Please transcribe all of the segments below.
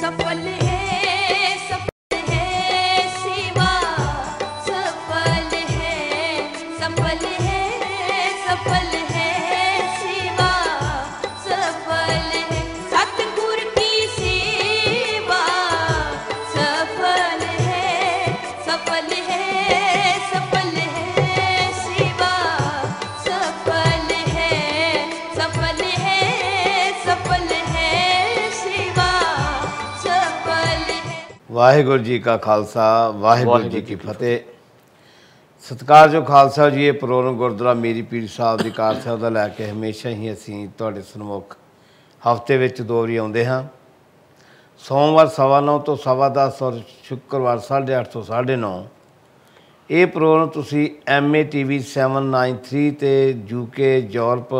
सफल है ਵਾਹਿਗੁਰੂ ਜੀ ਕਾ ਖਾਲਸਾ ਵਾਹਿਗੁਰੂ ਜੀ ਕੀ ਫਤਿਹ। ਸਤਿਕਾਰਯੋਗ ਖਾਲਸਾ ਜੀ ਇਹ ਪ੍ਰੋਗਰਾਮ ਗੁਰਦੁਆਰਾ ਮੇਰੀ ਪੀਰ ਸਾਹਿਬ ਦੀ ਕਾਰ ਸਾਹਿਬ ਦਾ ਲੈ ਕੇ ਹਮੇਸ਼ਾ ਹੀ ਅਸੀਂ ਤੁਹਾਡੇ ਸਨਮੁਖ ਹਫ਼ਤੇ ਵਿੱਚ ਦੋ ਵਾਰੀ ਆਉਂਦੇ ਹਾਂ। ਸੋਮਵਾਰ ਸਵਾ ਨੌ ਤੋਂ ਸਵਾ ਦਸ ਔਰ ਸ਼ੁੱਕਰਵਾਰ 8:30 ਤੋਂ 9:30 ਇਹ ਪ੍ਰੋਗਰਾਮ ਤੁਸੀਂ ਐਮਏ ਟੀਵੀ 793 ਤੇ ਯੂਕੇ ਯੂਰਪ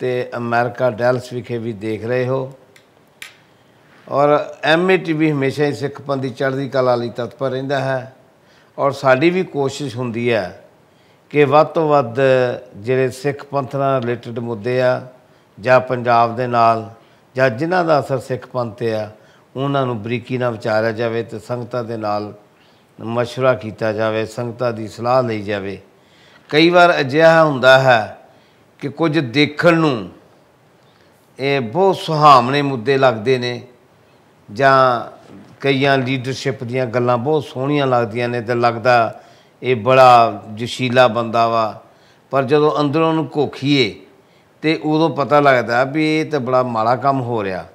ਤੇ ਅਮਰੀਕਾ ਡੈਲਸ ਵਿਖੇ ਵੀ ਦੇਖ ਰਹੇ ਹੋ। ਔਰ ਐਮਏ ਟੀਵੀ ਹਮੇਸ਼ਾ ਹੀ ਸਿੱਖ ਪੰਥ ਦੀ ਚੜ੍ਹਦੀ ਕਲਾ ਲਈ ਤਤਪਰ ਰਹਿੰਦਾ ਹੈ। ਔਰ ਸਾਡੀ ਵੀ ਕੋਸ਼ਿਸ਼ ਹੁੰਦੀ ਹੈ ਕਿ ਵੱਧ ਤੋਂ ਵੱਧ ਜਿਹੜੇ ਸਿੱਖ ਪੰਥ ਨਾਲ ਰਿਲੇਟਡ ਮੁੱਦੇ ਆ, ਜਾਂ ਪੰਜਾਬ ਦੇ ਨਾਲ, ਜਾਂ ਜਿਨ੍ਹਾਂ ਦਾ ਅਸਰ ਸਿੱਖ ਪੰਥ ਤੇ ਆ, ਉਹਨਾਂ ਨੂੰ ਬਰੀਕੀ ਨਾਲ ਵਿਚਾਰਿਆ ਜਾਵੇ ਤੇ ਸੰਗਤਾਂ ਦੇ ਨਾਲ ਮਸ਼ਵਰਾ ਕੀਤਾ ਜਾਵੇ, ਸੰਗਤਾਂ ਦੀ ਸਲਾਹ ਲਈ ਜਾਵੇ। ਕਈ ਵਾਰ ਅਜਿਹਾ ਹੁੰਦਾ ਹੈ ਕਿ ਕੁਝ ਦੇਖਣ ਨੂੰ ਇਹ ਬਹੁਤ ਸੁਹਾਵਣੇ ਮੁੱਦੇ ਲੱਗਦੇ ਨੇ ਜਾਂ ਕਈਆਂ ਲੀਡਰਸ਼ਿਪ ਦੀਆਂ ਗੱਲਾਂ ਬਹੁਤ ਸੋਹਣੀਆਂ ਲੱਗਦੀਆਂ ਨੇ ਤੇ ਲੱਗਦਾ ਇਹ ਬੜਾ ਜਸ਼ੀਲਾ ਬੰਦਾ ਵਾ। ਪਰ ਜਦੋਂ ਅੰਦਰੋਂ ਨੂੰ ਘੋਖੀਏ ਤੇ ਉਦੋਂ ਪਤਾ ਲੱਗਦਾ ਵੀ ਇਹ ਤਾਂ ਬੜਾ ਮਾੜਾ ਕੰਮ ਹੋ ਰਿਹਾ।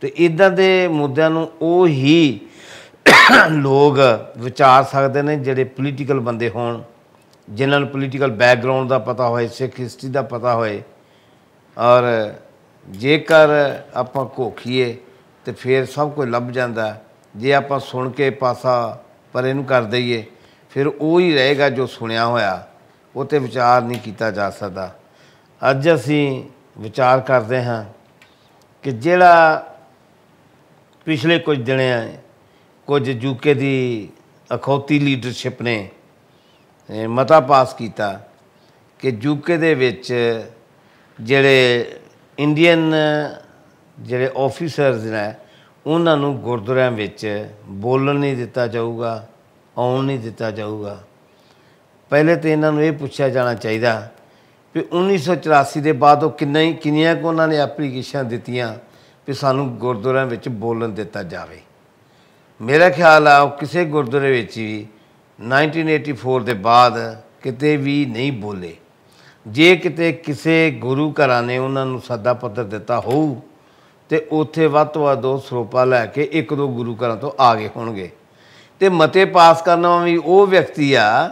ਤੇ ਇਦਾਂ ਦੇ ਮੁੱਦਿਆਂ ਨੂੰ ਉਹ ਹੀ ਲੋਕ ਵਿਚਾਰ ਸਕਦੇ ਨੇ ਜਿਹੜੇ ਪੋਲੀਟੀਕਲ ਬੰਦੇ ਹੋਣ, ਜਿਨ੍ਹਾਂ ਨੂੰ ਪੋਲੀਟੀਕਲ ਬੈਕਗ੍ਰਾਉਂਡ ਦਾ ਪਤਾ ਹੋਏ, ਸਿੱਖ ਹਿਸਟਰੀ ਦਾ ਪਤਾ ਹੋਏ। ਔਰ ਜੇਕਰ ਆਪਾਂ ਘੋਖੀਏ ਤੇ ਫਿਰ ਸਭ ਕੁਝ ਲੱਭ ਜਾਂਦਾ ਜੇ ਆਪਾਂ ਸੁਣ ਕੇ ਪਾਸਾ ਪਰ ਇਹਨੂੰ ਕਰ ਦਈਏ, ਫਿਰ ਉਹ ਹੀ ਰਹੇਗਾ ਜੋ ਸੁਣਿਆ ਹੋਇਆ। ਉਹ ਤੇ ਵਿਚਾਰ ਨਹੀਂ ਕੀਤਾ ਜਾ ਸਕਦਾ। ਅੱਜ ਅਸੀਂ ਵਿਚਾਰ ਕਰਦੇ ਹਾਂ ਕਿ ਜਿਹੜਾ ਪਿਛਲੇ ਕੁਝ ਦਿਨਾਂ ਕੁਝ ਯੂਕੇ ਦੀ ਅਖੌਤੀ ਲੀਡਰਸ਼ਿਪ ਨੇ ਮਤਾ ਪਾਸ ਕੀਤਾ ਕਿ ਯੂਕੇ ਦੇ ਵਿੱਚ ਜਿਹੜੇ ਇੰਡੀਅਨ ਜਿਹੜੇ ਆਫੀਸਰਸ ਨੇ, ਉਹਨਾਂ ਨੂੰ ਗੁਰਦੁਆਰਿਆਂ ਵਿੱਚ ਬੋਲਣ ਨਹੀਂ ਦਿੱਤਾ ਜਾਊਗਾ, ਆਉਣ ਨਹੀਂ ਦਿੱਤਾ ਜਾਊਗਾ। ਪਹਿਲੇ ਤੇ ਇਹਨਾਂ ਨੂੰ ਇਹ ਪੁੱਛਿਆ ਜਾਣਾ ਚਾਹੀਦਾ ਵੀ 1984 ਦੇ ਬਾਅਦ ਉਹ ਕਿੰਨਾ ਹੀ ਕਿੰਨੀਆਂ ਕੁ ਉਹਨਾਂ ਨੇ ਐਪਲੀਕੇਸ਼ਨ ਦਿੱਤੀਆਂ ਵੀ ਸਾਨੂੰ ਗੁਰਦੁਆਰਿਆਂ ਵਿੱਚ ਬੋਲਣ ਦਿੱਤਾ ਜਾਵੇ। ਮੇਰਾ ਖਿਆਲ ਆ ਉਹ ਕਿਸੇ ਗੁਰਦੁਆਰੇ ਵਿੱਚ ਵੀ 1984 ਦੇ ਬਾਅਦ ਕਿਤੇ ਵੀ ਨਹੀਂ ਬੋਲੇ। ਜੇ ਕਿਤੇ ਕਿਸੇ ਗੁਰੂ ਘਰਾਂ ਨੇ ਉਹਨਾਂ ਨੂੰ ਸੱਦਾ ਪੱਤਰ ਦਿੱਤਾ ਹੋਊ ਤੇ ਉੱਥੇ ਵੱਧ ਤੋਂ ਵੱਧ ਉਹ ਸਰੋਪਾ ਲੈ ਕੇ ਇੱਕ ਦੋ ਗੁਰੂ ਘਰਾਂ ਤੋਂ ਆ ਗਏ ਹੋਣਗੇ। ਤੇ ਮਤੇ ਪਾਸ ਕਰਨਾ ਵੀ ਉਹ ਵਿਅਕਤੀ ਆ,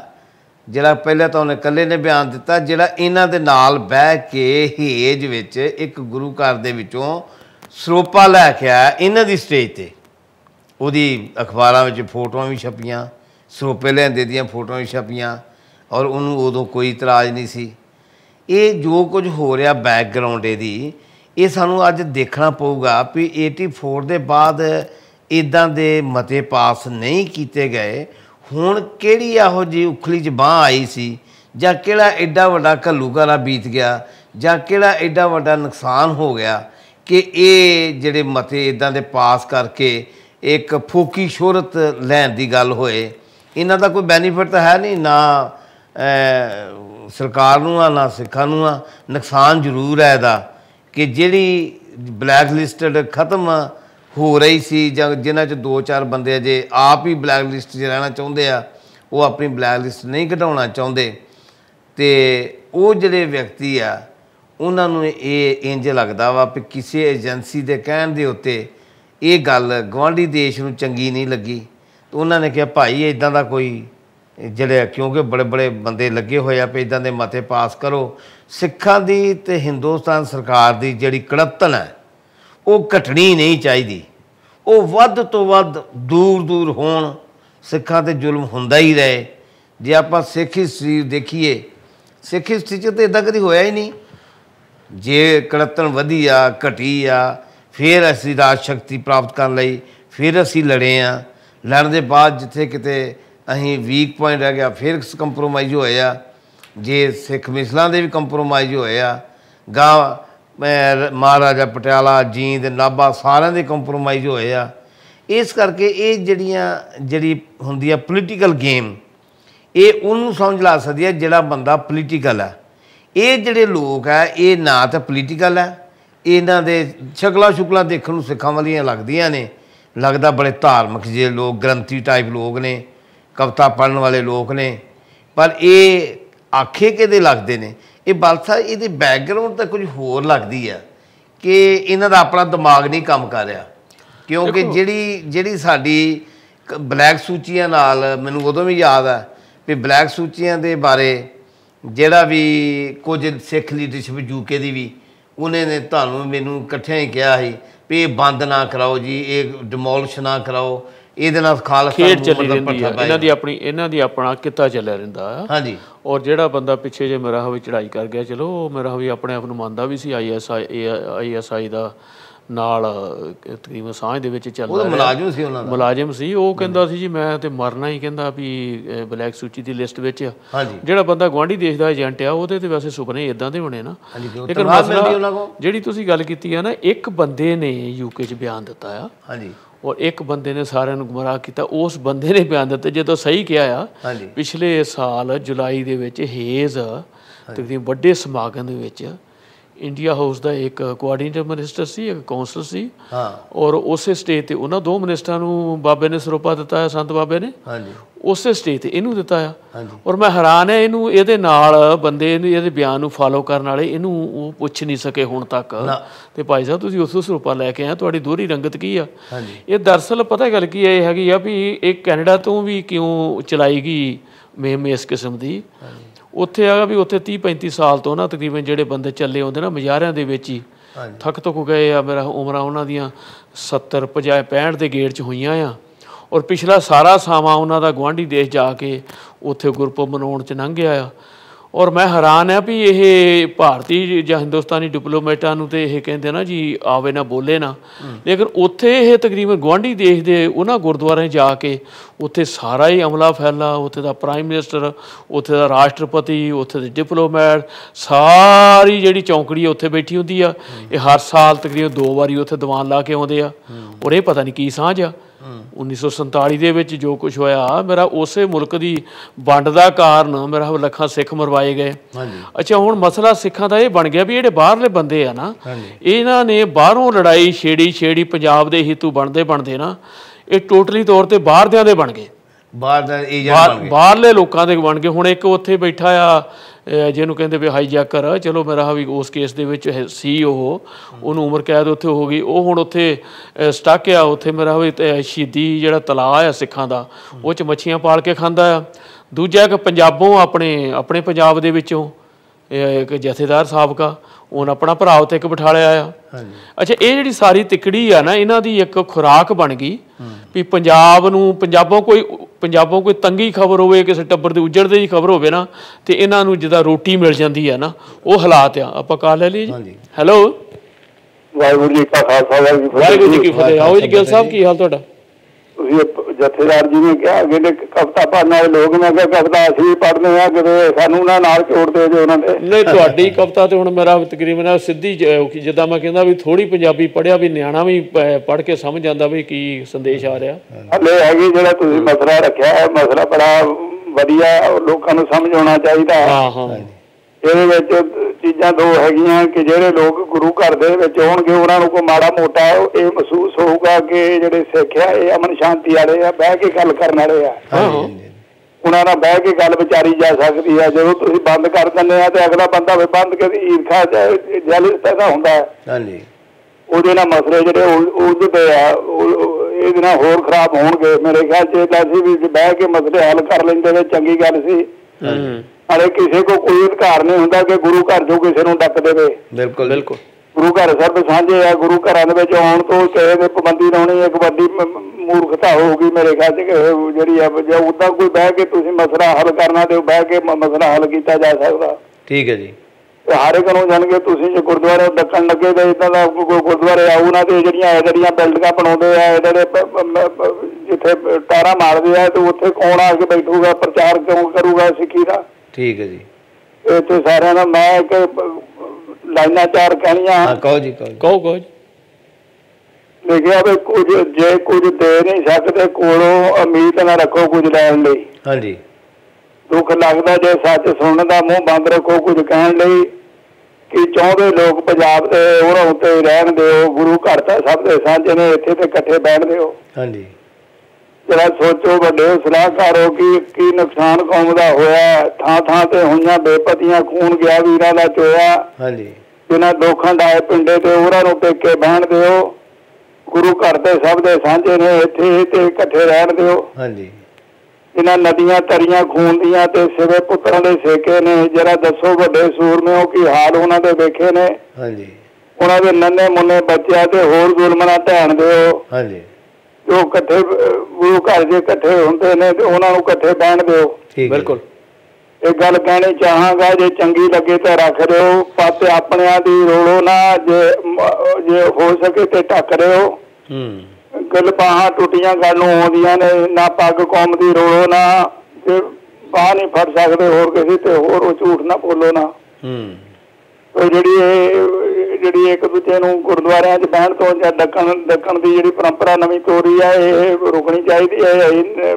ਜਿਹੜਾ ਪਹਿਲਾਂ ਤਾਂ ਉਹਨੇ ਇਕੱਲੇ ਨੇ ਬਿਆਨ ਦਿੱਤਾ, ਜਿਹੜਾ ਇਹਨਾਂ ਦੇ ਨਾਲ ਬਹਿ ਕੇ ਹੇਜ ਵਿੱਚ ਇੱਕ ਗੁਰੂ ਘਰ ਦੇ ਵਿੱਚੋਂ ਸਰੋਪਾ ਲੈ ਕੇ ਆਇਆ ਇਹਨਾਂ ਦੀ ਸਟੇਜ ਤੇ। ਉਹਦੀ ਅਖਬਾਰਾਂ ਵਿੱਚ ਫੋਟੋਆਂ ਵੀ ਛਪੀਆਂ, ਸਰੋਪੇ ਲੈਂਦੇ ਦੀਆਂ ਫੋਟੋਆਂ ਵੀ ਛਪੀਆਂ, ਔਰ ਉਹਨੂੰ ਉਦੋਂ ਕੋਈ ਇਤਰਾਜ਼ ਨਹੀਂ ਸੀ। ਇਹ ਜੋ ਕੁਝ ਹੋ ਰਿਹਾ ਬੈਕਗ੍ਰਾਉਂਡ ਇਹਦੀ ਇਹ ਸਾਨੂੰ ਅੱਜ ਦੇਖਣਾ ਪਊਗਾ ਵੀ 84 ਦੇ ਬਾਅਦ ਇਦਾਂ ਦੇ ਮਤੇ ਪਾਸ ਨਹੀਂ ਕੀਤੇ ਗਏ। ਹੁਣ ਕਿਹੜੀ ਇਹੋ ਜੀ ਉਖਲੀ 'ਚ ਜ਼ਬਾਨ ਆਈ ਸੀ? ਜਾਂ ਕਿਹੜਾ ਐਡਾ ਵੱਡਾ ਘੱਲੂਘਾਰਾ ਬੀਤ ਗਿਆ? ਜਾਂ ਕਿਹੜਾ ਐਡਾ ਵੱਡਾ ਨੁਕਸਾਨ ਹੋ ਗਿਆ ਕਿ ਇਹ ਜਿਹੜੇ ਮਤੇ ਇਦਾਂ ਦੇ ਪਾਸ ਕਰਕੇ ਇੱਕ ਫੋਕੀ ਸ਼ੋਹਰਤ ਲੈਣ ਦੀ ਗੱਲ ਹੋਏ? ਇਹਨਾਂ ਦਾ ਕੋਈ ਬੈਨੀਫਿਟ ਤਾਂ ਹੈ ਨਹੀਂ, ਨਾ ਸਰਕਾਰ ਨੂੰ ਆ, ਨਾ ਸਿੱਖਾਂ ਨੂੰ ਆ। ਨੁਕਸਾਨ ਜ਼ਰੂਰ ਹੈ ਇਹਦਾ। ਕਿ ਜਿਹੜੀ ਬਲੈਕ ਲਿਸਟਡ ਖਤਮ ਹੋ ਰਹੀ ਸੀ ਜਾਂ ਜਿਨ੍ਹਾਂ ਚ ਦੋ ਚਾਰ ਬੰਦੇ ਅਜੇ ਆਪ ਹੀ ਬਲੈਕ ਲਿਸਟ 'ਚ ਰਹਿਣਾ ਚਾਹੁੰਦੇ ਆ, ਉਹ ਆਪਣੀ ਬਲੈਕ ਲਿਸਟ ਨਹੀਂ ਘਟਾਉਣਾ ਚਾਹੁੰਦੇ। ਤੇ ਉਹ ਜਿਹੜੇ ਵਿਅਕਤੀ ਆ, ਉਹਨਾਂ ਨੂੰ ਇਹ ਇੰਜ ਲੱਗਦਾ ਵਾ ਕਿ ਕਿਸੇ ਏਜੰਸੀ ਦੇ ਕਹਿਣ ਦੇ ਉੱਤੇ ਇਹ ਗੱਲ ਗਵਾਂਢੀ ਦੇਸ਼ ਨੂੰ ਚੰਗੀ ਨਹੀਂ ਲੱਗੀ। ਤੇ ਉਹਨਾਂ ਨੇ ਕਿਹਾ, ਭਾਈ ਇਦਾਂ ਦਾ ਕੋਈ ਜਿਹੜੇ, ਕਿਉਂਕਿ ਬੜੇ ਬੜੇ ਬੰਦੇ ਲੱਗੇ ਹੋਏ ਆ, ਵੀ ਇਦਾਂ ਦੇ ਮਤੇ ਪਾਸ ਕਰੋ ਸਿੱਖਾਂ ਦੀ ਤੇ ਹਿੰਦੁਸਤਾਨ ਸਰਕਾਰ ਦੀ ਜਿਹੜੀ ਕੜਤਨ ਹੈ, ਉਹ ਘਟਣੀ ਨਹੀਂ ਚਾਹੀਦੀ। ਉਹ ਵੱਧ ਤੋਂ ਵੱਧ ਦੂਰ ਦੂਰ ਹੋਣ, ਸਿੱਖਾਂ ਤੇ ਜ਼ੁਲਮ ਹੁੰਦਾ ਹੀ ਰਹੇ। ਜੇ ਆਪਾਂ ਸਿੱਖ ਹਿਸਟਰੀ ਦੇਖੀਏ, ਸਿੱਖ ਹਿਸਟਰੀ 'ਚ ਤਾਂ ਇਦਾਂ ਕਦੀ ਹੋਇਆ ਹੀ ਨਹੀਂ। ਜੇ ਕੜਤਨ ਵਧੀ ਆ, ਘਟੀ ਆ, ਫਿਰ ਅਸੀਂ ਰਾਜ ਸ਼ਕਤੀ ਪ੍ਰਾਪਤ ਕਰਨ ਲਈ, ਫਿਰ ਅਸੀਂ ਲੜੇ ਆ। ਲੜਨ ਦੇ ਬਾਅਦ ਜਿੱਥੇ ਕਿਤੇ ਅਸੀਂ ਵੀਕ ਪੁਆਇੰਟ ਰਹਿ ਗਿਆ, ਫਿਰ ਕੰਪਰੋਮਾਈਜ਼ ਹੋਏ ਆ। ਜੇ ਸਿੱਖ ਮਿਸਲਾਂ ਦੇ ਵੀ ਕੰਪਰੋਮਾਈਜ਼ ਹੋਏ ਆ ਗਾ ਮਹਾਰਾਜਾ ਪਟਿਆਲਾ, ਜੀਂਦ, ਨਾਭਾ ਸਾਰਿਆਂ ਦੇ ਕੰਪਰੋਮਾਈਜ਼ ਹੋਏ ਆ, ਇਸ ਕਰਕੇ ਇਹ ਜਿਹੜੀਆਂ, ਜਿਹੜੀ ਹੁੰਦੀ ਆ ਪੋਲੀਟੀਕਲ ਗੇਮ ਇਹ ਉਹਨੂੰ ਸਮਝ ਲਾ ਸਕਦੀ ਹੈ ਜਿਹੜਾ ਬੰਦਾ ਪੋਲੀਟੀਕਲ ਹੈ ਇਹ ਜਿਹੜੇ ਲੋਕ ਆ, ਇਹ ਨਾ ਤਾਂ ਪੋਲੀਟੀਕਲ ਹੈ ਇਹਨਾਂ ਦੇ ਸ਼ਕਲਾਂ ਸ਼ੁਕਲਾਂ ਦੇਖਣ ਨੂੰ ਸਿੱਖਾਂ ਵਾਲੀਆਂ ਲੱਗਦੀਆਂ ਨੇ। ਲੱਗਦਾ ਬੜੇ ਧਾਰਮਿਕ ਜਿਹੇ ਲੋਕ, ਗ੍ਰੰਥੀ ਟਾਈਪ ਲੋਕ ਨੇ, ਕਵਿਤਾ ਪੜ੍ਹਨ ਵਾਲੇ ਲੋਕ ਨੇ। ਪਰ ਇਹ ਆਖੇ ਕਿਹਦੇ ਲੱਗਦੇ ਨੇ? ਇਹ ਬਲਸਾ ਇਹਦੇ ਬੈਕਗ੍ਰਾਉਂਡ ਤਾਂ ਕੁਝ ਹੋਰ ਲੱਗਦੀ ਆ ਕਿ ਇਹਨਾਂ ਦਾ ਆਪਣਾ ਦਿਮਾਗ ਨਹੀਂ ਕੰਮ ਕਰ ਰਿਹਾ। ਕਿਉਂਕਿ ਜਿਹੜੀ ਜਿਹੜੀ ਸਾਡੀ ਬਲੈਕ ਸੂਚੀਆਂ ਨਾਲ ਮੈਨੂੰ ਉਦੋਂ ਵੀ ਯਾਦ ਆ ਵੀ ਬਲੈਕ ਸੂਚੀਆਂ ਦੇ ਬਾਰੇ ਜਿਹੜਾ ਵੀ ਕੁਝ ਸਿੱਖ ਲੀਡਰਸ਼ਿਪ ਯੂਕੇ ਦੀ ਵੀ ਉਹਨੇ ਨੇ ਤੁਹਾਨੂੰ ਮੈਨੂੰ ਇਕੱਠਿਆਂ ਹੀ ਕਿਹਾ ਸੀ ਵੀ ਇਹ ਬੰਦ ਨਾ ਕਰਾਓ ਜੀ ਇਹ ਡਿਮੋਲਿਸ਼ ਨਾ ਕਰਾਓ। ਇਹਦੇ ਨਾਲ ਖਾਲਸਾ ਖੇਡ ਚੱਲੀ ਰਹਿੰਦੀ ਇਹਨਾਂ ਦੀ ਆਪਣੀ ਇਹਨਾਂ ਦੀ ਆਪਣਾ ਕਿੱਤਾ ਚੱਲਿਆ ਰਹਿੰਦਾ। ਹਾਂਜੀ। ਔਰ ਜਿਹੜਾ ਬੰਦਾ ਪਿੱਛੇ ਜੇ ਮੇਰਾ ਹੋਵੇ ਚੜਾਈ ਕਰ ਗਿਆ ਚਲੋ ਉਹ ਮੇਰਾ ਵੀ ਆਪਣੇ ਆਪ ਨੂੰ ਮੰਨਦਾ ਵੀ ਸੀ ਆਈਐਸਆਈ ਆਈਐਸਆਈ ਦਾ ਨਾਲ ਤਕਰੀਬਨ ਸਾਂਝ ਦੇ ਵਿੱਚ ਉਹ ਚੱਲਦਾ ਰਿਹਾ। ਮੁਲਾਜ਼ਮ ਸੀ ਉਹਨਾਂ ਦਾ। ਮੁਲਾਜ਼ਮ ਸੀ। ਉਹ ਕਹਿੰਦਾ ਸੀ ਜੀ ਮੈਂ ਤੇ ਮਰਨਾ ਹੀ ਕਹਿੰਦਾ ਵੀ ਬਲੈਕ ਸੂਚੀ ਦੀ ਲਿਸਟ ਵਿੱਚ। ਜਿਹੜਾ ਬੰਦਾ ਗਵਾਂਢੀ ਦੇਸ਼ ਦਾ ਏਜੰਟ ਆ ਉਹਦੇ ਤੇ ਵੈਸੇ ਸੁਪਨੇ ਇਦਾਂ ਦੇ ਬਣੇ ਨਾ। ਉਹ ਲੇਕਿਨ ਜਿਹੜੀ ਤੁਸੀਂ ਗੱਲ ਕੀਤੀ ਆ ਨਾ ਇੱਕ ਬੰਦੇ ਨੇ ਯੂਕੇ 'ਚ ਬਿਆਨ ਦਿੱਤਾ ਆ। ਹਾਂਜੀ। ਔਰ ਇੱਕ ਬੰਦੇ ਨੇ ਸਾਰਿਆਂ ਨੂੰ ਗੁੰਮਰਾਹ ਕੀਤਾ ਉਸ ਬੰਦੇ ਨੇ ਬਿਆਨ ਦਿੱਤੇ ਜਦੋਂ ਸਹੀ ਕਿਹਾ ਆ ਪਿਛਲੇ ਸਾਲ ਜੁਲਾਈ ਦੇ ਵਿੱਚ ਹੇਜ਼। ਤਕਰੀਬਨ ਵੱਡੇ ਸਮਾਗਮ ਦੇ ਵਿੱਚ ਇੰਡੀਆ ਹਾਊਸ ਦਾ ਇੱਕ ਕੋਆਰਡੀਨੇਟਰ ਮਿਨਿਸਟਰ ਸੀ ਇੱਕ ਕਾਉਂਸਲ ਸੀ। ਹਾਂ। ਔਰ ਉਸੇ ਸਟੇਜ ਤੇ ਉਹਨਾਂ ਦੋ ਮਿਨਿਸਟਰਾਂ ਨੂੰ ਬਾਬੇ ਨੇ ਸਰੋਪਾ ਦਿੱਤਾ ਹੈ ਸੰਤ ਬਾਬੇ ਨੇ। ਹਾਂਜੀ। ਉਸੇ ਸਟੇਜ ਤੇ ਇਹਨੂੰ ਦਿੱਤਾ ਆ। ਹਾਂਜੀ। ਔਰ ਮੈਂ ਹੈਰਾਨ ਹੈ ਇਹਨੂੰ ਇਹਦੇ ਨਾਲ ਬੰਦੇ ਨੂੰ ਇਹਦੇ ਬਿਆਨ ਨੂੰ ਫਾਲੋ ਕਰਨ ਵਾਲੇ ਇਹਨੂੰ ਉਹ ਪੁੱਛ ਨਹੀਂ ਸਕੇ ਹੁਣ ਤੱਕ। ਤੇ ਭਾਈ ਸਾਹਿਬ ਤੁਸੀਂ ਉਸ ਸਰੂਪਾ ਲੈ ਕੇ ਆਏ ਤੁਹਾਡੀ ਦੋਹਰੀ ਰੰਗਤ ਕੀ ਆ? ਹਾਂਜੀ। ਇਹ ਦਰਸਲ ਪਤਾ ਗੱਲ ਕੀ ਹੈ ਇਹ ਹੈਗੀ ਆ ਵੀ ਇਹ ਕੈਨੇਡਾ ਤੋਂ ਵੀ ਕਿਉਂ ਚਲਾਈ ਗਈ ਮੁਹਿੰਮ ਇਸ ਕਿਸਮ ਦੀ? ਉੱਥੇ ਆ ਵੀ ਉੱਥੇ 30 35 ਸਾਲ ਤੋਂ ਨਾ ਤਕਰੀਬਨ ਜਿਹੜੇ ਬੰਦੇ ਚੱਲੇ ਆਉਂਦੇ ਨਾ ਮਜ਼ਾਰਿਆਂ ਦੇ ਵਿੱਚ ਹੀ ਥੱਕ ਤੁੱਕ ਗਏ ਆ ਮੇਰਾ ਉਮਰਾਂ ਉਹਨਾਂ ਦੀਆਂ 70 50 65 ਦੇ ਗੇੜ 'ਚ ਹੋਈਆਂ ਆ। ਔਰ ਪਿਛਲਾ ਸਾਰਾ ਸਮਾਂ ਉਹਨਾਂ ਦਾ ਗੁਆਂਢੀ ਦੇਸ਼ ਜਾ ਕੇ ਉੱਥੇ ਗੁਰਪੁਰਬ ਮਨਾਉਣ 'ਚ ਲੰਘ ਗਿਆ ਆ। ਔਰ ਮੈਂ ਹੈਰਾਨ ਆ ਵੀ ਇਹ ਭਾਰਤੀ ਜਾਂ ਹਿੰਦੁਸਤਾਨੀ ਡਿਪਲੋਮੇਟਾਂ ਨੂੰ ਤੇ ਇਹ ਕਹਿੰਦੇ ਨਾ ਜੀ ਆਵੇ ਨਾ ਬੋਲੇ ਨਾ। ਲੇਕਿਨ ਉੱਥੇ ਇਹ ਤਕਰੀਬਨ ਗੁਆਂਢੀ ਦੇਸ਼ ਦੇ ਉਹਨਾਂ ਗੁਰਦੁਆਰਿਆਂ ਜਾ ਕੇ ਉੱਥੇ ਸਾਰਾ ਹੀ ਅਮਲਾ ਫੈਲਾ ਉੱਥੇ ਦਾ ਪ੍ਰਾਈਮ ਮਿਨਿਸਟਰ ਉੱਥੇ ਦਾ ਰਾਸ਼ਟਰਪਤੀ ਉੱਥੇ ਦੇ ਡਿਪਲੋਮੈਟ ਸਾਰੀ ਜਿਹੜੀ ਚੌਂਕੜੀ ਉੱਥੇ ਬੈਠੀ ਹੁੰਦੀ ਆ। ਇਹ ਹਰ ਸਾਲ ਤਕਰੀਬਨ ਦੋ ਵਾਰੀ ਉੱਥੇ ਦੀਵਾਨ ਲਾ ਕੇ ਆਉਂਦੇ ਆ। ਔਰ ਇਹ ਪਤਾ ਨਹੀਂ ਕੀ ਸਾਂਝ ਆ। 1947 ਦੇ ਵਿੱਚ ਜੋ ਕੁਝ ਹੋਇਆ ਮੇਰਾ ਉਸੇ ਮੁਲਕ ਦੀ ਵੰਡ ਦਾ ਕਾਰਨ ਮੇਰਾ ਲੱਖਾਂ ਸਿੱਖ ਮਰਵਾਏ ਗਏ। ਹਾਂਜੀ। ਅੱਛਾ ਹੁਣ ਮਸਲਾ ਸਿੱਖਾਂ ਦਾ ਇਹ ਬਣ ਗਿਆ ਵੀ ਜਿਹੜੇ ਬਾਹਰਲੇ ਬੰਦੇ ਆ ਨਾ ਇਹਨਾਂ ਨੇ ਬਾਹਰੋਂ ਲੜਾਈ ਛੇੜੀ ਛੇੜੀ ਪੰਜਾਬ ਦੇ ਹਿੱਤੂ ਬਣਦੇ ਬਣਦੇ ਨਾ ਇਹ ਟੋਟਲੀ ਤੌਰ ਤੇ ਬਾਹਰਦਿਆਂ ਦੇ ਬਣ ਗਏ। ਬਾਹਰ ਦਾ ਏਜੰਟ ਬਣ ਗਏ। ਬਾਹਰਲੇ ਲੋਕਾਂ ਦੇ ਬਣ ਗਏ। ਹੁਣ ਇੱਕ ਉੱਥੇ ਬੈਠਾ ਆ ਜਿਹਨੂੰ ਕਹਿੰਦੇ ਵੀ ਹਾਈਜੈਕਰ ਚਲੋ ਮੇਰਾ ਵੀ ਉਸ ਕੇਸ ਦੇ ਵਿੱਚ ਸੀ ਉਹ ਉਹਨੂੰ ਉਮਰ ਕੈਦ ਉੱਥੇ ਹੋ ਗਈ। ਉਹ ਹੁਣ ਉੱਥੇ ਸਟਕ ਆ। ਉੱਥੇ ਮੇਰਾ ਵੀ ਤੇ ਸ਼ਹੀਦੀ ਜਿਹੜਾ ਤਲਾਅ ਆ ਸਿੱਖਾਂ ਦਾ ਉਹ ਚ ਮੱਛੀਆਂ ਪਾਲ ਕੇ ਖਾਂਦਾ ਆ। ਦੂਜਾ ਇੱਕ ਪੰਜਾਬੋਂ ਆਪਣੇ ਆਪਣੇ ਪੰਜਾਬ ਦੇ ਵਿੱਚੋਂ ਇੱਕ ਜਥੇਦਾਰ ਸਾਬਕਾ ਉਹਨ ਆਪਣਾ ਭਰਾ ਉੱਤੇ ਇੱਕ ਬਿਠਾ ਲਿਆ ਆ। ਹਾਂਜੀ। ਅੱਛਾ ਇਹ ਜਿਹੜੀ ਸਾਰੀ ਤਿਕੜੀ ਆ ਨਾ ਇਹਨਾਂ ਦੀ ਇੱਕ ਖੁਰਾਕ ਬਣ ਗਈ ਵੀ ਪੰਜਾਬ ਨੂੰ ਪੰਜਾਬੋਂ ਕੋਈ ਪੰਜਾਬੋਂ ਕੋਈ ਤੰਗੀ ਖਬਰ ਹੋਵੇ ਕਿਸੇ ਟੱਬਰ ਦੇ ਉਜੜਦੇ ਦੀ ਖਬਰ ਹੋਵੇ ਨਾ ਤੇ ਇਹਨਾਂ ਨੂੰ ਜਿੱਦਾਂ ਰੋਟੀ ਮਿਲ ਜਾਂਦੀ ਆ ਨਾ ਉਹ ਹਾਲਾਤ ਆ। ਆਪਾਂ ਕਾਲ ਲੈ ਲਈ ਜੀ। ਹਾਂਜੀ। ਹੈਲੋ। ਵਾਹਿਗੁਰੂ ਜੀ ਕਾ ਖਾਲਸਾ ਕੀ ਵਾਹਿਗੁਰੂ ਜੀ ਕੀ ਫਤਿਹ। ਆਓ ਜੀ ਗਿੱਲ ਸਾਹਿਬ ਕੀ ਹਾਲ ਤੁਹਾਡਾ? ਤੁਸੀਂ ਜਥੇਦਾਰ ਜੀ ਨੇ ਕਿਹਾ ਜਿਹੜੇ ਕਵਿਤਾ ਪੜ੍ਹਨ ਵਾਲੇ ਲੋਕ ਨੇ ਕਿ ਕਵਿਤਾ ਅਸੀਂ ਪੜ੍ਹਦੇ ਆ ਕਿਤੇ ਸਾਨੂੰ ਨਾ ਨਾਲ ਜੋੜਦੇ ਜੇ ਉਹਨਾਂ ਦੇ। ਨਹੀਂ ਤੁਹਾਡੀ ਕਵਿਤਾ ਤੇ ਹੁਣ ਮੇਰਾ ਤਕਰੀਬਨ ਸਿੱਧੀ ਜਿੱਦਾਂ ਮੈਂ ਕਹਿੰਦਾ ਵੀ ਥੋੜੀ ਪੰਜਾਬੀ ਪੜਿਆ ਵੀ ਨਿਆਣਾ ਵੀ ਪੜ ਕੇ ਸਮਝ ਜਾਂਦਾ ਵੀ ਕੀ ਸੰਦੇਸ਼ ਆ ਰਿਹਾ। ਹਲੇ ਹੈਗੀ ਜਿਹੜਾ ਤੁਸੀਂ ਮਸਲਾ ਰੱਖਿਆ ਹੈ ਮਸਲਾ ਬੜਾ ਵਧੀਆ ਲੋਕਾਂ ਨੂੰ ਸਮਝ ਆਉਣਾ ਚਾਹੀਦਾ। ਹਾਂ ਹਾਂ। ਇਹਦੇ ਵਿੱਚ ਚੀਜ਼ਾਂ ਦੋ ਹੈਗੀਆਂ ਕਿ ਜਿਹੜੇ ਲੋਕ ਗੁਰੂ ਘਰ ਦੇ ਵਿੱਚ ਹੋਣਗੇ ਉਹਨਾਂ ਨੂੰ ਕੋਈ ਮਾੜਾ ਮੋਟਾ ਇਹ ਮਹਿਸੂਸ ਹੋਊਗਾ ਕਿ ਜਿਹੜੇ ਸਿੱਖ ਆ ਇਹ ਅਮਨ ਸ਼ਾਂਤੀ ਵਾਲੇ ਆ ਬਹਿ ਕੇ ਗੱਲ ਕਰਨ ਵਾਲੇ ਆ। ਉਹਨਾਂ ਨਾਲ ਬਹਿ ਕੇ ਗੱਲ ਵਿਚਾਰੀ ਜਾ ਸਕਦੀ ਹੈ ਜਦੋਂ ਤੁਸੀਂ ਬੰਦ ਕਰ ਦਿੰਦੇ ਆ ਤੇ ਅਗਲਾ ਬੰਦਾ ਵੀ ਬੰਦ ਕੇ ਈਰਖਾ ਜੈਲਸ ਪੈਦਾ ਹੁੰਦਾ। ਹੈ ਹਾਂਜੀ। ਉਹਦੇ ਨਾਲ ਮਸਲੇ ਜਿਹੜੇ ਉਲ- ਉਲਝਦੇ ਆ ਇਹਦੇ ਨਾਲ ਹੋਰ ਖਰਾਬ ਹੋਣਗੇ। ਮੇਰੇ ਖਿਆਲ ਚ ਤਾਂ ਅਸੀਂ ਵੀ ਬਹਿ ਕੇ ਮਸਲੇ ਹੱਲ ਕਰ ਲੈਂਦੇ ਤੇ ਚੰਗੀ ਗੱਲ ਸੀ। ਨਾਲੇ ਕਿਸੇ ਕੋ ਕੋਈ ਅਧਿਕਾਰ ਨਹੀਂ ਹੁੰਦਾ ਕਿ ਗੁਰੂ ਘਰ ਜੋ ਕਿਸੇ ਨੂੰ ਡੱਕ ਦੇਵੇ। ਬਿਲਕੁਲ ਬਿਲਕੁਲ। ਗੁਰੂ ਘਰ ਸਭ ਸਾਂਝੇ ਆ ਗੁਰੂ ਘਰਾਂ ਦੇ ਵਿੱਚ ਆਉਣ ਤੋਂ ਕਿਸੇ ਦੇ ਪਾਬੰਦੀ ਲਾਉਣੀ ਇੱਕ ਵੱਡੀ ਮੂਰਖਤਾ ਹੋਊਗੀ ਮੇਰੇ ਖਿਆਲ ਚ ਕਿ ਜਿਹੜੀ ਆ ਜੇ ਉਦਾਂ ਕੋਈ ਬਹਿ ਕੇ ਤੁਸੀਂ ਮਸਲਾ ਹੱਲ ਕਰਨਾ ਤੇ ਬਹਿ ਕੇ ਮਸਲਾ ਹੱਲ ਕੀਤਾ ਜਾ ਸਕਦਾ। ਠੀਕ ਹੈ ਜੀ। ਤੇ ਹਰ ਇੱਕ ਨੂੰ ਜਾਣਗੇ ਤੁਸੀਂ ਜੇ ਗੁਰਦੁਆਰੇ ਡੱਕਣ ਲੱਗੇ ਤੇ ਇਦਾਂ ਦਾ ਕੋਈ ਗੁਰਦੁਆਰੇ ਆਊ ਨਾ ਤੇ ਜਿਹੜੀਆਂ ਇਹ ਜਿਹੜੀਆਂ ਬਿਲਡਿੰਗਾਂ ਬਣਾਉਂਦੇ ਆ ਇਹਦੇ ਜਿੱਥੇ ਟਾਰਾ ਮਾਰਦੇ ਆ ਤੇ ਉੱਥੇ ਕੌਣ ਆ ਕੇ ਬੈਠੂਗਾ ਪ੍ਰਚਾਰ ਕਿਉਂ ਕਰੂਗਾ ਸਿੱਖੀ ਦਾ? ਠੀਕ ਹੈ ਜੀ। ਇੱਥੇ ਸਾਰਿਆਂ ਦਾ ਮੈਂ ਇੱਕ ਲਾਈਨਾਂ ਚਾਰ ਕਹਿਣੀਆਂ ਹਾਂ ਕਹੋ ਜੀ ਕਹੋ। ਕਹੋ ਕਹੋ ਜੀ। ਲਿਖਿਆ ਵੀ ਕੁਝ ਜੇ ਕੁਝ ਦੇ ਨਹੀਂ ਸਕਦੇ ਕੋਲੋਂ ਉਮੀਦ ਨਾ ਰੱਖੋ ਕੁਝ ਲੈਣ ਲਈ। ਹਾਂਜੀ। ਦੁੱਖ ਲੱਗਦਾ ਜੇ ਸੱਚ ਸੁਣਨ ਦਾ ਮੂੰਹ ਬੰਦ ਰੱਖੋ ਕੁਝ ਕਹਿਣ ਲਈ। ਕਿ ਚਾਹੁੰਦੇ ਲੋਕ ਪੰਜਾਬ ਦੇ ਉਹਨਾਂ ਉੱਤੇ ਰਹਿਣ ਦਿਓ? ਗੁਰੂ ਘਰ ਤਾਂ ਸਭ ਦੇ ਸਾਂਝੇ ਨੇ ਇੱਥੇ ਤੇ ਇਕੱਠੇ ਬੈਠ ਦਿਓ। ਹਾਂਜੀ। ਜਰਾ ਸੋਚੋ ਵੱਡੇ ਸਲਾਹਕਾਰੋ ਕਿ ਕੀ ਨੁਕਸਾਨ ਕੌਮ ਦਾ ਹੋਇਆ ਥਾਂ ਥਾਂ ਤੇ ਹੋਈਆਂ ਬੇਪਤੀਆਂ ਖੂਨ ਗਿਆ ਵੀਰਾਂ ਦਾ ਚੋਇਆ ਹਾਂਜੀ। ਜਿਨ੍ਹਾਂ ਦੋਖਾਂ ਡਾਏ ਪਿੰਡੇ ਤੇ ਉਹਨਾਂ ਨੂੰ ਟੇਕੇ ਬਹਿਣ ਦਿਓ। ਗੁਰੂ ਘਰ ਤੇ ਸਭ ਦੇ ਸਾਂਝੇ ਨੇ ਇੱਥੇ ਤੇ ਇਕੱਠੇ ਰਹਿਣ ਦਿਓ। ਹਾਂਜੀ। ਇਹਨਾਂ ਨਦੀਆਂ ਤਰੀਆਂ ਖੂਨ ਦੀਆਂ ਤੇ ਸਿਵੇ ਪੁੱਤਰਾਂ ਦੇ ਸੇਕੇ ਨੇ ਜਰਾ ਦੱਸੋ ਵੱਡੇ ਸੂਰਮਿਓ ਕੀ ਹਾਲ ਉਹਨਾਂ ਦੇ ਵੇਖੇ ਨੇ? ਹਾਂਜੀ। ਉਹਨਾਂ ਦੇ ਨੰਨੇ ਮੁੰਨੇ ਬੱਚਿਆਂ ਤੇ ਹੋਰ ਜ਼ੁਲਮ ਧਿਆਨ ਦਿਓ। ਹਾਂਜੀ। ਜੋ ਇਕੱਠੇ ਗੁਰੂ ਘਰ ਦੇ ਇਕੱਠੇ ਹੁੰਦੇ ਨੇ ਤੇ ਉਹਨਾਂ ਨੂੰ ਇਕੱਠੇ ਬਹਿਣ ਦਿਓ। ਬਿਲਕੁਲ। ਇਹ ਗੱਲ ਕਹਿਣੀ ਚਾਹਾਂਗਾ ਜੇ ਚੰਗੀ ਲੱਗੇ ਤਾਂ ਰੱਖ ਦਿਓ ਪਾਤੇ ਆਪਣਿਆਂ ਦੀ ਰੋੜੋ ਨਾ ਜੇ ਜੇ ਹੋ ਸਕੇ ਤੇ ਟੱਕ ਰਿਓ ਹੂੰ। ਗੱਲ ਬਾਹਾਂ ਟੁੱਟੀਆਂ ਗੱਲ ਨੂੰ ਆਉਂਦੀਆਂ ਨੇ ਨਾ ਪੱਗ ਕੌਮ ਦੀ ਰੋੜੋ ਨਾ ਜੇ ਬਾਹ ਨਹੀਂ ਫੜ ਸਕਦੇ ਹੋਰ ਕਿਸੇ ਤੇ ਹੋਰ ਉਹ ਝੂਠ ਨਾ ਬੋਲੋ ਨਾ। ਹੂੰ। ਉਹ ਜਿਹੜੀ ਇਹ ਜਿਹੜੀ ਇੱਕ ਦੂਜੇ ਨੂੰ ਗੁਰਦੁਆਰਿਆਂ 'ਚ ਬਹਿਣ ਤੋਂ ਜਾਂ ਡੱਕਣ ਡੱਕਣ ਦੀ ਜਿਹੜੀ ਪਰੰਪਰਾ ਨਵੀਂ ਤੋਰੀ ਆ ਇਹ ਰੁਕਣੀ ਚਾਹੀਦੀ ਹੈ ਇਹ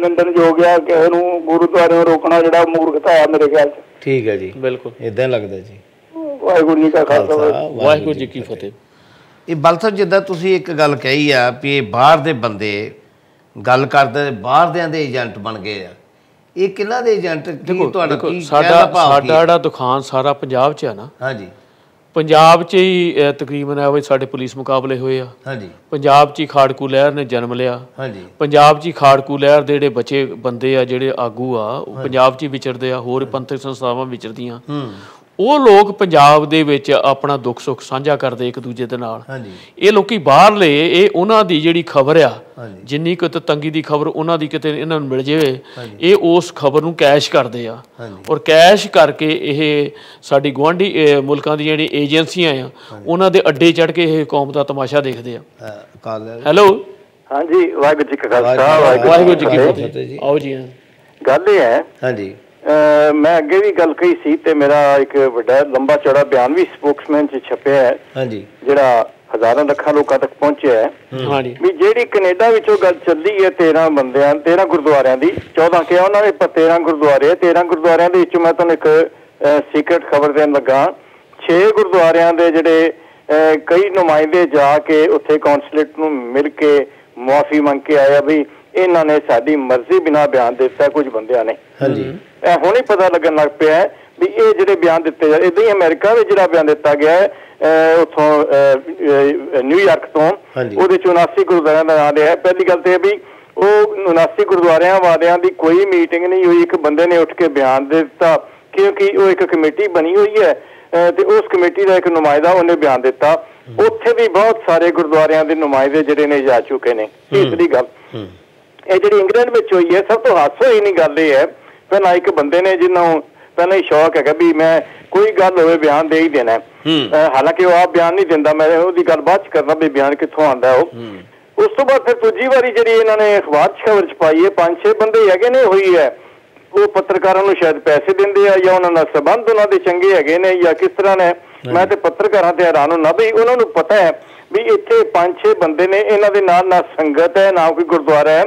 ਨਿੰਦਨ ਯੋਗ ਆ ਕਿਸੇ ਨੂੰ ਗੁਰਦੁਆਰਿਆਂ ਰੋਕਣਾ ਜਿਹੜਾ ਮੂਰਖਤਾ ਆ ਮੇਰੇ ਖਿਆਲ 'ਚ। ਠੀਕ ਹੈ ਜੀ। ਬਿਲਕੁਲ। ਇਦਾਂ ਲੱਗਦਾ ਜੀ। ਵਾਹਿਗੁਰੂ ਜੀ ਕਾ ਖਾਲਸਾ ਵਾਹਿਗੁਰੂ ਜੀ ਕੀ ਫਤਿਹ। ਇਹ ਬਲਸਰ ਜਿੱਦਾਂ ਤੁਸੀਂ ਇੱਕ ਗੱਲ ਕਹੀ ਆ ਵੀ ਇਹ ਬਾਹਰ ਦੇ ਬੰਦੇ ਗੱਲ ਕਰਦੇ ਬਾਹਰ ਦਿਆਂ ਦੇ ਏਜੰਟ ਬਣ ਗਏ ਆ। ਇਹ ਕਿਹਨਾਂ ਦੇ ਏਜੰਟ? ਕੀ ਤੁਹਾਡਾ ਕੀ ਸਾਡਾ ਸਾਡਾ? ਜਿਹੜਾ ਦੁਕਾਨ ਸਾਰਾ ਪੰਜਾਬ 'ਚ ਆ ਨਾ। ਹਾਂਜੀ। ਪੰਜਾਬ 'ਚ ਹੀ ਤਕਰੀਬਨ ਆ ਵੀ ਸਾਡੇ ਪੁਲਿਸ ਮੁਕਾਬਲੇ ਹੋਏ ਆ। ਹਾਂਜੀ। ਪੰਜਾਬ 'ਚ ਹੀ ਖਾੜਕੂ ਲਹਿਰ ਨੇ ਜਨਮ ਲਿਆ। ਹਾਂਜੀ। ਪੰਜਾਬ 'ਚ ਹੀ ਖਾੜਕੂ ਲਹਿਰ ਦੇ ਜਿਹੜੇ ਬੱਚੇ ਬੰਦੇ ਆ ਜਿਹੜੇ ਆਗੂ ਆ ਉਹ ਪੰਜਾਬ 'ਚ ਹੀ ਵਿਚਰਦੇ ਆ ਹੋਰ ਪੰਥਕ ਸੰਸਥਾਵਾਂ ਵਿਚਰਦੀਆਂ। ਹੂੰ। ਉਹ ਲੋਕ ਪੰਜਾਬ ਦੇ ਵਿੱਚ ਆਪਣਾ ਦੁੱਖ ਸੁੱਖ ਸਾਂਝਾ ਕਰਦੇ ਇੱਕ ਦੂਜੇ ਦੇ ਨਾਲ। ਇਹ ਲੋਕੀ ਬਾਹਰਲੇ ਇਹ ਉਹਨਾਂ ਦੀ ਜਿਹੜੀ ਖਬਰ ਆ। ਜਿੰਨੀ ਕੁ ਤੇ ਤੰਗੀ ਦੀ ਖਬਰ ਉਹਨਾਂ ਦੀ ਕਿਤੇ ਇਹਨਾਂ ਨੂੰ ਮਿਲ ਜਾਵੇ ਇਹ ਉਸ ਖਬਰ ਨੂੰ ਕੈਸ਼ ਕਰਦੇ ਆ। ਔਰ ਕੈਸ਼ ਕਰਕੇ ਇਹ ਸਾਡੀ ਗਵਾਂਢੀ ਮੁਲਕਾਂ ਦੀ ਜਿਹੜੀ ਏਜੰਸੀਆਂ ਆ ਉਹਨਾਂ ਦੇ ਅੱਡੇ ਚੜ ਕੇ ਇਹ ਕੌਮ ਦਾ ਤਮਾਸ਼ਾ ਦੇਖਦੇ ਆ। ਹੈਲੋ। ਹਾਂਜੀ ਵਾਹਿਗੁਰੂ ਜੀ ਕਾ ਵਾਹਿਗੁਰੂ ਵਾਹਿਗੁਰੂ ਜੀ ਕੀ ਫਤਿਹ। ਆਓ ਜੀ। ਹਾਂ। ਗੱਲ ਇਹ ਹੈ ਹਾਂਜੀ। ਮੈਂ ਅੱਗੇ ਵੀ ਗੱਲ ਕਹੀ ਸੀ ਤੇ ਮੇਰਾ ਇੱਕ ਵੱਡਾ ਲੰਬਾ ਚੌੜਾ ਬਿਆਨ ਵੀ ਸਪੋਕਸਮੈਨ 'ਚ ਛਪਿਆ ਹੈ। ਹਾਂਜੀ। ਜਿਹੜਾ ਹਜ਼ਾਰਾਂ ਲੱਖਾਂ ਲੋਕਾਂ ਤੱਕ ਪਹੁੰਚਿਆ ਹੈ। ਹਾਂਜੀ। ਵੀ ਜਿਹੜੀ ਕੈਨੇਡਾ ਵਿੱਚੋਂ ਗੱਲ ਚੱਲੀ ਹੈ 13 ਬੰਦਿਆਂ 13 ਗੁਰਦੁਆਰਿਆਂ ਦੀ 14 ਕਿਹਾ ਉਹਨਾਂ ਨੇ ਪਰ 13 ਗੁਰਦੁਆਰੇ ਆ 13 ਗੁਰਦੁਆਰਿਆਂ ਦੇ ਵਿੱਚੋਂ ਮੈਂ ਤੁਹਾਨੂੰ ਇੱਕ ਸੀਕ੍ਰੇਟ ਖਬਰ ਦੇਣ ਲੱਗਾ। 6 ਗੁਰਦੁਆਰਿਆਂ ਦੇ ਜਿਹੜੇ ਅਹ, ਕਈ ਨੁਮਾਇੰਦੇ ਜਾ ਕੇ ਉੱਥੇ ਕੌਂਸਲੇਟ ਨੂੰ ਮਿਲ ਕੇ ਮੁਆਫੀ ਮੰਗ ਕੇ ਆਇਆ ਵੀ ਇਹਨਾਂ ਨੇ ਸਾਡੀ ਮਰਜ਼ੀ ਬਿਨਾ ਬਿਆਨ ਦਿੱਤਾ ਕੁਝ ਬੰਦਿਆਂ ਨੇ। ਹਾਂਜੀ। ਇਹ ਹੁਣੇ ਪਤਾ ਲੱਗਣ ਲੱਗ ਪਿਆ ਹੈ ਵੀ ਇਹ ਜਿਹੜੇ ਬਿਆਨ ਦਿੱਤੇ ਜਾ ਇਦਾਂ ਹੀ ਅਮਰੀਕਾ ਵਿੱਚ ਜਿਹੜਾ ਬਿਆਨ ਦਿੱਤਾ ਗਿਆ ਹੈ ਉੱਥੋਂ ਨਿਊਯਾਰਕ ਤੋਂ। ਉਹਦੇ 'ਚ 79 ਗੁਰਦੁਆਰਿਆਂ ਦਾ ਨਾਮ ਲਿਆ ਹੈ। ਪਹਿਲੀ ਗੱਲ ਤੇ ਵੀ ਉਹ 79 ਗੁਰਦੁਆਰਿਆਂ ਵਾਲਿਆਂ ਦੀ ਕੋਈ ਮੀਟਿੰਗ ਨਹੀਂ ਹੋਈ। ਇੱਕ ਬੰਦੇ ਨੇ ਉੱਠ ਕੇ ਬਿਆਨ ਦੇ ਦਿੱਤਾ ਕਿਉਂਕਿ ਉਹ ਇੱਕ ਕਮੇਟੀ ਬਣੀ ਹੋਈ ਹੈ ਤੇ ਉਸ ਕਮੇਟੀ ਦਾ ਇੱਕ ਨੁਮਾਇੰਦਾ ਉਹਨੇ ਬਿਆਨ ਦਿੱਤਾ। ਉੱਥੇ ਵੀ ਬਹੁਤ ਸਾਰੇ ਗੁਰਦੁਆਰਿਆਂ ਦੇ ਨੁਮਾਇੰਦੇ ਜਿਹੜੇ ਨੇ ਜਾ ਚੁੱਕੇ ਨੇ। ਤੀਸਰੀ ਗੱਲ ਇਹ ਜਿਹੜੀ ਇੰਗਲੈਂਡ ਵਿੱਚ ਹੋਈ ਹੈ ਸਭ ਤੋਂ ਹਾਸੋ ਹੀ ਨਹੀਂ ਗੱਲ ਇਹ ਹੈ ਪਹਿਲਾਂ ਇੱਕ ਬੰਦੇ ਨੇ ਜਿਹਨੂੰ ਪਹਿਲਾਂ ਹੀ ਸ਼ੌਕ ਹੈਗਾ ਵੀ ਮੈਂ ਕੋਈ ਗੱਲ ਹੋਵੇ ਬਿਆਨ ਦੇ ਹੀ ਦੇਣਾ ਹਾਲਾਂਕਿ ਉਹ ਆਪ ਬਿਆਨ ਨਹੀਂ ਦਿੰਦਾ ਮੈਂ ਉਹਦੀ ਗੱਲ ਬਾਅਦ ਚ ਕਰਦਾ ਵੀ ਬਿਆਨ ਕਿੱਥੋਂ ਆਂਦਾ ਉਹ। ਉਸ ਤੋਂ ਬਾਅਦ ਫਿਰ ਦੂਜੀ ਵਾਰੀ ਜਿਹੜੀ ਇਹਨਾਂ ਨੇ ਅਖਬਾਰ 'ਚ ਖਬਰ ਛਪਾਈ ਹੈ ਪੰਜ ਛੇ ਬੰਦੇ ਹੈਗੇ ਨੇ ਹੋਈ ਹੈ। ਉਹ ਪੱਤਰਕਾਰਾਂ ਨੂੰ ਸ਼ਾਇਦ ਪੈਸੇ ਦਿੰਦੇ ਆ ਜਾਂ ਉਹਨਾਂ ਨਾਲ ਸੰਬੰਧ ਉਹਨਾਂ ਦੇ ਚੰਗੇ ਹੈਗੇ ਨੇ ਜਾਂ ਕਿਸ ਤਰ੍ਹਾਂ ਨੇ ਮੈਂ ਤੇ ਪੱਤਰਕਾਰਾਂ ਤੇ ਹੈਰਾਨ ਹੁੰਦਾ ਵੀ ਉਹਨਾਂ ਨੂੰ ਪਤਾ ਹੈ ਵੀ ਇੱਥੇ ਪੰਜ ਛੇ ਬੰਦੇ ਨੇ ਇਹਨਾਂ ਦੇ ਨਾਲ ਨਾ ਸੰਗਤ ਹੈ ਨਾ ਕੋਈ ਗੁਰਦੁਆਰਾ ਹੈ।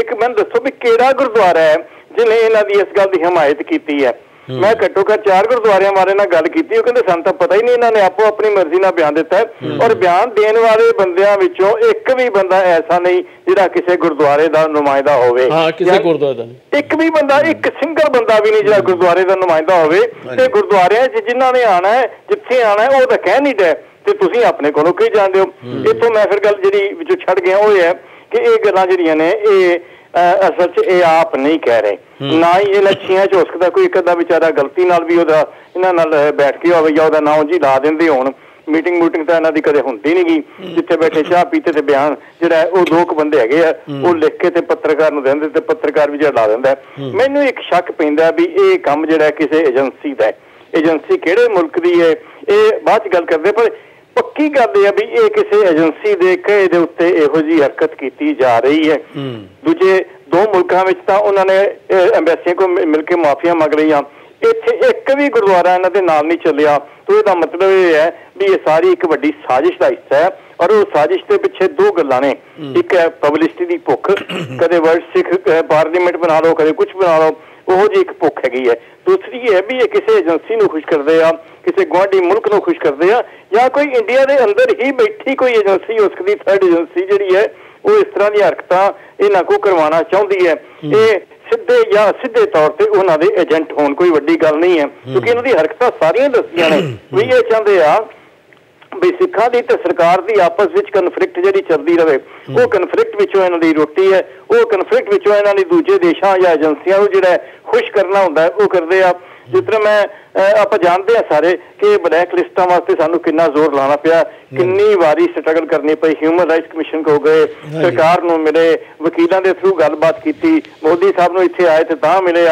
ਇੱਕ ਮੈਨੂੰ ਦੱਸੋ ਵੀ ਕਿਹੜਾ ਗੁਰਦੁਆਰਾ ਹੈ? ਜਿਹਨੇ ਇਹਨਾਂ ਦੀ ਇਸ ਗੱਲ ਦੀ ਹਮਾਇਤ ਕੀਤੀ ਹੈ। ਮੈਂ ਘੱਟੋ ਘੱਟ ਚਾਰ ਗੁਰਦੁਆਰਿਆਂ ਬਾਰੇ ਨਾਲ ਗੱਲ ਕੀਤੀ ਉਹ ਕਹਿੰਦੇ ਸਾਨੂੰ ਤਾਂ ਪਤਾ ਹੀ ਨਹੀਂ ਇਹਨਾਂ ਨੇ ਆਪੋ ਆਪਣੀ ਮਰਜ਼ੀ ਨਾਲ ਬਿਆਨ ਦਿੱਤਾ ਔਰ ਬਿਆਨ ਦੇਣ ਵਾਲੇ ਬੰਦਿਆਂ ਵਿੱਚੋਂ ਇੱਕ ਵੀ ਬੰਦਾ ਐਸਾ ਨਹੀਂ ਜਿਹੜਾ ਕਿਸੇ ਗੁਰਦੁਆਰੇ ਦਾ ਨੁਮਾਇੰਦਾ ਹੋਵੇ। ਹਾਂ ਕਿਸੇ ਜਾਂ- ਗੁਰਦੁਆਰੇ ਦਾ ਨਹੀਂ। ਇੱਕ ਵੀ ਬੰਦਾ ਇੱਕ ਸਿੰਗਲ ਬੰਦਾ ਵੀ ਨਹੀਂ ਜਿਹੜਾ ਗੁਰਦੁਆਰੇ ਦਾ ਨੁਮਾਇੰਦਾ ਹੋਵੇ। ਤੇ ਗੁਰਦੁਆਰਿਆਂ 'ਚ ਜਿਨ੍ਹਾਂ ਨੇ ਆਣਾ ਹੈ ਜਿੱਥੇ ਆਣਾ ਹੈ ਉਹ ਤਾਂ ਕਹਿ ਨਹੀਂ ਡੈ ਤੇ ਤੁਸੀਂ ਆਪਣੇ ਕੋਲੋਂ ਕੀ ਜਾਣਦੇ ਹੋ। ਇੱਥੋਂ ਮੈਂ ਫਿਰ ਗੱਲ ਜਿਹੜੀ ਵਿੱਚੋਂ ਛੱਡ ਗਿਆ ਉਹ ਇਹ ਹੈ ਕਿ ਇਹ ਗੱਲਾਂ ਜਿਹੜੀਆਂ ਨੇ ਇਹ ਅਸਲ 'ਚ ਇਹ ਆਪ ਨਹੀਂ ਕਹਿ ਰਹੇ। ਨਾ ਹੀ ਇਹ ਲੱਛੀਆਂ 'ਚ ਹੋ ਸਕਦਾ ਕੋਈ ਇੱਕ ਅੱਧਾ ਵਿਚਾਰਾ ਗਲਤੀ ਨਾਲ ਵੀ ਉਹਦਾ ਇਹਨਾਂ ਨਾਲ ਬੈਠ ਕੇ ਹੋਵੇ ਜਾਂ ਉਹਦਾ ਨਾਂ ਜੀ ਲਾ ਦਿੰਦੇ ਹੋਣ। ਮੀਟਿੰਗ ਮੀਟਿੰਗ ਤਾਂ ਇਹਨਾਂ ਦੀ ਕਦੇ ਹੁੰਦੀ ਨਹੀਂਗੀ ਜਿੱਥੇ ਬੈਠੇ ਚਾਹ ਪੀਤੇ ਤੇ ਬਿਆਨ ਜਿਹੜਾ ਉਹ ਦੋ ਕੁ ਬੰਦੇ ਹੈਗੇ ਆ ਉਹ ਲਿਖ ਕੇ ਤੇ ਪੱਤਰਕਾਰ ਨੂੰ ਦਿੰਦੇ ਤੇ ਪੱਤਰਕਾਰ ਵੀ ਜਿਹੜਾ ਲਾ ਦਿੰਦਾ। ਮੈਨੂੰ ਇੱਕ ਸ਼ੱਕ ਪੈਂਦਾ ਵੀ ਇਹ ਕੰਮ ਜਿਹੜਾ ਕਿਸੇ ਏਜੰਸੀ ਦਾ ਹੈ। ਏਜੰਸੀ ਕਿਹੜੇ ਮੁਲਕ ਦੀ ਹੈ? ਇਹ ਬਾਅਦ ਚ ਗੱਲ ਕਰਦੇ ਪਰ ਪੱਕੀ ਗੱਲ ਇਹ ਹੈ ਵੀ ਇਹ ਕਿਸੇ ਏਜੰਸੀ ਦੇ ਕਹੇ ਦੇ ਉੱਤੇ ਇਹੋ ਜੀ ਹਰਕਤ ਕੀਤੀ ਜਾ ਰਹੀ ਹੈ। ਦੂਜੇ ਦੋ ਮੁਲਕਾਂ ਵਿੱਚ ਤਾਂ ਉਹਨਾਂ ਨੇ ਐਮਬੈਸੀਆਂ ਕੋਲ ਮਿਲ ਕੇ ਮਾਫੀਆਂ ਮੰਗ ਲਈਆਂ। ਇੱਥੇ ਇੱਕ ਵੀ ਗੁਰਦੁਆਰਾ ਇਹਨਾਂ ਦੇ ਨਾਲ ਨਹੀਂ ਚੱਲਿਆ। ਤਾਂ ਇਹਦਾ ਮਤਲਬ ਇਹ ਹੈ ਵੀ ਇਹ ਸਾਰੀ ਇੱਕ ਵੱਡੀ ਸਾਜ਼ਿਸ਼ ਦਾ ਹਿੱਸਾ ਹੈ ਔਰ ਉਹ ਸਾਜ਼ਿਸ਼ ਦੇ ਪਿੱਛੇ ਦੋ ਗੱਲਾਂ ਨੇ। ਇੱਕ ਹੈ ਪਬਲਿਸਿਟੀ ਦੀ ਭੁੱਖ ਕਦੇ ਵਰਲਡ ਸਿੱਖ ਪਾਰਲੀਮੈਂਟ ਬਣਾ ਲਓ ਕਦੇ ਕੁਝ ਬਣਾ ਲਓ ਉਹੋ ਜਿਹੀ ਇੱਕ ਭੁੱਖ ਹੈਗੀ ਹੈ। ਦੂਸਰੀ ਇਹ ਹੈ ਵੀ ਇਹ ਕਿਸੇ ਏਜੰਸੀ ਨੂੰ ਖੁਸ਼ ਕਰਦੇ ਆ ਕਿਸੇ ਗੁਆਂਢੀ ਮੁਲਕ ਨੂੰ ਖੁਸ਼ ਕਰਦੇ ਆ ਜਾਂ ਕੋਈ ਇੰਡੀਆ ਦੇ ਅੰਦਰ ਹੀ ਬੈਠੀ ਕੋਈ ਏਜੰਸੀ ਹੋ ਸਕਦੀ ਥਰਡ ਏਜੰਸੀ ਜਿਹੜੀ ਹੈ ਉਹ ਇਸ ਤਰ੍ਹਾਂ ਦੀਆਂ ਹਰਕਤਾਂ ਇਹਨਾਂ ਕੋ ਕਰਵਾਉਣਾ ਚਾਹੁੰਦੀ ਹੈ। ਇਹ ਸਿੱਧੇ ਜਾਂ ਸਿੱਧੇ ਤੌਰ ਤੇ ਉਹਨਾਂ ਦੇ ਏਜੰਟ ਹੋਣ ਕੋਈ ਵੱਡੀ ਗੱਲ ਨਹੀਂ ਹੈ ਕਿਉਂਕਿ ਇਹਨਾਂ ਦੀ ਹਰਕਤਾਂ ਸਾਰੀਆਂ ਦੱਸੀਆਂ ਨੇ। ਵੀ ਇਹ ਚਾਹੁੰਦੇ ਆ ਵੀ ਸਿੱਖਾਂ ਦੀ ਤੇ ਸਰਕਾਰ ਦੀ ਆਪਸ ਵਿੱਚ ਕਨਫਲਿਕਟ ਜਿਹੜੀ ਚੱਲਦੀ ਰਵੇ ਉਹ ਕਨਫਲਿਕਟ ਵਿੱਚੋਂ ਇਹਨਾਂ ਦੀ ਰੋਟੀ ਹੈ ਉਹ ਕਨਫਲਿਕਟ ਵਿੱਚੋਂ ਇਹਨਾਂ ਦੀ ਦੂਜੇ ਦੇਸ਼ਾਂ ਜਾਂ ਏਜੰਸੀਆਂ ਨੂੰ ਜਿਹੜਾ ਖੁਸ਼ ਕਰਨਾ ਹੁੰਦਾ ਉਹ ਕਰਦੇ ਆ। ਜਿਸ ਤਰ੍ਹਾਂ ਮੈਂ ਆਪਾਂ ਜਾਣਦੇ ਆ ਸਾਰੇ ਕਿ ਬਲੈਕ ਲਿਸਟਾਂ ਵਾਸਤੇ ਸਾਨੂੰ ਕਿੰਨਾ ਜ਼ੋਰ ਲਾਉਣਾ ਪਿਆ। ਕਿੰਨੀ ਵਾਰੀ ਸਟਰਗਲ ਕਰਨੀ ਪਈ ਹਿਊਮਨ ਰਾਈਟਸ ਕਮਿਸ਼ਨ ਕੋ ਗਏ ਸਰਕਾਰ ਨੂੰ ਮਿਲੇ ਵਕੀਲਾਂ ਦੇ ਥਰੂ ਗੱਲਬਾਤ ਕੀਤੀ ਮੋਦੀ ਸਾਹਿਬ ਨੂੰ ਇੱਥੇ ਆਏ ਤੇ ਤਾਂ ਮਿਲੇ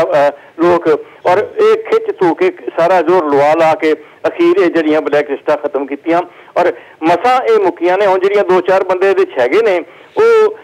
ਲੋਕ। ਔਰ ਇਹ ਖਿੱਚ ਧੂ ਕੇ ਸਾਰਾ ਜ਼ੋਰ ਲਵਾ ਲਾ ਕੇ ਅਖੀਰ ਇਹ ਜਿਹੜੀਆਂ ਬਲੈਕ ਲਿਸਟਾਂ ਖਤਮ ਕੀਤੀਆਂ ਔਰ ਮਸਾਂ ਇਹ ਮੁੱਕੀਆਂ ਨੇ ਹੁਣ ਜਿਹੜੀਆਂ ਦੋ ਚਾਰ ਬੰਦੇ 'ਚ ਹੈਗੇ ਨੇ ਉਹ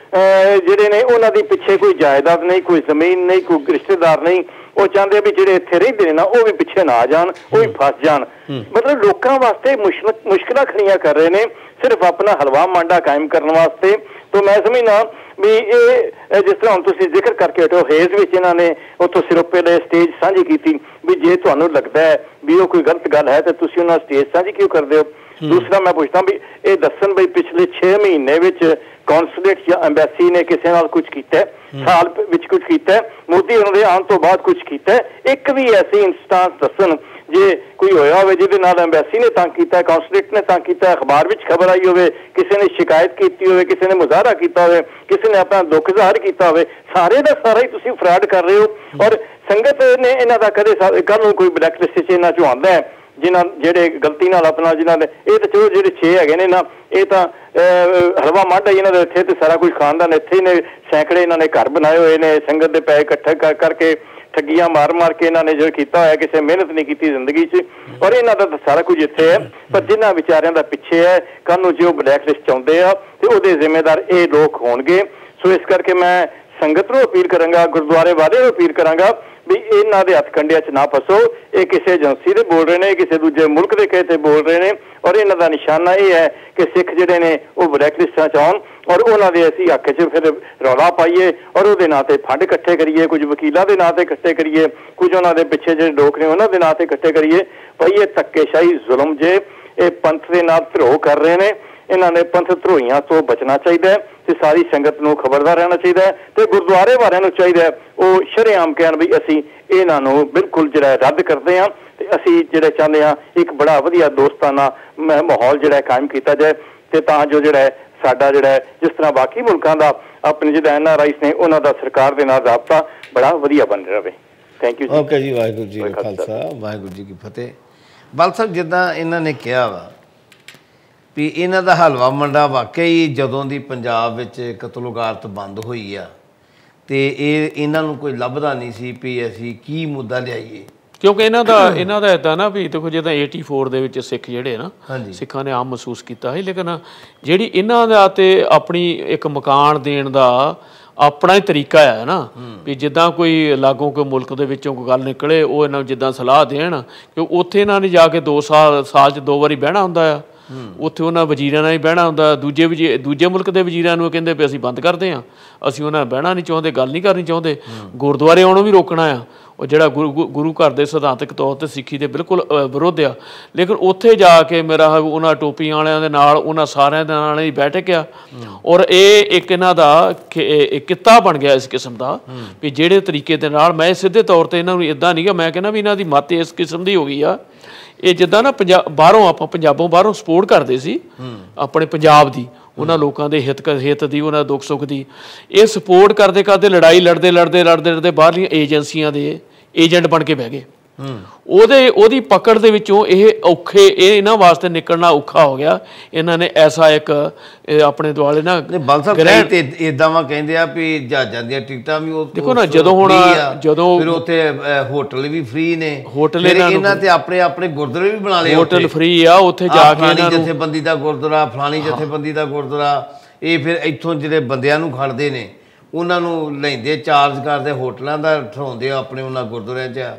ਜਿਹੜੇ ਨੇ ਉਹਨਾਂ ਦੀ ਪਿੱਛੇ ਕੋਈ ਜਾਇਦਾਦ ਨਹੀਂ ਕੋਈ ਜ਼ਮੀਨ ਨਹੀਂ ਕੋਈ ਰਿਸ਼ਤੇਦਾਰ ਨਹੀਂ ਉਹ ਚਾਹੁੰਦੇ ਵੀ ਜਿਹੜੇ ਇੱਥੇ ਰਹਿੰਦੇ ਨੇ ਨਾ ਉਹ ਵੀ ਪਿੱਛੇ ਨਾ ਆ ਜਾਣ ਉਹ ਵੀ ਫਸ ਜਾਣ। ਮਤਲਬ ਲੋਕਾਂ ਵਾਸਤੇ ਮੁਸ਼ਕਲਾਂ ਖੜੀਆਂ ਕਰ ਰਹੇ ਨੇ ਸਿਰਫ ਆਪਣਾ ਹਲਵਾ ਮਾਂਡਾ ਕਾਇਮ ਕਰਨ ਵਾਸਤੇ ਤੋਂ ਮੈਂ ਸਮਝਣਾ ਵੀ ਇਹ ਜਿਸ ਤਰ੍ਹਾਂ ਹੁਣ ਤੁਸੀਂ ਜ਼ਿਕਰ ਕਰਕੇ ਹਟੋ ਹੇਜ਼ ਵਿੱਚ ਇਹਨਾਂ ਨੇ ਉੱਥੋਂ ਸਿਰੋਪੇ ਦੇ ਸਟੇਜ ਸਾਂਝੀ ਕੀਤੀ ਵੀ ਜੇ ਤੁਹਾਨੂੰ ਲੱਗਦਾ ਹੈ ਵੀ ਉਹ ਕੋਈ ਗਲਤ ਗੱਲ ਹੈ ਤਾਂ ਤੁਸੀਂ ਉਹਨਾਂ ਸਟੇਜ ਸਾਂਝੀ ਕਿਉਂ ਕਰਦੇ ਹੋ ਦੂਸਰਾ ਮੈਂ ਪੁੱਛਦਾ ਵੀ ਇਹ ਦੱਸਣ ਵੀ ਪਿਛਲੇ 6 ਮਹੀਨੇ ਵਿੱਚ ਕੌਂਸੂਲੇਟ ਜਾਂ ਐਮਬੈਸੀ ਨੇ ਕਿਸੇ ਨਾਲ ਕੁਝ ਕੀਤਾ? ਸਾਲ ਵਿੱਚ ਕੁਝ ਕੀਤਾ? ਮੋਦੀ ਉਹਨਾਂ ਦੇ ਆਉਣ ਤੋਂ ਬਾਅਦ ਕੁਝ ਕੀਤਾ? ਇੱਕ ਵੀ ਐਸੀ ਇਨਸਟੈਂਸ ਦੱਸਣ ਜੇ ਕੋਈ ਹੋਇਆ ਹੋਵੇ ਜਿਹਦੇ ਨਾਲ ਐਮਬੈਸੀ ਨੇ ਤੰਗ ਕੀਤਾ ਹੈ ਕੌਂਸੂਲੇਟ ਨੇ ਤੰਗ ਕੀਤਾ ਹੈ ਅਖਬਾਰ ਵਿੱਚ ਖਬਰ ਆਈ ਹੋਵੇ ਕਿਸੇ ਨੇ ਸ਼ਿਕਾਇਤ ਕੀਤੀ ਹੋਵੇ ਕਿਸੇ ਨੇ ਮੁਜ਼ਾਹਰਾ ਕੀਤਾ ਹੋਵੇ ਕਿਸੇ ਨੇ ਆਪਣਾ ਦੁੱਖ ਜ਼ਾਹਰ ਕੀਤਾ ਹੋਵੇ ਸਾਰੇ ਦਾ ਸਾਰਾ ਹੀ ਤੁਸੀਂ ਫਰਾਡ ਕਰ ਰਹੇ ਹੋ। ਔਰ ਸੰਗਤ ਨੇ ਇਹਨਾਂ ਦਾ ਕਦੇ ਕੱਲ ਨੂੰ ਕੋਈ ਬਲੈਕ ਲਿਸਟ 'ਚ ਇਹਨਾਂ ਚੋਂ ਆਉਂਦਾ ਹੈ ਜਿਨ੍ਹਾਂ ਜਿਹੜੇ ਗਲਤੀ ਨਾਲ ਆਪਣਾ ਜਿਨ੍ਹਾਂ ਦੇ ਇਹ ਤਾਂ ਚਲੋ ਜਿਹੜੇ 6 ਹੈਗੇ ਨੇ ਨਾ ਇਹ ਤਾਂ ਹਲਵਾ ਮਾਂਡਾ ਇਹਨਾਂ ਦੇ ਇੱਥੇ ਤੇ ਸਾਰਾ ਕੁਝ ਖਾਨਦਾਨ ਇੱਥੇ ਹੀ ਨੇ ਸੈਂਕੜੇ ਇਹਨਾਂ ਨੇ ਘਰ ਬਣਾਏ ਹੋਏ ਨੇ ਸੰਗਤ ਦੇ ਪੈਸੇ ਇਕੱਠੇ ਕਰ ਕਰਕੇ ਠੱਗੀਆਂ ਮਾਰ ਮਾਰ ਕੇ ਇਹਨਾਂ ਨੇ ਜੋ ਕੀਤਾ ਹੋਇਆ, ਕਿਸੇ ਮਿਹਨਤ ਨਹੀਂ ਕੀਤੀ ਜ਼ਿੰਦਗੀ 'ਚ। ਔਰ ਇਹਨਾਂ ਦਾ ਤਾਂ ਸਾਰਾ ਕੁਝ ਇੱਥੇ ਹੈ। ਪਰ ਜਿਨ੍ਹਾਂ ਵਿਚਾਰਿਆਂ ਦਾ ਪਿੱਛੇ ਹੈ ਕੱਲ ਨੂੰ ਜੇ ਉਹ ਬਲੈਕ ਲਿਸਟ ਚਾਹੁੰਦੇ ਆ, ਤੇ ਉਹਦੇ ਜ਼ਿੰਮੇਦਾਰ ਇਹ ਲੋਕ ਹੋਣਗੇ। ਸੋ ਇਸ ਕਰਕੇ ਮੈਂ ਸੰਗਤ ਨੂੰ ਅਪੀਲ ਕਰਾਂਗਾ, ਗੁਰਦੁਆਰੇ ਵਾਲੇ ਨੂੰ ਅਪੀਲ ਕਰਾਂਗਾ ਵੀ ਇਹਨਾਂ ਦੇ ਹੱਥ ਕੰਡਿਆਂ 'ਚ ਨਾ ਫਸੋ। ਇਹ ਕਿਸੇ ਏਜੰਸੀ ਦੇ ਬੋਲ ਰਹੇ ਨੇ, ਕਿਸੇ ਦੂਜੇ ਮੁਲਕ ਦੇ ਕਹੇ ਤੇ ਬੋਲ ਰਹੇ ਨੇ। ਔਰ ਇਹਨਾਂ ਦਾ ਨਿਸ਼ਾਨਾ ਇਹ ਹੈ ਕਿ ਸਿੱਖ ਜਿਹੜੇ ਨੇ, ਉਹ ਬਲੈਕ ਲਿਸਟਾਂ 'ਚ ਆਉਣ ਔਰ ਉਹਨਾਂ ਦੇ ਅਸੀਂ ਹੱਕ 'ਚ ਫਿਰ ਰੌਲਾ ਪਾਈਏ ਔਰ ਉਹਦੇ ਨਾਂ ਤੇ ਫੰਡ ਇਕੱਠੇ ਕਰੀਏ, ਕੁਝ ਵਕੀਲਾਂ ਦੇ ਨਾਂ ਤੇ ਇਕੱਠੇ ਕਰੀਏ, ਕੁਝ ਉਹਨਾਂ ਦੇ ਪਿੱਛੇ ਜਿਹੜੇ ਲੋਕ ਨੇ ਉਹਨਾਂ ਦੇ ਨਾਂ ਤੇ ਇਕੱਠੇ ਕਰੀਏ। ਭਾਈ ਇਹ ਧੱਕੇਸ਼ਾਹੀ ਜ਼ੁਲਮ ਜੇ, ਇਹ ਪੰਥ ਦੇ ਨਾਲ ਧਰੋ ਕਰ ਰਹੇ ਨੇ। ਇਹਨਾਂ ਨੇ ਪੰਥ ਧਰੋਈਆਂ ਤੋਂ ਬਚਣਾ ਚਾਹੀਦਾ ਹੈ ਤੇ ਸਾਰੀ ਸੰਗਤ ਨੂੰ ਖਬਰਦਾਰ ਰਹਿਣਾ ਚਾਹੀਦਾ ਹੈ ਤੇ ਗੁਰਦੁਆਰੇ ਵਾਲਿਆਂ ਨੂੰ ਚਾਹੀਦਾ ਉਹ ਸ਼ਰੇਆਮ ਕਹਿਣ ਵੀ ਅਸੀਂ ਇਹਨਾਂ ਨੂੰ ਬਿਲਕੁਲ ਜਿਹੜਾ ਰੱਦ ਕਰਦੇ ਹਾਂ ਤੇ ਅਸੀਂ ਜਿਹੜੇ ਚਾਹੁੰਦੇ ਹਾਂ ਇੱਕ ਬੜਾ ਵਧੀਆ ਦੋਸਤਾਨਾ ਮਾਹੌਲ ਜਿਹੜਾ ਕਾਇਮ ਕੀਤਾ ਜਾਏ ਤੇ ਤਾਂ ਜੋ ਜਿਹੜਾ ਸਾਡਾ ਜਿਹੜਾ ਜਿਸ ਤਰ੍ਹਾਂ ਬਾਕੀ ਮੁਲਕਾਂ ਦਾ ਆਪਣੇ ਜਿਹੜਾ ਐਨਆਰਆਈਸ ਨੇ ਉਹਨਾਂ ਦਾ ਸਰਕਾਰ ਦੇ ਨਾਲ ਰਾਬਤਾ ਬੜਾ ਵਧੀਆ ਬਣ ਰਿਹਾ। ਰਹੇ ਥੈਂਕ ਯੂ ਜੀ। ਓਕੇ ਜੀ ਵਾਹਿਗੁਰੂ ਜੀ ਕਾ ਖਾਲਸਾ ਵਾਹਿਗੁਰੂ ਜੀ ਕੀ ਫਤਿਹ। ਬਲ ਸਾਹਿਬ ਜਿੱਦਾਂ ਇਹਨਾਂ ਨੇ ਕਿਹਾ ਵਾ ਵੀ ਇਹਨਾਂ ਦਾ ਹਲਵਾ ਮੰਡਾ ਵਾਕਈ ਜਦੋਂ ਦੀ ਪੰਜਾਬ ਵਿੱਚ ਕਤਲੋਗਾਰਤ ਬੰਦ ਹੋਈ ਆ ਤੇ ਇਹ ਇਹਨਾਂ ਨੂੰ ਕੋਈ ਲੱਭਦਾ ਨਹੀਂ ਸੀ ਵੀ ਅਸੀਂ ਕੀ ਮੁੱਦਾ ਲਿਆਈਏ। ਕਿਉਂਕਿ ਇਹਨਾਂ ਦਾ ਇਹਨਾਂ ਦਾ ਇਦਾਂ ਨਾ ਵੀ ਦੇਖੋ ਜਿੱਦਾਂ 84 ਦੇ ਵਿੱਚ ਸਿੱਖ ਜਿਹੜੇ ਨਾ। ਸਿੱਖਾਂ ਨੇ ਆਮ ਮਹਿਸੂਸ ਕੀਤਾ ਸੀ ਲੇਕਿਨ ਜਿਹੜੀ ਇਹਨਾਂ ਦਾ ਤੇ ਆਪਣੀ ਇੱਕ ਮਕਾਨ ਦੇਣ ਦਾ ਆਪਣਾ ਹੀ ਤਰੀਕਾ ਹੈ ਨਾ ਵੀ ਜਿੱਦਾਂ ਕੋਈ ਲਾਗੋਂ ਕੋਈ ਮੁਲਕ ਦੇ ਵਿੱਚੋਂ ਕੋਈ ਗੱਲ ਨਿਕਲੇ ਉਹ ਇਹਨਾਂ ਨੂੰ ਜਿੱਦਾਂ ਸਲਾਹ ਦੇਣ ਕਿ ਉੱਥੇ ਇਹਨਾਂ ਨੇ ਜਾ ਕੇ 2 ਸਾਲ ਸਾਲ 'ਚ ਦੋ ਵਾਰੀ ਬਹਿਣਾ ਹੁੰਦਾ ਆ। ਉੱਥੇ ਉਹਨਾਂ ਵਜ਼ੀਰਾਂ ਨਾਲ ਹੀ ਬਹਿਣਾ ਹੁੰਦਾ ਦੂਜੇ ਦੂਜੇ ਮੁਲਕ ਦੇ ਵਜ਼ੀਰਾਂ ਨੂੰ ਕਹਿੰਦੇ ਵੀ ਅਸੀਂ ਬੰਦ ਕਰਦੇ ਹਾਂ। ਅਸੀਂ ਉਹਨਾਂ ਨਾਲ ਬਹਿਣਾ ਨਹੀਂ ਚਾਹੁੰਦੇ ਗੱਲ ਨਹੀਂ ਕਰਨੀ ਚਾਹੁੰਦੇ। ਗੁਰਦੁਆਰੇ ਆਉਣੋਂ ਵੀ ਰੋਕਣਾ ਆ। ਉਹ ਜਿਹੜਾ ਗੁਰੂ ਗੁਰੂ- ਗੁਰੂ ਘਰ ਦੇ ਸਿਧਾਂਤਕ ਤੌਰ ਤੇ ਸਿੱਖੀ ਦੇ ਬਿਲਕੁਲ ਅ, ਵਿਰੁੱਧ ਆ। ਲੇਕਿਨ ਉੱਥੇ ਜਾ ਕੇ ਮੇਰਾ ਉਹਨਾਂ ਟੋਪੀਆਂ ਵਾਲਿਆਂ ਦੇ ਨਾਲ ਉਹਨਾਂ ਸਾਰਿਆਂ ਦੇ ਨਾਲ ਹੀ ਬੈਠਕ ਆ ਔਰ ਇਹ ਇੱਕ ਇਹਨਾਂ ਦਾ ਕਿ- ਕਿੱਤਾ ਬਣ ਗਿਆ ਇਸ ਕਿਸਮ ਦਾ ਵੀ ਜਿਹੜੇ ਤਰੀਕੇ ਦੇ ਨਾਲ ਮੈਂ ਸਿੱਧੇ ਤੌਰ ਤੇ ਇਹਨਾਂ ਨੂੰ ਇਦਾਂ ਨਹੀਂ ਕਿ ਮੈਂ ਕਹਿੰਦਾ ਵੀ ਇਹਨਾਂ ਦੀ ਮੱਤ ਇਸ ਕਿਸਮ ਦੀ ਹੋ ਗਈ ਆ ਇਹ ਜਿੱਦਾਂ ਨਾ ਪੰਜਾਬ ਬਾਹਰੋਂ ਆਪਾਂ ਪੰਜਾਬੋਂ ਬਾਹਰੋਂ ਸਪੋਰਟ ਕਰਦੇ ਸੀ, ਆਪਣੇ ਪੰਜਾਬ ਦੀ, ਉਹਨਾਂ ਲੋਕਾਂ ਦੇ ਹਿੱਤ ਕ- ਹਿੱਤ ਦੀ, ਉਹਨਾਂ ਦੁੱਖ ਸੁੱਖ ਦੀ। ਇਹ ਸਪੋਰਟ ਕਰਦੇ ਕਰਦੇ ਲੜਾਈ ਲੜਦੇ ਲੜਦੇ ਲੜਦੇ ਲੜਦੇ ਬਾਹਰਲੀਆਂ ਏਜੰਸੀਆਂ ਦੇ ਏਜੰਟ ਬਣ ਕੇ ਬਹਿ ਗਏ। ਉਹਦੇ ਉਹਦੀ ਪਕੜ ਦੇ ਵਿੱਚੋਂ ਇਹ ਔਖੇ ਇਹ ਇਹਨਾਂ ਵਾਸਤੇ ਨਿਕਲਣਾ ਔਖਾ ਹੋ ਗਿਆ ਇਹਨਾਂ ਨੇ ਐਸਾ ਇੱਕ ਆਪਣੇ ਦੁਆਲੇ ਨਾ ਸਾਹਿਬ ਤੇ ਇਦਾਂ ਵਾ ਕਹਿੰਦੇ ਆ ਵੀ ਜਹਾਜ਼ਾਂ ਦੀਆਂ ਟਿਕਟਾਂ ਵੀ ਉਹ ਦੇਖੋ ਨਾ, ਜਦੋਂ ਹੁਣ- ਆ। ਜਦੋਂ- ਫਿਰ ਉੱਥੇ ਹੋਟਲ ਵੀ ਫ੍ਰੀ ਨੇ ਹੋਟਲ ਇਹਨਾਂ ਤੇ ਆਪਣੇ ਆਪਣੇ ਗੁਰਦੁਆਰੇ ਵੀ ਬਣਾ ਲਏ ਹੋਟਲ। ਫ੍ਰੀ ਆ ਉੱਥੇ ਜਾ ਕੇ ਇਹਨਾਂ ਨੂੰ ਜਥੇਬੰਦੀ ਦਾ ਗੁਰਦੁਆਰਾ ਫਲਾਣੀ ਜਥੇਬੰਦੀ ਦਾ ਗੁਰਦੁਆਰਾ ਇਹ ਫਿਰ ਇੱਥੋਂ ਜਿਹੜੇ ਬੰਦਿਆਂ ਨੂੰ ਖੜਦੇ ਨੇ ਉਹਨਾਂ ਨੂੰ ਲੈਂਦੇ ਚਾਰਜ ਕਰਦੇ ਹੋਟਲਾਂ ਦਾ ਠਰਾਉਂਦੇ ਆ ਆਪਣੇ ਉਹਨਾਂ ਗੁਰਦੁਆਰਿਆਂ 'ਚ ਨਾ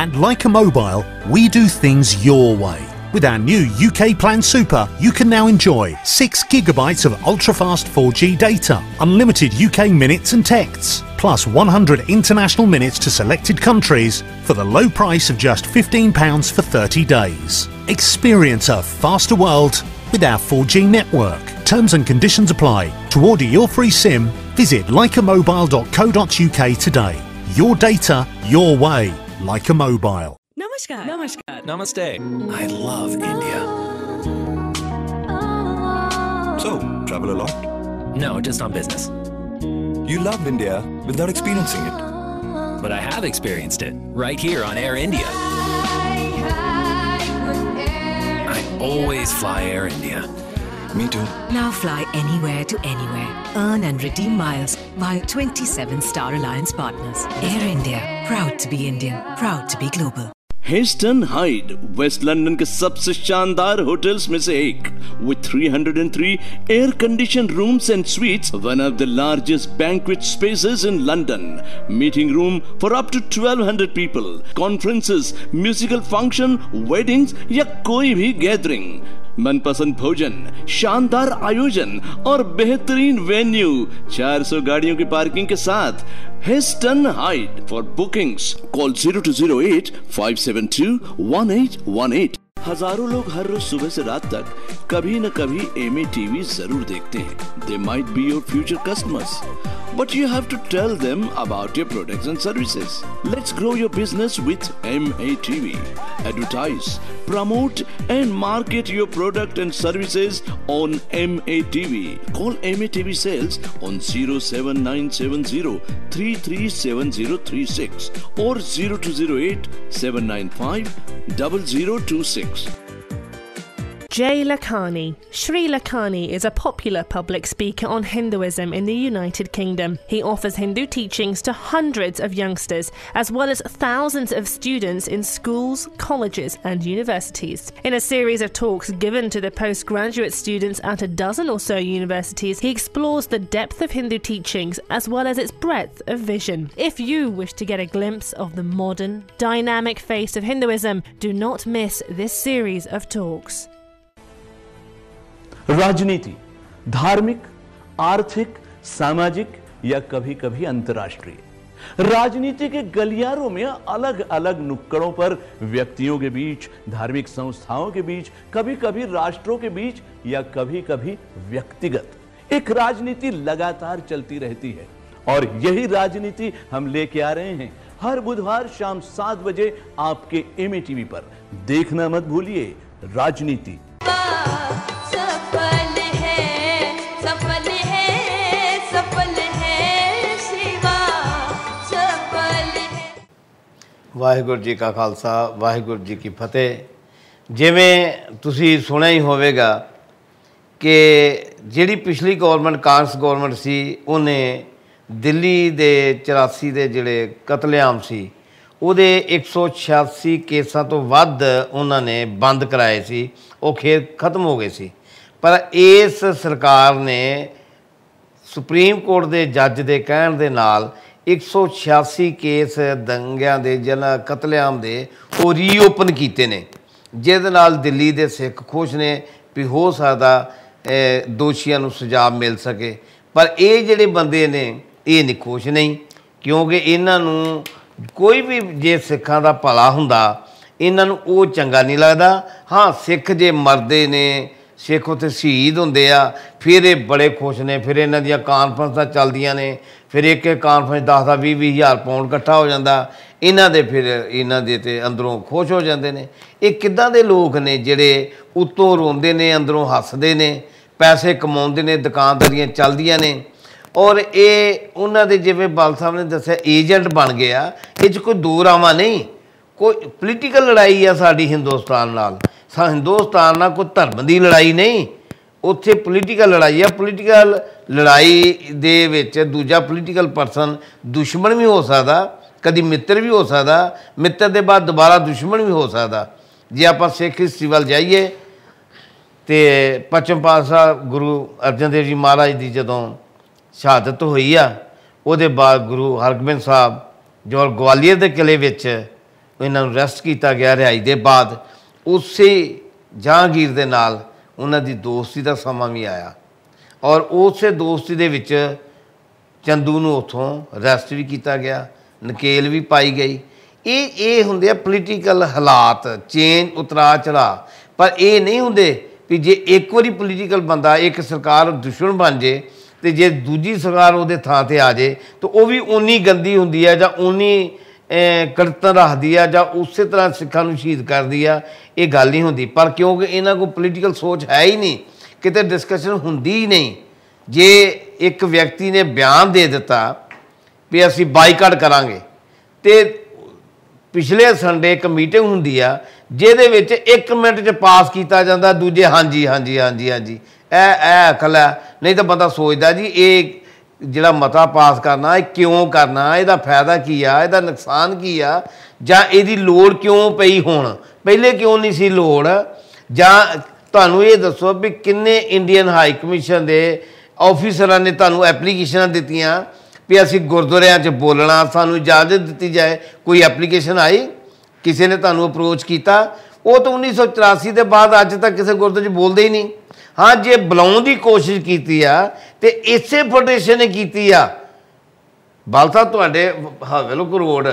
And like a mobile, we do things your way. With our new UK Plan Super, you can now enjoy 6 gigabytes of ultra-fast 4G data, unlimited UK minutes and texts, plus 100 international minutes to selected countries for the low price of just £15 for 30 days. Experience a faster world with our 4G network. Terms and conditions apply. To order your free SIM, visit likeamobile.co.uk today. Your data, your way. Like a mobile. Namaskar. Namaskar. Namaste. I love ah, India. Ah, ah. So, travel a lot? No, just on business. You love India without experiencing it. But I have experienced it right here on Air India. I always fly Air India. Me too. Now fly anywhere to anywhere. Earn and redeem miles via 27 Star Alliance partners. Air India. Proud to be Indian. Proud to be global. Heston Hyde West London के सबसे शानदार hotels में से एक with 303 air condition rooms and suites one of the largest banquet spaces in London meeting room for up to 1200 people conferences musical function weddings या कोई भी gathering मनपसंद भोजन, शानदार आयोजन और बेहतरीन वेन्यू 400 गाड़ियों की पार्किंग के साथ Heston Hyde. For bookings call zero two zero eight five seven two one eight one eight हज़ारों लोग हर रोज सुबह से रात तक कभी न कभी एम ए टीवी ज़रूर देखते हैं they might be your future customers but you have to tell them about your products and services let's grow your business with M A TV advertise, promote, and market your product and services on MATV. Call MATV Sales on 07970 337036 or 0208 795 0026. Thanks. Jay Lakhani. Sri Lakhani is a popular public speaker on Hinduism in the United Kingdom. He offers Hindu teachings to hundreds of youngsters, as well as thousands of students in schools, colleges, and universities. In a series of talks given to the postgraduate students at a dozen or so universities, he explores the depth of Hindu teachings as well as its breadth of vision. If you wish to get a glimpse of the modern, dynamic face of Hinduism, do not miss this series of talks. राजनीति, धार्मिक, आर्थिक, सामाजिक या कभी कभी अंतर्राष्ट्रीय। राजनीति के गलियारों में अलग अलग नुक्कड़ों पर व्यक्तियों के बीच, धार्मिक संस्थाओं के बीच कभी कभी राष्ट्रों के बीच या कभी कभी व्यक्तिगत। एक राजनीति लगातार चलती रहती है और यही राजनीति हम लेके आ रहे हैं। हर बुधवार शाम सात बजे आपके एम टीवी पर। देखना मत भूलिए, राजनीति। ਵਾਹਿਗੁਰੂ ਜੀ ਕਾ ਖਾਲਸਾ, ਵਾਹਿਗੁਰੂ ਜੀ ਕੀ ਫਤਿਹ। ਜਿਵੇਂ ਤੁਸੀਂ ਸੁਣਿਆ ਹੀ ਹੋਵੇਗਾ ਕਿ ਜਿਹੜੀ ਪਿਛਲੀ ਗਵਰਨਮੈਂਟ, ਕਾਂਗਰਸ ਗਵਰਨਮੈਂਟ ਸੀ, ਉਹਨੇ ਦਿੱਲੀ ਦੇ 84 ਦੇ ਜਿਹੜੇ ਕਤਲੇਆਮ ਸੀ, ਉਹਦੇ 186 ਕੇਸਾਂ ਤੋਂ ਵੱਧ ਉਹਨਾਂ ਨੇ ਬੰਦ ਕਰਾਏ ਸੀ, ਉਹ ਖੇਰ ਖਤਮ ਹੋ ਗਏ ਸੀ। ਪਰ ਇਸ ਸਰਕਾਰ ਨੇ ਸੁਪਰੀਮ ਕੋਰਟ ਦੇ ਜੱਜ ਦੇ ਕਹਿਣ ਦੇ ਨਾਲ 186 ਕੇਸ ਦੰਗਿਆਂ ਦੇ ਜਨਾ ਕਤਲੇਆਮ ਦੇ, ਉਹ ਰੀਓਪਨ ਕੀਤੇ ਨੇ। ਜਿਹਦੇ ਨਾਲ ਦਿੱਲੀ ਦੇ ਸਿੱਖ ਖੁਸ਼ ਨੇ ਵੀ ਹੋ ਸਕਦਾ ਦੋਸ਼ੀਆਂ ਨੂੰ ਸਜ਼ਾ ਮਿਲ ਸਕੇ। ਪਰ ਇਹ ਜਿਹੜੇ ਬੰਦੇ ਨੇ, ਇਹ ਨਹੀਂ ਖੁਸ਼ ਨਹੀਂ। ਕਿਉਂਕਿ ਇਹਨਾਂ ਨੂੰ ਕੋਈ ਵੀ ਜੇ ਸਿੱਖਾਂ ਦਾ ਭਲਾ ਹੁੰਦਾ, ਇਹਨਾਂ ਨੂੰ ਉਹ ਚੰਗਾ ਨਹੀਂ ਲੱਗਦਾ। ਹਾਂ, ਸਿੱਖ ਜੇ ਮਰਦੇ ਨੇ, ਸਿੱਖ ਉੱਥੇ ਸ਼ਹੀਦ ਹੁੰਦੇ ਆ, ਫਿਰ ਇਹ ਬੜੇ ਖੁਸ਼ ਨੇ, ਫਿਰ ਇਹਨਾਂ ਦੀਆਂ ਕਾਨਫਰੰਸਾਂ ਚੱਲਦੀਆਂ ਨੇ। ਫਿਰ ਇੱਕ ਇੱਕ ਕਾਨਫਰੰਸ 10 ਦਾ 20 ਵੀਹ ਹਜ਼ਾਰ ਪਾਉਂਡ ਇਕੱਠਾ ਹੋ ਜਾਂਦਾ। ਇਹਨਾਂ ਦੇ ਫਿਰ ਇਹਨਾਂ ਦੇ ਤੇ ਅੰਦਰੋਂ ਖੁਸ਼ ਹੋ ਜਾਂਦੇ ਨੇ। ਇਹ ਕਿੱਦਾਂ ਦੇ ਲੋਕ ਨੇ ਜਿਹੜੇ ਉੱਤੋਂ ਰੋਂਦੇ ਨੇ, ਅੰਦਰੋਂ ਹੱਸਦੇ ਨੇ, ਪੈਸੇ ਕਮਾਉਂਦੇ ਨੇ, ਦੁਕਾਨਦਾਰੀਆਂ ਚੱਲਦੀਆਂ ਨੇ? ਔਰ ਇਹ ਉਹਨਾਂ ਦੇ ਜਿਵੇਂ ਬਾਲ ਸਾਹਿਬ ਨੇ ਦੱਸਿਆ, ਏਜੰਟ ਬਣ ਗਿਆ ਇਹ 'ਚ ਕੋਈ ਦੋ ਰਾਵਾਂ ਨਹੀਂ। ਕੋਈ ਪੋਲੀਟੀਕਲ ਲੜਾਈ ਆ ਸਾਡੀ ਹਿੰਦੁਸਤਾਨ ਨਾਲ। ਸਾ ਹਿੰਦੁਸਤਾਨ ਨਾਲ ਕੋਈ ਧਰਮ ਦੀ ਲੜਾਈ ਨਹੀਂ। ਉੱਥੇ ਪੋਲੀਟੀਕਲ ਲੜਾਈ ਆ। ਪੋਲੀਟੀਕਲ ਲੜਾਈ ਦੇ ਵਿੱਚ ਦੂਜਾ ਪੋਲੀਟੀਕਲ ਪਰਸਨ ਦੁਸ਼ਮਣ ਵੀ ਹੋ ਸਕਦਾ, ਕਦੀ ਮਿੱਤਰ ਵੀ ਹੋ ਸਕਦਾ, ਮਿੱਤਰ ਦੇ ਬਾਅਦ ਦੁਬਾਰਾ ਦੁਸ਼ਮਣ ਵੀ ਹੋ ਸਕਦਾ। ਜੇ ਆਪਾਂ ਸਿੱਖ ਹਿਸਟਰੀ ਵੱਲ ਜਾਈਏ, ਤੇ ਪੱਛਮ ਪਾਤਸ਼ਾਹ ਗੁਰੂ ਅਰਜਨ ਦੇਵ ਜੀ ਮਹਾਰਾਜ ਦੀ ਜਦੋਂ ਸ਼ਹਾਦਤ ਹੋਈ ਆ, ਉਹਦੇ ਬਾਅਦ ਗੁਰੂ ਹਰਗੋਬਿੰਦ ਸਾਹਿਬ ਜੋ ਗਵਾਲੀਅਰ ਦੇ ਕਿਲੇ ਵਿੱਚ ਇਹਨਾਂ ਨੂੰ ਰੈਸਟ ਕੀਤਾ ਗਿਆ, ਰਿਹਾਈ ਦੇ ਬਾਅਦ ਉਸੇ ਜਹਾਂਗੀਰ ਦੇ ਨਾਲ ਉਹਨਾਂ ਦੀ ਦੋਸਤੀ ਦਾ ਸਮਾਂ ਵੀ ਆਇਆ। ਔਰ ਉਸੇ ਦੋਸਤੀ ਦੇ ਵਿੱਚ ਚੰਦੂ ਨੂੰ ਉਥੋਂ ਰੈਸਟ ਵੀ ਕੀਤਾ ਗਿਆ, ਨਕੇਲ ਵੀ ਪਾਈ ਗਈ। ਇਹ ਇਹ ਹੁੰਦੇ ਆ ਪੋਲੀਟੀਕਲ ਹਾਲਾਤ ਚੇਂਜ ਉਤਰਾ ਚੜਾ ਪਰ ਇਹ ਨਹੀਂ ਹੁੰਦੇ ਵੀ ਜੇ ਇੱਕ ਵਾਰੀ ਪੋਲੀਟੀਕਲ ਬੰਦਾ, ਇੱਕ ਸਰਕਾਰ ਦੁਸ਼ਮਣ ਬਣ ਜੇ ਤੇ ਜੇ ਦੂਜੀ ਸਰਕਾਰ ਉਹਦੇ ਥਾਂ ਤੇ ਆ ਜੇ, ਤਾਂ ਉਹ ਵੀ ਉਨੀ ਗੰਦੀ ਹੁੰਦੀ ਹੈ ਜਾਂ ਉਨੀ ਕਰਤਨ ਰੱਖਦੀ ਆ ਜਾਂ ਉਸੇ ਤਰ੍ਹਾਂ ਸਿੱਖਾਂ ਨੂੰ ਸ਼ਹੀਦ ਕਰਦੀ ਆ, ਇਹ ਗੱਲ ਨਹੀਂ ਹੁੰਦੀ। ਪਰ ਕਿਉਂਕਿ ਇਹਨਾਂ ਕੋਲ ਪੋਲੀਟੀਕਲ ਸੋਚ ਹੈ ਹੀ ਨਹੀਂ, ਕਿਤੇ ਡਿਸਕਸ਼ਨ ਹੁੰਦੀ ਹੀ ਨਹੀਂ। ਜੇ ਇੱਕ ਵਿਅਕਤੀ ਨੇ ਬਿਆਨ ਦੇ ਦਿੱਤਾ ਵੀ ਅਸੀਂ ਬਾਈਕਾਟ ਕਰਾਂਗੇ, ਤੇ ਪਿਛਲੇ ਸੰਡੇ ਇੱਕ ਮੀਟਿੰਗ ਹੁੰਦੀ ਆ, ਜਿਹਦੇ ਵਿੱਚ 1 ਮਿੰਟ 'ਚ ਪਾਸ ਕੀਤਾ ਜਾਂਦਾ, ਦੂਜੇ ਹਾਂਜੀ ਹਾਂਜੀ ਹਾਂਜੀ ਹਾਂਜੀ। ਇਹ ਇਹ ਅਕਲ ਹੈ ਨਹੀਂ ਤਾਂ ਬੰਦਾ ਸੋਚਦਾ ਜੀ, ਇਹ ਜਿਹੜਾ ਮਤਾ ਪਾਸ ਕਰਨਾ, ਇਹ ਕਿਉਂ ਕਰਨਾ, ਇਹਦਾ ਫਾਇਦਾ ਕੀ ਆ, ਇਹਦਾ ਨੁਕਸਾਨ ਕੀ ਆ, ਜਾਂ ਇਹਦੀ ਲੋੜ ਕਿਉਂ ਪਈ ਹੁਣ? ਪਹਿਲੇ ਕਿਉਂ ਨਹੀਂ ਸੀ ਲੋੜ? ਜਾਂ ਤੁਹਾਨੂੰ ਇਹ ਦੱਸੋ ਵੀ ਕਿੰਨੇ ਇੰਡੀਅਨ ਹਾਈ ਕਮਿਸ਼ਨ ਦੇ ਆਫੀਸਰਾਂ ਨੇ ਤੁਹਾਨੂੰ ਐਪਲੀਕੇਸ਼ਨਾਂ ਦਿੱਤੀਆਂ ਵੀ ਅਸੀਂ ਗੁਰਦੁਆਰਿਆਂ 'ਚ ਬੋਲਣਾ, ਸਾਨੂੰ ਇਜਾਜ਼ਤ ਦਿੱਤੀ ਜਾਏ, ਕੋਈ ਐਪਲੀਕੇਸ਼ਨ ਆਈ? ਕਿਸੇ ਨੇ ਤੁਹਾਨੂੰ ਅਪਰੋਚ ਕੀਤਾ? ਉਹ ਤਾਂ 1984 ਦੇ ਬਾਅਦ ਅੱਜ ਤੱਕ ਕਿਸੇ ਗੁਰਦੁਆਰੇ 'ਚ ਬੋਲਦੇ ਹੀ ਨਹੀਂ। ਹਾਂ, ਜੇ ਬੁਲਾਉਣ ਦੀ ਕੋਸ਼ਿਸ਼ ਕੀਤੀ ਆ, ਤੇ ਇਸੇ ਫੈਡਰੇਸ਼ਨ ਨੇ ਕੀਤੀ ਆ। ਬਾਲਸਾ ਤੁਹਾਡੇ ਹਵੇਲੋ ਰੋਡ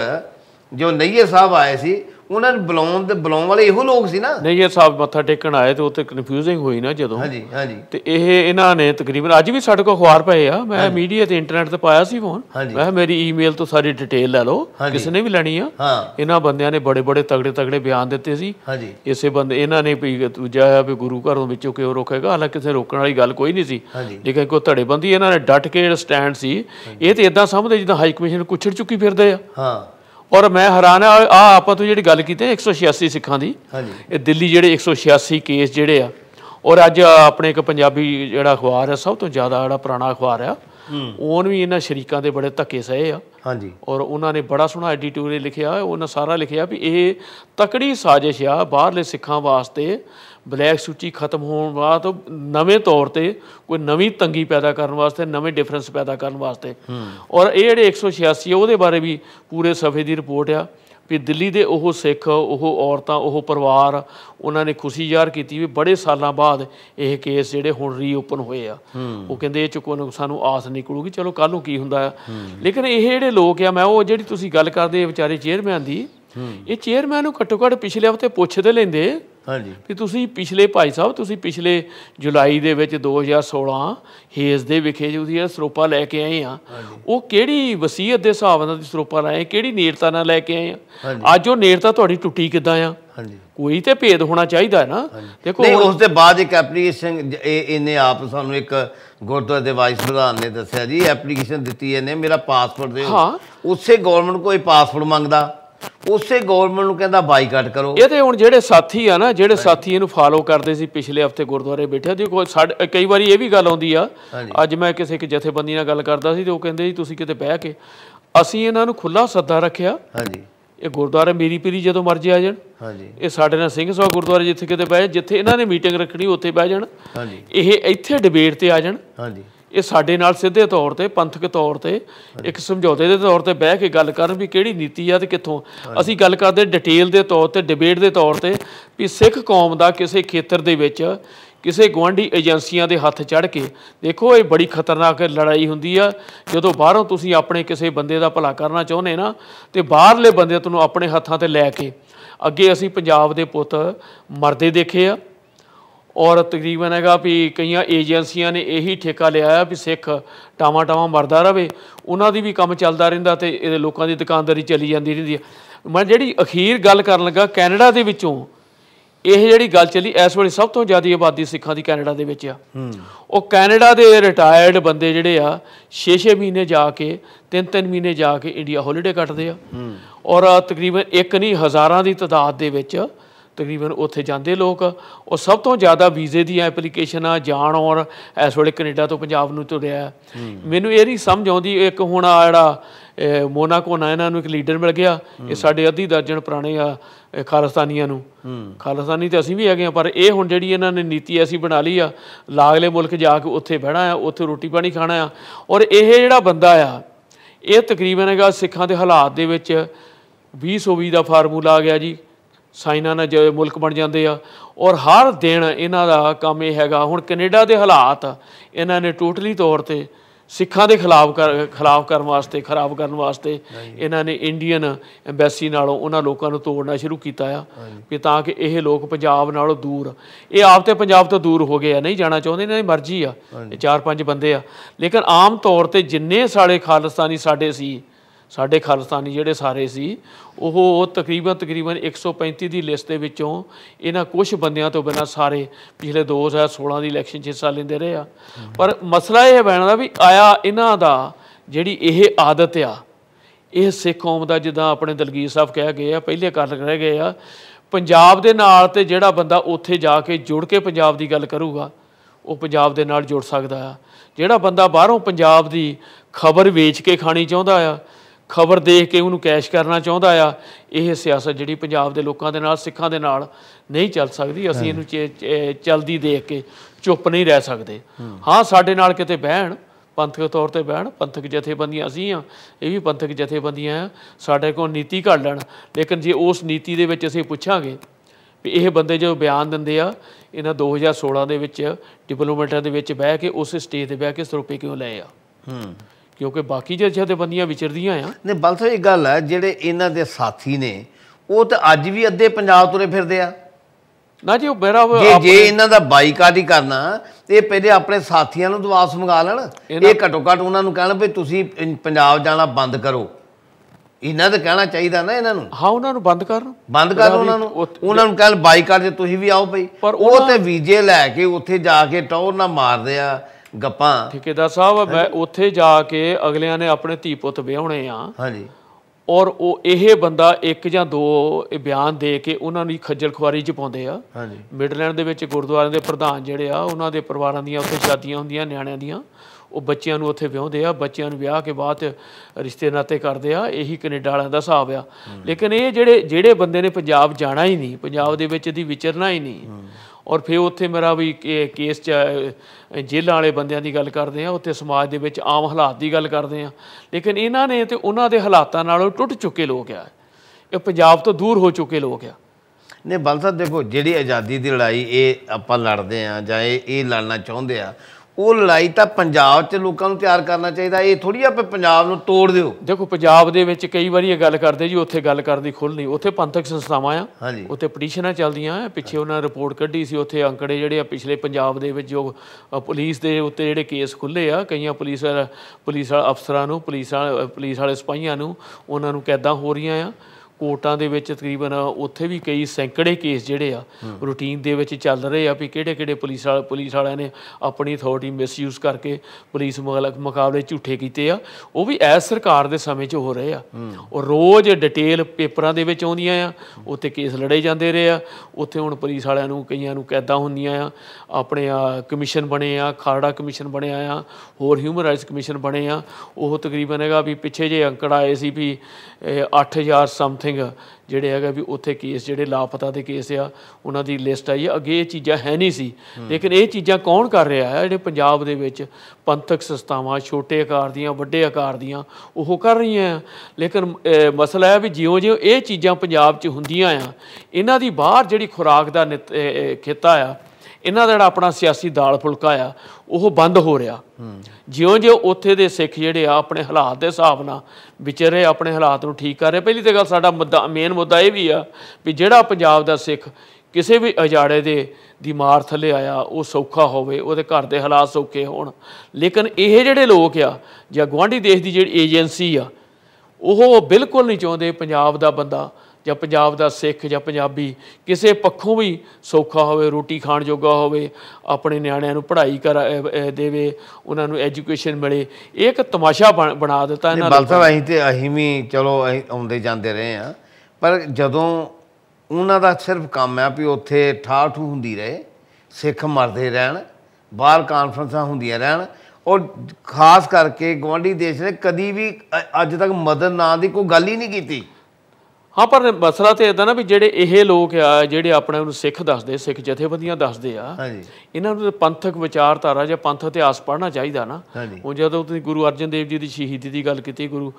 ਜੋ ਨਈਏ ਸਾਹਿਬ ਆਏ ਸੀ ਉਹਨਾਂ ਨੂੰ ਬੁਲਾਉਣ ਦੇ ਬੁਲਾਉਣ ਵਾਲੇ ਇਹੋ ਲੋਕ ਸੀ ਨਾ। ਨਹੀਂ ਇਹ ਸਾਹਿਬ ਮੱਥਾ ਟੇਕਣ ਆਏ ਤੇ ਉੱਥੇ ਕਨਫਿਊਜ਼ਿੰਗ ਹੋਈ ਨਾ ਜਦੋਂ। ਹਾਂਜੀ ਹਾਂਜੀ। ਤੇ ਇਹ ਇਹਨਾਂ ਨੇ ਤਕਰੀਬਨ ਅੱਜ ਵੀ ਸਾਡੇ ਕੋਲ ਅਖਬਾਰ ਪਏ ਆ। ਮੈਂ ਮੀਡੀਆ ਤੇ ਇੰਟਰਨੈਟ ਤੇ ਪਾਇਆ ਸੀ ਫੋਨ। ਮੈਂ ਮੇਰੀ ਈਮੇਲ ਤੋਂ ਸਾਰੀ ਡਿਟੇਲ ਲੈ ਲਓ। ਕਿਸੇ ਨੇ ਵੀ ਲੈਣੀ ਆ। ਇਹਨਾਂ ਬੰਦਿਆਂ ਨੇ ਬੜੇ ਬੜੇ ਤਗੜੇ ਤਗੜੇ ਬਿਆਨ ਦਿੱਤੇ ਸੀ। ਹਾਂਜੀ। ਇਸੇ ਬੰਦੇ ਇਹਨਾਂ ਨੇ ਵੀ ਦੂਜਾ ਹੈ ਵੀ ਗੁਰੂ ਘਰੋਂ ਵਿੱਚੋਂ ਕਿਉਂ ਰੋਕੇਗਾ? ਹਾਲਾਂਕਿ ਕਿਸੇ ਰੋਕਣ ਵਾਲੀ ਗੱਲ ਕੋਈ ਨਹੀਂ ਸੀ। ਲੇਕਿਨ ਕੋਈ ਧੜੇਬੰਦੀ ਇਹਨਾਂ ਨੇ ਡਟ ਕੇ ਸਟੈਂਡ ਸੀ ਇਹ ਤੇ ਇਦਾਂ ਸਮਝਦੇ ਜਿੱਦਾਂ ਹਾਈ ਕਮਿਸ਼ਨ ਕੁਛੜ ਚੁੱਕੀ ਫਿਰਦੇ ਆ। ਹਾਂ। ਔਰ ਮੈਂ ਹੈਰਾਨ ਆ ਆ ਆਪਾਂ ਤੋਂ ਜਿਹੜੀ ਗੱਲ ਕੀਤੀ ਹੈ 186 ਸਿੱਖਾਂ ਦੀ। ਹਾਂਜੀ। ਇਹ ਦਿੱਲੀ ਜਿਹੜੇ 186 ਕੇਸ ਜਿਹੜੇ ਆ ਔਰ ਅੱਜ ਆਪਣੇ ਇੱਕ ਪੰਜਾਬੀ ਜਿਹੜਾ ਅਖਬਾਰ ਹੈ ਸਭ ਤੋਂ ਜ਼ਿਆਦਾ ਜਿਹੜਾ ਪੁਰਾਣਾ ਅਖਬਾਰ ਆ ਉਹਨ ਵੀ ਇਹਨਾਂ ਸ਼ਰੀਕਾਂ ਦੇ ਬੜੇ ਧੱਕੇ ਸਹੇ ਆ। ਹਾਂਜੀ। ਔਰ ਉਹਨਾਂ ਨੇ ਬੜਾ ਸੋਹਣਾ ਐਡੀਟੋਰੀਅਲ ਲਿਖਿਆ ਉਹਨਾਂ ਸਾਰਾ ਲਿਖਿਆ ਵੀ ਇਹ ਤਕੜੀ ਸਾਜ਼ਿਸ਼ ਆ ਬਾਹਰਲੇ ਸਿੱਖਾਂ ਵਾਸਤੇ ਬਲੈਕ ਸੂਚੀ ਖਤਮ ਹੋਣ ਬਾਅਦ ਨਵੇਂ ਤੌਰ ਤੇ ਕੋਈ ਨਵੀਂ ਤੰਗੀ ਪੈਦਾ ਕਰਨ ਵਾਸਤੇ ਨਵੇਂ ਡਿਫਰੈਂਸ ਪੈਦਾ ਕਰਨ ਵਾਸਤੇ। ਔਰ ਇਹ ਜਿਹੜੇ 186 ਆ ਉਹਦੇ ਬਾਰੇ ਵੀ ਪੂਰੇ ਸਫੇ ਦੀ ਰਿਪੋਰਟ ਆ ਵੀ ਦਿੱਲੀ ਦੇ ਉਹ ਸਿੱਖ ਉਹ ਔਰਤਾਂ ਉਹ ਪਰਿਵਾਰ ਉਹਨਾਂ ਨੇ ਖੁਸ਼ੀ ਜ਼ਾਹਰ ਕੀਤੀ ਵੀ ਬੜੇ ਸਾਲਾਂ ਬਾਅਦ ਇਹ ਕੇਸ ਜਿਹੜੇ ਹੁਣ ਰੀਓਪਨ ਹੋਏ ਆ। ਉਹ ਕਹਿੰਦੇ ਇਹ ਚ ਕੋਈ ਸਾਨੂੰ ਆਸ ਨਿਕਲੂਗੀ ਚਲੋ ਕੱਲ ਨੂੰ ਕੀ ਹੁੰਦਾ ਲੇਕਿਨ ਇਹ ਜਿਹੜੇ ਲੋਕ ਆ ਮੈਂ ਉਹ ਜਿਹੜੀ ਤੁਸੀਂ ਗੱਲ ਕਰਦੇ ਵਿਚਾਰੇ ਚੇਅਰਮੈਨ ਦੀ ਇਹ ਚੇਅਰਮੈਨ ਨੂੰ ਘੱਟੋ ਘੱਟ ਪਿਛਲੇ ਹਫ਼ਤੇ ਪੁੱਛਦੇ ਲੈਂਦੇ ਹਾਂਜੀ। ਵੀ ਤੁਸੀਂ ਪਿਛਲੇ ਭਾਈ ਸਾਹਿਬ ਤੁਸੀਂ ਪਿਛਲੇ ਜੁਲਾਈ ਦੇ ਵਿੱਚ 2016 ਹੇਜ਼ ਦੇ ਵਿਖੇ ਜੋ ਉਹਦੀ ਸਰੋਪਾ ਲੈ ਕੇ ਆਏ ਆ ਉਹ ਕਿਹੜੀ ਵਸੀਅਤ ਦੇ ਹਿਸਾਬ ਨਾਲ ਤੁਸੀਂ ਸਰੋਪਾ ਲਾਏ? ਕਿਹੜੀ ਨੇੜਤਾ ਨਾਲ ਲੈ ਕੇ ਆਏ ਆ? ਅੱਜ ਉਹ ਨੇੜਤਾ ਤੁਹਾਡੀ ਟੁੱਟੀ ਕਿੱਦਾਂ ਆ? ਹਾਂਜੀ। ਕੋਈ ਤੇ ਭੇਦ ਹੋਣਾ ਚਾਹੀਦਾ ਹੈ ਨਾ ਦੇਖੋ ਉਸ ਦੇ ਬਾਅਦ ਇੱਕ ਐਪਲੀਕੇਸ਼ਨ ਇਹ ਇਹਨੇ ਆਪ ਸਾਨੂੰ ਇੱਕ ਗੁਰਦੁਆਰੇ ਦੇ ਵਾਈਸ ਪ੍ਰਧਾਨ ਨੇ ਦੱਸਿਆ ਜੀ ਐਪਲੀਕੇਸ਼ਨ ਦਿੱਤੀ ਇਹਨੇ ਮੇਰਾ ਪਾਸਪੋਰਟ ਦਿਓ ਹਾਂ। ਉਸੇ ਗਵਰਨਮੈਂਟ ਕੋਈ ਪਾਸਪੋਰਟ ਮੰਗਦਾ। ਉਸੇ ਗਵਰਨਮੈਂਟ ਨੂੰ ਕਹਿੰਦਾ ਬਾਈਕਾਟ ਕਰੋ। ਇਹ ਤੇ ਹੁਣ ਜਿਹੜੇ ਸਾਥੀ ਆ ਨਾ ਜਿਹੜੇ ਸਾਥੀ ਇਹਨੂੰ ਫਾਲੋ ਕਰਦੇ ਸੀ ਪਿਛਲੇ ਹਫ਼ਤੇ ਗੁਰਦੁਆਰੇ ਬੈਠੇ ਜੀ ਕੋਈ ਸਾਡੇ ਕਈ ਵਾਰੀ ਇਹ ਵੀ ਗੱਲ ਆਉਂਦੀ ਆ ਅੱਜ ਮੈਂ ਕਿਸੇ ਇੱਕ ਜਥੇਬੰਦੀ ਨਾਲ ਗੱਲ ਕਰਦਾ ਸੀ ਤੇ ਉਹ ਕਹਿੰਦੇ ਜੀ ਤੁਸੀਂ ਕਿਤੇ ਬਹਿ ਕੇ ਅਸੀਂ ਇਹਨਾਂ ਨੂੰ ਖੁੱਲਾ ਸੱਦਾ ਰੱਖਿਆ। ਹਾਂਜੀ। ਇਹ ਗੁਰਦੁਆਰੇ ਮੇਰੀ ਪੀਰੀ ਜਦੋਂ ਮਰਜ਼ੀ ਆ ਜਾਣ। ਹਾਂਜੀ। ਇਹ ਸਾਡੇ ਨਾਲ ਸਿੰਘ ਸਭਾ ਗੁਰਦੁਆਰੇ ਜਿੱਥੇ ਕਿਤੇ ਬਹਿ ਜਿੱਥੇ ਇਹਨਾਂ ਨੇ ਮੀਟਿੰਗ ਰੱਖਣੀ ਉੱਥੇ ਬਹਿ ਜਾਣ। ਹਾਂਜੀ। ਇਹ ਇੱਥੇ ਡਿਬੇਟ ਤੇ ਆ ਜਾਣ। ਹਾਂਜੀ। ਇਹ ਸਾਡੇ ਨਾਲ ਸਿੱਧੇ ਤੌਰ ਤੇ ਪੰਥਕ ਤੌਰ ਤੇ ਇੱਕ ਸਮਝੌਤੇ ਦੇ ਤੌਰ ਤੇ ਬਹਿ ਕੇ ਗੱਲ ਕਰਨ ਵੀ ਕਿਹੜੀ ਨੀਤੀ ਆ ਤੇ ਕਿੱਥੋਂ। ਅਸੀਂ ਗੱਲ ਕਰਦੇ ਡਿਟੇਲ ਦੇ ਤੌਰ ਤੇ ਡਿਬੇਟ ਦੇ ਤੌਰ ਤੇ ਵੀ ਸਿੱਖ ਕੌਮ ਦਾ ਕਿਸੇ ਖੇਤਰ ਦੇ ਵਿੱਚ ਕਿਸੇ ਗਵਾਂਢੀ ਏਜੰਸੀਆਂ ਦੇ ਹੱਥ ਚੜ ਕੇ। ਦੇਖੋ ਇਹ ਬੜੀ ਖਤਰਨਾਕ ਲੜਾਈ ਹੁੰਦੀ ਆ। ਜਦੋਂ ਬਾਹਰੋਂ ਤੁਸੀਂ ਆਪਣੇ ਕਿਸੇ ਬੰਦੇ ਦਾ ਭਲਾ ਕਰਨਾ ਚਾਹੁੰਦੇ ਨਾ ਤੇ ਬਾਹਰਲੇ ਬੰਦੇ ਤੁਹਾਨੂੰ ਆਪਣੇ ਹੱਥਾਂ ਤੇ ਲੈ ਕੇ ਅੱਗੇ ਅਸੀਂ ਪੰਜਾਬ ਦੇ ਪੁੱਤ ਮਰਦੇ ਦੇਖੇ ਆ। ਔਰ ਤਕਰੀਬਨ ਹੈਗਾ ਵੀ ਕਈਆਂ ਏਜੰਸੀਆਂ ਨੇ ਇਹੀ ਠੇਕਾ ਲਿਆ ਆ ਵੀ ਸਿੱਖ ਟਾਵਾਂ ਟਾਵਾਂ ਮਰਦਾ ਰਵੇ। ਉਹਨਾਂ ਦੀ ਵੀ ਕੰਮ ਚੱਲਦਾ ਰਹਿੰਦਾ ਤੇ ਇਹਦੇ ਲੋਕਾਂ ਦੀ ਦੁਕਾਨਦਾਰੀ ਚੱਲੀ ਜਾਂਦੀ ਰਹਿੰਦੀ ਆ। ਮੈਂ ਜਿਹੜੀ ਅਖੀਰ ਗੱਲ ਕਰਨ ਲੱਗਾ ਕੈਨੇਡਾ ਦੇ ਵਿੱਚੋਂ ਇਹ ਜਿਹੜੀ ਗੱਲ ਚੱਲੀ ਇਸ ਵੇਲੇ ਸਭ ਤੋਂ ਜ਼ਿਆਦਾ ਆਬਾਦੀ ਸਿੱਖਾਂ ਦੀ ਕੈਨੇਡਾ ਦੇ ਵਿੱਚ ਆ। ਉਹ ਕੈਨੇਡਾ ਦੇ ਰਿਟਾਇਰਡ ਬੰਦੇ ਜਿਹੜੇ ਆ 6-6 ਮਹੀਨੇ ਜਾ ਕੇ 3-3 ਮਹੀਨੇ ਜਾ ਕੇ ਇੰਡੀਆ ਹੌਲੀਡੇ ਕੱਟਦੇ ਆ। ਔਰ ਤਕਰੀਬਨ ਇੱਕ ਨਹੀਂ ਹਜ਼ਾਰਾਂ ਦੀ ਤਾਦਾਦ ਦੇ ਵਿੱਚ ਤਕਰੀਬਨ ਉੱਥੇ ਜਾਂਦੇ ਲੋਕ। ਉਹ ਸਭ ਤੋਂ ਜ਼ਿਆਦਾ ਵੀਜ਼ੇ ਦੀਆਂ ਐਪਲੀਕੇਸ਼ਨਾਂ ਜਾਣ ਔਰ ਇਸ ਵੇਲੇ ਕੈਨੇਡਾ ਤੋਂ ਪੰਜਾਬ ਨੂੰ ਤੁਰਿਆ। ਮੈਨੂੰ ਇਹ ਨਹੀਂ ਸਮਝ ਆਉਂਦੀ ਇੱਕ ਹੁਣ ਆ ਜਿਹੜਾ ਮੋਨਾਕੋ ਨਾ ਇਹਨਾਂ ਨੂੰ ਇੱਕ ਲੀਡਰ ਮਿਲ ਗਿਆ। ਇਹ ਸਾਡੇ ਅੱਧੀ ਦਰਜਨ ਪੁਰਾਣੇ ਆ ਖਾਲਿਸਤਾਨੀਆਂ ਨੂੰ। ਖਾਲਿਸਤਾਨੀ ਤੇ ਅਸੀਂ ਵੀ ਹੈਗੇ ਆ ਪਰ ਇਹ ਹੁਣ ਜਿਹੜੀ ਇਹਨਾਂ ਨੇ ਨੀਤੀ ਐਸੀ ਬਣਾ ਲਈ ਆ ਲਾਗਲੇ ਮੁਲਕ ਜਾ ਕੇ ਉੱਥੇ ਬਹਿਣਾ ਆ ਉੱਥੇ ਰੋਟੀ ਪਾਣੀ ਖਾਣਾ ਆ। ਔਰ ਇਹ ਜਿਹੜਾ ਬੰਦਾ ਆ ਇਹ ਤਕਰੀਬਨ ਹੈਗਾ ਸਿੱਖਾਂ ਦੇ ਹਾਲਾਤ ਦੇ ਵਿੱਚ 2020 ਦਾ ਫਾਰਮੂਲਾ ਆ ਗਿਆ ਜੀ। ਸਾਈਨਾ ਨਾਲ ਜੇ ਮੁਲਕ ਬਣ ਜਾਂਦੇ ਆ। ਔਰ ਹਰ ਦਿਨ ਇਹਨਾਂ ਦਾ ਕੰਮ ਇਹ ਹੈਗਾ ਹੁਣ ਕੈਨੇਡਾ ਦੇ ਹਾਲਾਤ ਇਹਨਾਂ ਨੇ ਟੋਟਲੀ ਤੌਰ ਤੇ ਸਿੱਖਾਂ ਦੇ ਖਿਲਾਫ ਖਿਲਾਫ ਕਰਨ ਵਾਸਤੇ ਖਰਾਬ ਕਰਨ ਵਾਸਤੇ ਇਹਨਾਂ ਨੇ ਇੰਡੀਅਨ ਐਮਬੈਸੀ ਨਾਲੋਂ ਉਹਨਾਂ ਲੋਕਾਂ ਨੂੰ ਤੋੜਨਾ ਸ਼ੁਰੂ ਕੀਤਾ ਆ ਕਿ ਤਾਂ ਕਿ ਇਹ ਲੋਕ ਪੰਜਾਬ ਨਾਲੋਂ ਦੂਰ ਇਹ ਆਪ ਤੇ ਪੰਜਾਬ ਤੋਂ ਦੂਰ ਹੋ ਗਏ ਆ ਨਹੀਂ ਜਾਣਾ ਚਾਹੁੰਦੇ ਇਹਨਾਂ ਦੀ ਮਰਜ਼ੀ ਆ ਇਹ ਚਾਰ ਪੰਜ ਬੰਦੇ ਆ। ਲੇਕਿਨ ਆਮ ਤੌਰ ਤੇ ਜਿੰਨੇ ਸਾਲੇ ਖਾਲਿਸਤਾਨੀ ਸਾਡੇ ਸੀ ਸਾਡੇ ਖਾਲਿਸਤਾਨੀ ਜਿਹੜੇ ਸਾਰੇ ਸੀ, ਉਹ ਤਕਰੀਬਨ ਤਕਰੀਬਨ 135 ਦੀ ਲਿਸਟ ਦੇ ਵਿੱਚੋਂ ਇਹਨਾਂ ਕੁਝ ਬੰਦਿਆਂ ਤੋਂ ਬਿਨਾਂ ਸਾਰੇ ਪਿਛਲੇ 2016 ਦੀ ਇਲੈਕਸ਼ਨ 'ਚ ਹਿੱਸਾ ਲੈਂਦੇ ਰਹੇ ਆ। ਪਰ ਮਸਲਾ ਇਹ ਬਣਦਾ ਵੀ ਆਇਆ ਇਹਨਾਂ ਦਾ ਜਿਹੜੀ ਇਹ ਆਦਤ ਆ, ਇਹ ਸਿੱਖ ਕੌਮ ਦਾ ਜਿੱਦਾਂ ਆਪਣੇ ਦਲਗੀਰ ਸਾਹਿਬ ਕਹਿ ਗਏ ਆ, ਪਹਿਲੇ ਕਰ ਰਹਿ ਗਏ ਆ, ਪੰਜਾਬ ਦੇ ਨਾਲ ਤੇ ਜਿਹੜਾ ਬੰਦਾ ਉੱਥੇ ਜਾ ਕੇ ਜੁੜ ਕੇ ਪੰਜਾਬ ਦੀ ਗੱਲ ਕਰੂਗਾ, ਉਹ ਪੰਜਾਬ ਦੇ ਨਾਲ ਜੁੜ ਸਕਦਾ ਆ। ਜਿਹੜਾ ਬੰਦਾ ਬਾਹਰੋਂ ਪੰਜਾਬ ਦੀ ਖਬਰ ਵੇਚ ਕੇ ਖਾਣੀ ਚਾਹੁੰਦਾ ਆ ਖਬਰ ਦੇਖ ਕੇ ਉਹਨੂੰ ਕੈਸ਼ ਕਰਨਾ ਚਾਹੁੰਦਾ ਆ ਇਹ ਸਿਆਸਤ ਜਿਹੜੀ ਪੰਜਾਬ ਦੇ ਲੋਕਾਂ ਦੇ ਨਾਲ ਸਿੱਖਾਂ ਦੇ ਨਾਲ ਨਹੀਂ ਚੱਲ ਸਕਦੀ ਅਸੀਂ ਇਹਨੂੰ ਚੱਲਦੀ ਦੇਖ ਕੇ ਚੁੱਪ ਨਹੀਂ ਰਹਿ ਸਕਦੇ। ਹਾਂ ਸਾਡੇ ਨਾਲ ਕਿਤੇ ਬਹਿਣ ਪੰਥਕ ਤੌਰ ਤੇ ਬਹਿਣ ਪੰਥਕ ਜਥੇਬੰਦੀਆਂ ਅਸੀਂ ਆ ਇਹ ਵੀ ਪੰਥਕ ਜਥੇਬੰਦੀਆਂ ਆ ਸਾਡੇ ਕੋਲ ਨੀਤੀ ਘੜ ਲੈਣ। ਲੇਕਿਨ ਜੇ ਉਸ ਨੀਤੀ ਦੇ ਵਿੱਚ ਅਸੀਂ ਪੁੱਛਾਂਗੇ ਵੀ ਇਹ ਬੰਦੇ ਜੋ ਬਿਆਨ ਦਿੰਦੇ ਆ ਇਹਨਾਂ 2016 ਦੇ ਵਿੱਚ ਡਿਪਲੋਮੇਟਾਂ ਦੇ ਵਿੱਚ ਬਹਿ ਕੇ ਉਸ ਸਟੇਜ ਤੇ ਬਹਿ ਕੇ ਸਰੂਪੇ ਕਿਉਂ ਲਏ ਆ? ਹੂੰ। ਕਿਉਂਕਿ ਬਾਕੀ ਜਥੇਬੰਦੀਆਂ ਵਿਚਰਦੀਆਂ ਆ। ਨੇ ਬਲਸਾ ਇਹ ਗੱਲ ਹੈ ਜਿਹੜੇ ਇਹਨਾਂ ਦੇ ਸਾਥੀ ਨੇ ਉਹ ਤਾਂ ਅੱਜ ਵੀ ਅੱਧੇ ਪੰਜਾਬ ਤੁਰੇ ਫਿਰਦੇ ਆ। ਨਾ ਜੀ ਉਹ ਮੇਰਾ ਜੇ ਜੇ ਇਹਨਾਂ ਦਾ ਬਾਈਕਾਟ ਹੀ ਕਰਨਾ ਤੇ ਇਹ ਪਹਿਲੇ ਆਪਣੇ ਸਾਥੀਆਂ ਨੂੰ ਦਵਾਸ ਮੰਗਾ ਲੈਣ। ਇਹ ਘੱਟੋ ਘੱਟ ਉਹਨਾਂ ਨੂੰ ਕਹਿਣ ਵੀ ਤੁਸੀਂ ਪੰਜਾਬ ਜਾਣਾ ਬੰਦ ਕਰੋ। ਇਹਨਾਂ ਦਾ ਕਹਿਣਾ ਚਾਹੀਦਾ ਨਾ ਇਹਨਾਂ ਨੂੰ। ਹਾਂ ਉਹਨਾਂ ਨੂੰ ਬੰਦ ਕਰਨ। ਬੰਦ ਕਰ ਉਹਨਾਂ ਨੂੰ। ਉਹਨਾਂ ਨੂੰ ਕਹਿਣ ਬਾਈਕਾਟ ਜੇ ਤੁਸੀਂ ਵੀ ਆਓ ਭਈ। ਪਰ ਉਹ ਤੇ ਵੀਜ਼ੇ ਲੈ ਕੇ ਉੱਥੇ ਜਾ ਕੇ ਟੌਰ ਨਾ ਮਾਰਦੇ ਆ। ਗੱਪਾਂ। ਠੇਕੇਦਾਰ ਸਾਹਿਬ ਮੈਂ ਉੱਥੇ ਜਾ ਕੇ ਅਗਲਿਆਂ ਨੇ ਆਪਣੇ ਧੀ ਪੁੱਤ ਵਿਆਹੁਣੇ ਆ। ਹਾਂਜੀ। ਔਰ ਉਹ ਇਹ ਬੰਦਾ ਇੱਕ ਜਾਂ ਦੋ ਇਹ ਬਿਆਨ ਦੇ ਕੇ ਉਹਨਾਂ ਨੂੰ ਖੱਜਲ ਖੁਆਰੀ ਚ ਪਾਉਂਦੇ ਆ। ਹਾਂਜੀ। ਮਿਡਲੈਂਡ ਦੇ ਵਿੱਚ ਗੁਰਦੁਆਰਿਆਂ ਦੇ ਪ੍ਰਧਾਨ ਜਿਹੜੇ ਆ ਉਹਨਾਂ ਦੇ ਪਰਿਵਾਰਾਂ ਦੀਆਂ ਉੱਥੇ ਸ਼ਾਦੀਆਂ ਹੁੰਦੀਆਂ ਨਿਆਣਿਆਂ ਦੀਆਂ। ਉਹ ਬੱਚਿਆਂ ਨੂੰ ਉੱਥੇ ਵਿਆਹੁੰਦੇ ਆ ਬੱਚਿਆਂ ਨੂੰ ਵਿਆਹ ਕੇ ਬਾਅਦ ਰਿਸ਼ਤੇ ਨਾਤੇ ਕਰਦੇ ਆ। ਇਹੀ ਕੈਨੇਡਾ ਵਾਲਿਆਂ ਦਾ ਹਿਸਾਬ ਆ। ਲੇਕਿਨ ਇਹ ਜਿਹੜੇ ਜਿਹੜੇ ਬੰਦੇ ਨੇ ਪੰਜਾਬ ਜਾਣਾ ਹੀ ਨਹੀਂ ਪੰਜਾਬ ਦੇ ਵਿੱਚ ਦੀ ਵਿਚਰਨਾ ਹੀ ਨਹੀਂ। ਔਰ ਫਿਰ ਉੱਥੇ ਮੇਰਾ ਵੀ ਕੇਸ ਚ ਜੇਲ੍ਹਾਂ ਵਾਲੇ ਬੰਦਿਆਂ ਦੀ ਗੱਲ ਕਰਦੇ ਆ ਉੱਥੇ ਸਮਾਜ ਦੇ ਵਿੱਚ ਆਮ ਹਾਲਾਤ ਦੀ ਗੱਲ ਕਰਦੇ ਆ ਲੇਕਿਨ ਇਹਨਾਂ ਨੇ ਤੇ ਉਹਨਾਂ ਦੇ ਹਾਲਾਤਾਂ ਨਾਲੋਂ ਟੁੱਟ ਚੁੱਕੇ ਲੋਕ ਆ। ਇਹ ਪੰਜਾਬ ਤੋਂ ਦੂਰ ਹੋ ਚੁੱਕੇ ਲੋਕ ਆ। ਨੇ ਬਲਸਾ ਦੇਖੋ, ਜਿਹੜੀ ਆਜ਼ਾਦੀ ਦੀ ਲੜਾਈ ਇਹ ਆਪਾਂ ਲੜਦੇ ਆ ਜਾਂ ਇਹ ਇਹ ਲੜਨਾ ਚਾਹੁੰਦੇ ਆ ਉਹ ਲੜਾਈ ਤਾਂ ਪੰਜਾਬ 'ਚ ਲੋਕਾਂ ਨੂੰ ਤਿਆਰ ਕਰਨਾ ਚਾਹੀਦਾ ਇਹ ਥੋੜੀ ਆਪੇ ਪੰਜਾਬ ਨੂੰ ਤੋੜ ਦਿਓ। ਦੇਖੋ ਪੰਜਾਬ ਦੇ ਵਿੱਚ ਕਈ ਵਾਰੀ ਇਹ ਗੱਲ ਕਰਦੇ ਜੀ ਉੱਥੇ ਗੱਲ ਕਰਨ ਦੀ ਖੁੱਲ੍ਹ ਨਹੀਂ। ਉੱਥੇ ਪੰਥਕ ਸੰਸਥਾਵਾਂ ਆ ਹਾਂਜੀ। ਉੱਥੇ ਪਟੀਸ਼ਨਾਂ ਚੱਲਦੀਆਂ ਆ ਪਿੱਛੇ ਉਹਨਾਂ ਰਿਪੋਰਟ ਕੱਢੀ ਸੀ ਉੱਥੇ ਅੰਕੜੇ ਜਿਹੜੇ ਆ ਪਿਛਲੇ ਪੰਜਾਬ ਦੇ ਵਿੱਚ ਜੋ ਪੁਲਿਸ ਦੇ ਉੱਤੇ ਜਿਹੜੇ ਕੇਸ ਖੁੱਲੇ ਆ ਕਈਆਂ ਪੁਲਿਸ ਪੁਲਿਸ ਵਾਲੇ ਅਫਸਰਾਂ ਨੂੰ ਪੁਲਿਸ ਵਾਲੇ ਪੁਲਿਸ ਵਾਲੇ ਸਿਪਾਹੀਆਂ ਨੂੰ ਉਹਨਾਂ ਨੂੰ ਕੈਦਾਂ ਹੋ ਰਹੀਆਂ ਆ। ਕੋਰਟਾਂ ਦੇ ਵਿੱਚ ਤਕਰੀਬਨ ਉੱਥੇ ਵੀ ਕਈ ਸੈਂਕੜੇ ਕੇਸ ਜਿਹੜੇ ਆ ਰੂਟੀਨ ਦੇ ਵਿੱਚ ਚੱਲ ਰਹੇ ਆ ਵੀ ਕਿਹੜੇ ਕਿਹੜੇ ਪੁਲਿਸ ਵਾਲੇ ਪੁਲਿਸ ਵਾਲਿਆਂ ਨੇ ਆਪਣੀ ਅਥਾਰਟੀ ਮਿਸਯੂਜ਼ ਕਰਕੇ ਪੁਲਿਸ ਮੁਕਾਬਲੇ ਝੂਠੇ ਕੀਤੇ ਆ। ਉਹ ਵੀ ਐਸ ਸਰਕਾਰ ਦੇ ਸਮੇਂ 'ਚ ਹੋ ਰਹੇ ਆ। ਔਰ ਰੋਜ਼ ਡਿਟੇਲ ਪੇਪਰਾਂ ਦੇ ਵਿੱਚ ਆਉਂਦੀਆਂ ਆ ਉੱਥੇ ਕੇਸ ਲੜੇ ਜਾਂਦੇ ਰਹੇ ਆ। ਉੱਥੇ ਹੁਣ ਪੁਲਿਸ ਵਾਲਿਆਂ ਨੂੰ ਕਈਆਂ ਨੂੰ ਕੈਦਾਂ ਹੁੰਦੀਆਂ ਆ। ਆਪਣੇ ਆ ਕਮਿਸ਼ਨ ਬਣੇ ਆ ਖਾਰੜਾ ਕਮਿਸ਼ਨ ਬਣਿਆ ਆ ਹੋਰ ਹਿਊਮਨ ਰਾਈਟਸ ਕਮਿਸ਼ਨ ਬਣੇ ਆ। ਉਹ ਤਕਰੀਬਨ ਹੈਗਾ ਵੀ ਪਿੱਛੇ ਜੇ ਅੰਕੜਾ ਆਏ ਸੀ ਵੀ ਇਹ 8000 ਸਮਥਿੰਗ ਜਿਹੜੇ ਹੈਗਾ ਵੀ ਉੱਥੇ ਕੇਸ ਜਿਹੜੇ ਲਾਪਤਾ ਦੇ ਕੇਸ ਆ ਉਹਨਾਂ ਦੀ ਲਿਸਟ ਆਈ ਅੱਗੇ ਇਹ ਚੀਜ਼ਾਂ ਹੈ ਨਹੀਂ ਸੀ। ਲੇਕਿਨ ਇਹ ਚੀਜ਼ਾਂ ਕੌਣ ਕਰ ਰਿਹਾ ਹੈ? ਜਿਹੜੇ ਪੰਜਾਬ ਦੇ ਵਿੱਚ ਪੰਥਕ ਸੰਸਥਾਵਾਂ ਛੋਟੇ ਆਕਾਰ ਦੀਆਂ ਵੱਡੇ ਆਕਾਰ ਦੀਆਂ ਉਹ ਕਰ ਰਹੀਆਂ ਲੇਕਿਨ ਮਸਲਾ ਹੈ ਵੀ ਜਿਉਂ-ਜਿਉਂ ਇਹ ਚੀਜ਼ਾਂ ਪੰਜਾਬ 'ਚ ਹੁੰਦੀਆਂ ਆ ਇਹਨਾਂ ਦੀ ਬਾਹਰ ਜਿਹੜੀ ਖੁਰਾਕ ਦਾ ਖਿੱਤਾ ਆ ਇਹਨਾਂ ਦਾ ਜਿਹੜਾ ਆਪਣਾ ਸਿਆਸੀ ਦਾਲ ਫੁਲਕਾ ਆ, ਉਹ ਬੰਦ ਹੋ ਰਿਹਾ। ਜਿਉਂ-ਜਿਉਂ ਉੱਥੇ ਦੇ ਸਿੱਖ ਜਿਹੜੇ ਆ, ਆਪਣੇ ਹਾਲਾਤ ਦੇ ਹਿਸਾਬ ਨਾਲ ਵਿਚਰੇ ਆਪਣੇ ਹਾਲਾਤ ਨੂੰ ਠੀਕ ਕਰ ਰਹੇ। ਪਹਿਲੀ ਤੇ ਗੱਲ ਸਾਡਾ ਮੁੱਦਾ ਮੇਨ ਮੁੱਦਾ ਇਹ ਵੀ ਆ ਵੀ ਜਿਹੜਾ ਪੰਜਾਬ ਦਾ ਸਿੱਖ ਕਿਸੇ ਵੀ ਅਜਾੜੇ ਦੇ ਦੀ ਮਾਰ ਥੱਲੇ ਆਇਆ, ਉਹ ਸੌਖਾ ਹੋਵੇ, ਉਹਦੇ ਘਰ ਦੇ ਹਾਲਾਤ ਸੌਖੇ ਹੋਣ। ਲੇਕਿਨ ਇਹ ਜਿਹੜੇ ਲੋਕ ਆ, ਜਾਂ ਗੁਆਂਢੀ ਦੇਸ਼ ਦੀ ਜਿਹੜੀ ਏਜੰਸੀ ਆ, ਉਹ ਬਿਲਕੁਲ ਨਹੀਂ ਚਾਹੁੰਦੇ ਪੰਜਾਬ ਦਾ ਬੰਦਾ ਜਾਂ ਪੰਜਾਬ ਦਾ ਸਿੱਖ ਜਾਂ ਪੰਜਾਬੀ ਕਿਸੇ ਪੱਖੋਂ ਵੀ ਸੌਖਾ ਹੋਵੇ ਰੋਟੀ ਖਾਣ ਜੋਗਾ ਹੋਵੇ ਆਪਣੇ ਨਿਆਣਿਆਂ ਨੂੰ ਪੜ੍ਹਾਈ ਕਰ ਦੇਵੇ ਉਹਨਾਂ ਨੂੰ ਐਜੂਕੇਸ਼ਨ ਮਿਲੇ ਇਹ ਇੱਕ ਤਮਾਸ਼ਾ ਬਣ- ਦਿੱਤਾ ਇਹਨਾਂ ਬਲ ਸਾਹਿਬ ਅਸੀਂ ਤੇ ਅਸੀਂ ਵੀ ਚਲੋ ਅਸੀਂ ਆਉਂਦੇ ਜਾਂਦੇ ਰਹੇ ਆ ਪਰ ਜਦੋਂ ਉਹਨਾਂ ਦਾ ਸਿਰਫ ਕੰਮ ਹੈ ਵੀ ਉੱਥੇ ਠਾਠੂ ਹੁੰਦੀ ਰਹੇ ਸਿੱਖ ਮਰਦੇ ਰਹਿਣ ਬਾਹਰ ਕਾਨਫਰੰਸਾਂ ਹੁੰਦੀਆਂ ਰਹਿਣ ਔਰ ਖਾਸ ਕਰਕੇ ਗਵਾਂਢੀ ਦੇਸ਼ ਨੇ ਕਦੀ ਵੀ ਅੱਜ ਤੱਕ ਮਦਦ ਨਾਂ ਦੀ ਕੋਈ ਗੱਲ ਹੀ ਨਹੀਂ ਕੀਤੀ। ਹਾਂ ਪਰ ਮਸਲਾ ਤੇ ਇਦਾਂ ਨਾ ਵੀ ਜਿਹੜੇ ਇਹ ਲੋਕ ਆ ਜਿਹੜੇ ਆਪਣੇ ਨੂੰ ਸਿੱਖ ਦੱਸਦੇ ਸਿੱਖ ਜਥੇਬੰਦੀਆਂ ਦੱਸਦੇ ਆ ਹਾਂਜੀ। ਇਹਨਾਂ ਨੂੰ ਪੰਥਕ ਵਿਚਾਰਧਾਰਾ ਜਾਂ ਪੰਥ ਇਤਿਹਾਸ ਪੜ੍ਹਨਾ ਚਾਹੀਦਾ ਨਾ। ਹੁਣ ਜਦੋਂ ਤੁਸੀਂ ਗੁਰੂ ਅਰਜਨ ਦੇਵ ਜੀ ਦੀ ਸ਼ਹੀਦੀ ਦੀ ਗੱਲ ਕੀਤੀ ਗੁਰੂ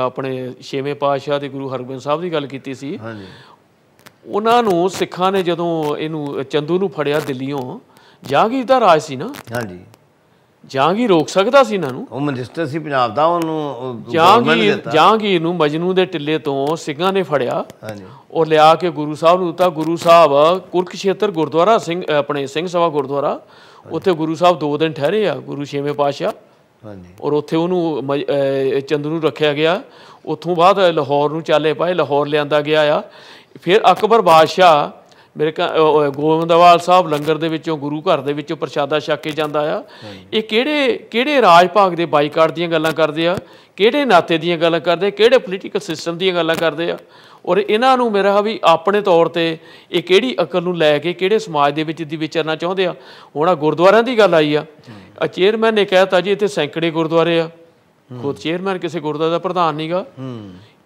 ਆਪਣੇ ਛੇਵੇਂ ਪਾਤਸ਼ਾਹ ਤੇ ਗੁਰੂ ਹਰਗੋਬਿੰਦ ਸਾਹਿਬ ਦੀ ਗੱਲ ਕੀਤੀ ਸੀ ਹਾਂਜੀ। ਉਹਨਾਂ ਨੂੰ ਸਿੱਖਾਂ ਨੇ ਜਦੋਂ ਇਹਨੂੰ ਚੰਦੂ ਨੂੰ ਫੜਿਆ ਦਿੱਲੀੋਂ ਜਹਾਂਗੀਰ ਦਾ ਰਾਜ ਸੀ ਨਾ। ਹਾਂਜੀ। ਜਹਾਂਗੀਰ ਰੋਕ ਸਕਦਾ ਸੀ ਇਹਨਾਂ ਨੂੰ? ਉਹ ਮਿਨਿਸਟਰ ਸੀ ਪੰਜਾਬ ਦਾ ਉਹਨੂੰ ਉਹ ਦਿੱਤਾ। ਜਹਾਂਗੀਰ ਨੂੰ ਮਜਨੂ ਦੇ ਟਿੱਲੇ ਤੋਂ ਸਿੰਘਾਂ ਨੇ ਫੜਿਆ। ਹਾਂਜੀ। ਔਰ ਲਿਆ ਕੇ ਗੁਰੂ ਸਾਹਿਬ ਨੂੰ ਦਿੱਤਾ। ਗੁਰੂ ਸਾਹਿਬ ਕੁਰਕਸ਼ੇਤਰ ਗੁਰਦੁਆਰਾ ਸਿੰਘ ਆਪਣੇ ਸਿੰਘ ਸਭਾ ਗੁਰਦੁਆਰਾ। ਉੱਥੇ ਗੁਰੂ ਸਾਹਿਬ ਦੋ ਦਿਨ ਠਹਿਰੇ ਆ ਗੁਰੂ ਛੇਵੇਂ ਪਾਤਸ਼ਾਹ। ਹਾਂਜੀ। ਔਰ ਉੱਥੇ ਉਹਨੂੰ ਚੰਦੂ ਨੂੰ ਰੱਖਿਆ ਗਿਆ। ਉੱਥੋਂ ਬਾਅਦ ਲਾਹੌਰ ਨੂੰ ਚਾਲੇ ਪਾਏ ਲਾਹੌਰ ਲਿਆਂਦਾ ਗਿਆ ਆ। ਫਿਰ ਅਕਬਰ ਬਾਦਸ਼ਾਹ ਮੇਰੇ ਗੋਬਿੰਦਵਾਲ ਸਾਹਿਬ ਲੰਗਰ ਦੇ ਵਿੱਚੋਂ ਗੁਰੂ ਘਰ ਦੇ ਵਿੱਚੋਂ ਪ੍ਰਸ਼ਾਦਾ ਛਕ ਕੇ ਜਾਂਦਾ ਆ। ਇਹ ਕਿਹੜੇ ਕਿਹੜੇ ਰਾਜ ਭਾਗ ਦੇ ਬਾਈਕਾਟ ਦੀਆਂ ਗੱਲਾਂ ਕਰਦੇ ਆ? ਕਿਹੜੇ ਨਾਤੇ ਦੀਆਂ ਗੱਲਾਂ ਕਰਦੇ ਕਿਹੜੇ ਪੋਲੀਟੀਕਲ ਸਿਸਟਮ ਦੀਆਂ ਗੱਲਾਂ ਕਰਦੇ ਆ? ਔਰ ਇਹਨਾਂ ਨੂੰ ਮੇਰਾ ਵੀ ਆਪਣੇ ਤੌਰ ਤੇ ਇਹ ਕਿਹੜੀ ਅਕਲ ਨੂੰ ਲੈ ਕੇ ਕਿਹੜੇ ਸਮਾਜ ਦੇ ਵਿੱਚ ਦੀ ਵਿਚਰਨਾ ਚਾਹੁੰਦੇ ਆ? ਹੁਣ ਆ ਗੁਰਦੁਆਰਿਆਂ ਦੀ ਗੱਲ ਆਈ ਆ। ਆ ਚੇਅਰਮੈਨ ਨੇ ਕਹਿਤਾ ਜੀ ਇੱਥੇ ਸੈਂਕੜੇ ਗੁਰਦੁਆਰੇ ਆ। ਖੁਦ ਚੇਅਰਮੈਨ ਕਿਸੇ ਗੁਰਦੁਆਰੇ ਦਾ ਪ੍ਰਧਾਨ ਨਹੀਂਗਾ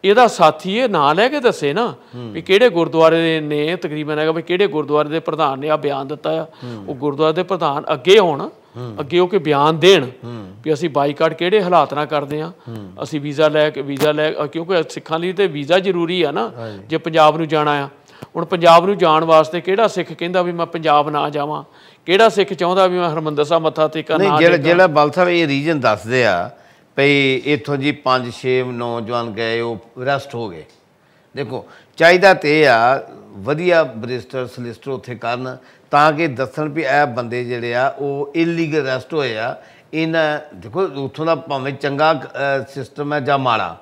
ਇਹਦਾ ਸਾਥੀ ਇਹ ਨਾਂ ਲੈ ਕੇ ਦੱਸੇ ਨਾ ਵੀ ਕਿਹੜੇ ਗੁਰਦੁਆਰੇ ਨੇ ਤਕਰੀਬਨ ਹੈਗਾ ਵੀ ਕਿਹੜੇ ਗੁਰਦੁਆਰੇ ਦੇ ਪ੍ਰਧਾਨ ਨੇ ਆ ਬਿਆਨ ਦਿੱਤਾ ਆ। ਉਹ ਗੁਰਦੁਆਰੇ ਦੇ ਪ੍ਰਧਾਨ ਅੱਗੇ ਹੋਣ ਅੱਗੇ ਹੋ ਕੇ ਬਿਆਨ ਦੇਣ ਵੀ ਅਸੀਂ ਬਾਈਕਾਟ ਕਿਹੜੇ ਹਾਲਾਤ ਨਾਲ ਕਰਦੇ ਆ ਅਸੀਂ ਵੀਜ਼ਾ ਲੈ ਕੇ ਵੀਜ਼ਾ ਲੈ ਕਿਉਂਕਿ ਸਿੱਖਾਂ ਲਈ ਤੇ ਵੀਜ਼ਾ ਜ਼ਰੂਰੀ ਆ ਨਾ ਜੇ ਪੰਜਾਬ ਨੂੰ ਜਾਣਾ ਆ। ਹੁਣ ਪੰਜਾਬ ਨੂੰ ਜਾਣ ਵਾਸਤੇ ਕਿਹੜਾ ਸਿੱਖ ਕਹਿੰਦਾ ਵੀ ਮੈਂ ਪੰਜਾਬ ਨਾ ਜਾਵਾਂ? ਕਿਹੜਾ ਸਿੱਖ ਚਾਹੁੰਦਾ ਵੀ ਮੈਂ ਹਰਮੰਦਰ ਸਾਹਿਬ ਮੱਥਾ ਟੇਕਾਂ ਨਾ ਨਹੀਂ ਜਿਹੜਾ? ਜਿਹੜਾ ਬਲ ਸਾਹਿਬ ਇਹ ਰੀਜਨ ਦੱਸਦੇ ਆ ਭਈ ਇੱਥੋਂ ਜੀ 5-6 ਨੌਜਵਾਨ ਗਏ, ਉਹ ਅਰੈਸਟ ਹੋ ਗਏ। ਦੇਖੋ, ਚਾਹੀਦਾ ਤੇ ਇਹ ਆ, ਵਧੀਆ ਬਰਿਸਟਰ ਸਲਿਸਟਰ ਉੱਥੇ ਕਰਨ, ਤਾਂ ਕਿ ਦੱਸਣ ਵੀ ਇਹ ਬੰਦੇ ਜਿਹੜੇ ਆ, ਉਹ ਇਲੀਗਲ ਅਰੈਸਟ ਹੋਏ ਆ। ਇਹਨਾਂ, ਦੇਖੋ, ਉੱਥੋਂ ਦਾ ਭਾਵੇਂ ਚੰਗਾ ਸਿਸਟਮ ਹੈ ਜਾਂ ਮਾੜਾ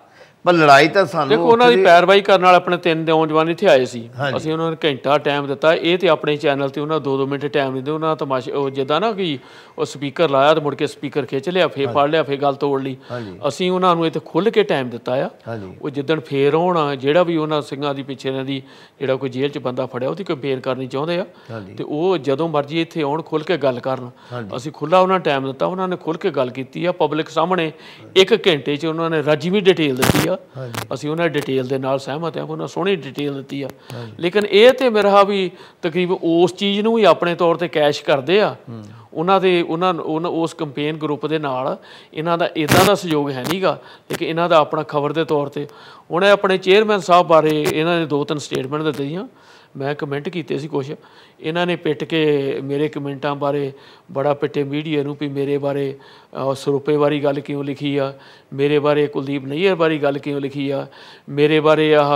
ਪਰ ਲੜਾਈ ਤਾਂ ਸਾਨੂੰ ਦੇਖੋ ਉਹਨਾਂ ਦੀ ਪੈਰਵਾਈ ਕਰਨ ਵਾਲੇ ਆਪਣੇ ਤਿੰਨ ਨੌਜਵਾਨ ਇੱਥੇ ਆਏ ਸੀ। ਅਸੀਂ ਉਹਨਾਂ ਨੂੰ ਘੰਟਾ ਟਾਈਮ ਦਿੱਤਾ। ਇਹ ਤੇ ਆਪਣੇ ਚੈਨਲ ਤੇ ਉਹਨਾਂ 2-2 ਮਿੰਟ ਟਾਈਮ ਦਿੰਦੇ। ਉਹਨਾਂ ਤਮਾਸ਼ਾ ਉਹ ਜਿੱਦਾਂ ਨਾ ਕਿ ਉਹ ਸਪੀਕਰ ਲਾਇਆ ਤੇ ਮੁੜ ਕੇ ਸਪੀਕਰ ਖਿੱਚ ਲਿਆ ਫੇਰ ਫੜ ਲਿਆ ਫੇਰ ਗੱਲ ਤੋੜ ਲਈ। ਅਸੀਂ ਉਹਨਾਂ ਨੂੰ ਇੱਥੇ ਖੁੱਲ ਕੇ ਟਾਈਮ ਦਿੱਤਾ ਆ। ਉਹ ਜਿੱਦਣ ਫੇਰ ਆਉਣ ਜਿਹੜਾ ਵੀ ਉਹਨਾਂ ਸਿੰਘਾਂ ਦੀ ਪਿੱਛੇ ਦੀ ਜਿਹੜਾ ਕੋਈ ਜੇਲ੍ਹ 'ਚ ਬੰਦਾ ਫੜਿਆ ਉਹਦੀ ਕੰਪੇਅਰ ਕਰਨੀ ਚਾਹੁੰਦੇ ਆ। ਤੇ ਉਹ ਜਦੋਂ ਮਰਜ਼ੀ ਇੱਥੇ ਆਉਣ ਖੁੱਲ ਕੇ ਗੱਲ ਕਰਨ। ਅਸੀਂ ਖੁੱਲਾ ਉਹਨਾਂ ਟਾਈਮ ਦਿੱਤਾ। ਉਹਨਾਂ ਨੇ ਖੁੱਲ ਕੇ ਗੱਲ ਕੀਤੀ ਆ। ਪਬਲਿਕ ਸਾਹਮਣੇ ਇੱਕ ਘੰਟੇ 'ਚ ਉਹਨਾਂ ਨੇ ਰਾਜੀ ਵੀ ਡਿਟੇਲ ਦਿੱਤੀ ਆ। ਅਸੀਂ ਉਹਨਾਂ ਡਿਟੇਲ ਦੇ ਨਾਲ ਸਹਿਮਤ ਆ ਉਹਨਾਂ ਸੋਹਣੀ ਡਿਟੇਲ ਦਿੱਤੀ ਆ। ਲੇਕਿਨ ਇਹ ਤੇ ਮੇਰਾ ਵੀ ਤਕਰੀਬਨ ਉਸ ਚੀਜ਼ ਨੂੰ ਹੀ ਆਪਣੇ ਤੌਰ ਤੇ ਕੈਸ਼ ਕਰਦੇ ਆ। ਉਹਨਾਂ ਦੇ ਉਹਨਾਂ ਉਹਨਾਂ- ਉਸ ਕੰਪੇਨ ਗਰੁੱਪ ਦੇ ਨਾਲ ਇਹਨਾਂ ਦਾ ਇਦਾਂ ਦਾ ਸਹਿਯੋਗ ਹੈ ਨਹੀਂਗਾ ਲੇਕਿਨ ਇਹਨਾਂ ਦਾ ਆਪਣਾ ਖਬਰ ਦੇ ਤੌਰ ਤੇ। ਇਹ ਆਪਣੇ ਚੇਅਰਮੈਨ ਸਾਹਿਬ ਬਾਰੇ ਇਹਨਾਂ ਨੇ ਦੋ ਤਿੰਨ ਸਟੇਟਮੈਂਟ ਦਿੱਤੇ ਦੀਆਂ ਮੈਂ ਕਮੈਂਟ ਕੀਤੇ ਸੀ ਕੁਝ ਇਹਨਾਂ ਨੇ ਪਿੱਟ ਕੇ ਮੇਰੇ ਕਮੈਂਟਾਂ ਬਾਰੇ ਬੜਾ ਪਿੱਟੇ ਮੀਡੀਆ ਨੂੰ ਵੀ ਮੇਰੇ ਬਾਰੇ ਸਰੂਪੇ ਬਾਰੇ ਗੱਲ ਕਿਉਂ ਲਿਖੀ ਆ? ਮੇਰੇ ਬਾਰੇ ਕੁਲਦੀਪ ਨਈਅਰ ਬਾਰੇ ਗੱਲ ਕਿਉਂ ਲਿਖੀ ਆ? ਮੇਰੇ ਬਾਰੇ ਆਹ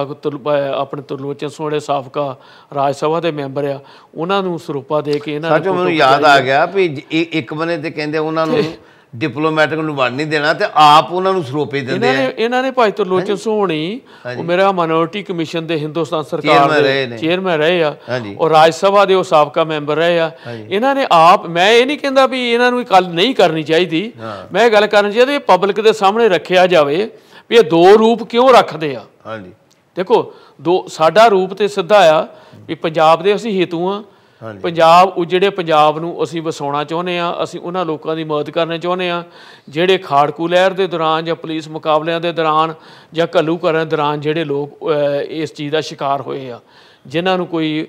ਆਪਣੇ ਤੁਰਲੋਚਨ ਸੋਹਣੇ ਸਾਫਕਾ ਰਾਜ ਸਭਾ ਦੇ ਮੈਂਬਰ ਆ। ਉਹਨਾਂ ਨੂੰ ਸਰੂਪਾ ਦੇ ਕੇ ਇਹਨਾਂ ਨੇ ਸੱਚੋ ਮੈਨੂੰ photo ਯਾਦ ਆ ਗਿਆ ਵੀ ਇੱਕ ਬੰਨੇ ਤੇ ਕਹਿੰਦੇ ਉਹਨਾਂ ਨੂੰ ਡਿਪਲੋਮੈਟਿਕ ਨੂੰ ਵੜ ਨਹੀਂ ਦੇਣਾ ਤੇ ਆਪ ਉਹਨਾਂ ਨੂੰ ਸਰੋਪੇ ਦਿੰਦੇ ਆ। ਇਹਨਾਂ ਨੇ ਭਾਈ ਤੁਰਲੋਚਨ ਸੋਹਣੀ ਉਹ ਮੇਰਾ ਮਾਈਨੋਰਿਟੀ ਕਮਿਸ਼ਨ ਦੇ ਹਿੰਦੁਸਤਾਨ ਸਰਕਾਰ ਦੇ। ਚੇਅਰਮੈਨ ਰਹੇ ਆ। ਔਰ ਰਾਜ ਸਭਾ ਦੇ ਉਹ ਸਾਬਕਾ ਮੈਂਬਰ ਰਹੇ ਆ। ਇਹਨਾਂ ਨੇ ਆਪ ਮੈਂ ਇਹ ਨਹੀਂ ਕਹਿੰਦਾ ਵੀ ਇਹਨਾਂ ਨੂੰ ਗੱਲ ਨਹੀਂ ਕਰਨੀ ਚਾਹੀਦੀ। ਮੈਂ ਇਹ ਗੱਲ ਕਰਨੀ ਚਾਹੀਦੀ ਪਬਲਿਕ ਦੇ ਸਾਹਮਣੇ ਰੱਖਿਆ ਜਾਵੇ ਵੀ ਇਹ ਦੋ ਰੂਪ ਕਿਉਂ ਰੱਖਦੇ ਆ। ਹਾਂਜੀ। ਦੇਖੋ ਦੋ ਸਾਡਾ ਰੂਪ ਤੇ ਸਿੱਧਾ ਆ ਵੀ ਪੰਜਾਬ ਦੇ ਅਸੀਂ ਹੇਤੂ ਆ। ਪੰਜਾਬ ਉਜੜੇ ਪੰਜਾਬ ਨੂੰ ਅਸੀਂ ਵਸਾਉਣਾ ਚਾਹੁੰਦੇ ਆ ਅਸੀਂ ਉਹਨਾਂ ਲੋਕਾਂ ਦੀ ਮਦਦ ਕਰਨਾ ਚਾਹੁੰਦੇ ਆ ਜਿਹੜੇ ਖਾੜਕੂ ਲਹਿਰ ਦੇ ਦੌਰਾਨ ਜਾਂ ਪੁਲਿਸ ਮੁਕਾਬਲਿਆਂ ਦੇ ਦੌਰਾਨ ਜਾਂ ਘੱਲੂ ਕਰਨ ਦੌਰਾਨ ਜਿਹੜੇ ਲੋਕ ਇਸ ਚੀਜ਼ ਦਾ ਸ਼ਿਕਾਰ ਹੋਏ ਆ ਜਿਨ੍ਹਾਂ ਨੂੰ ਕੋਈ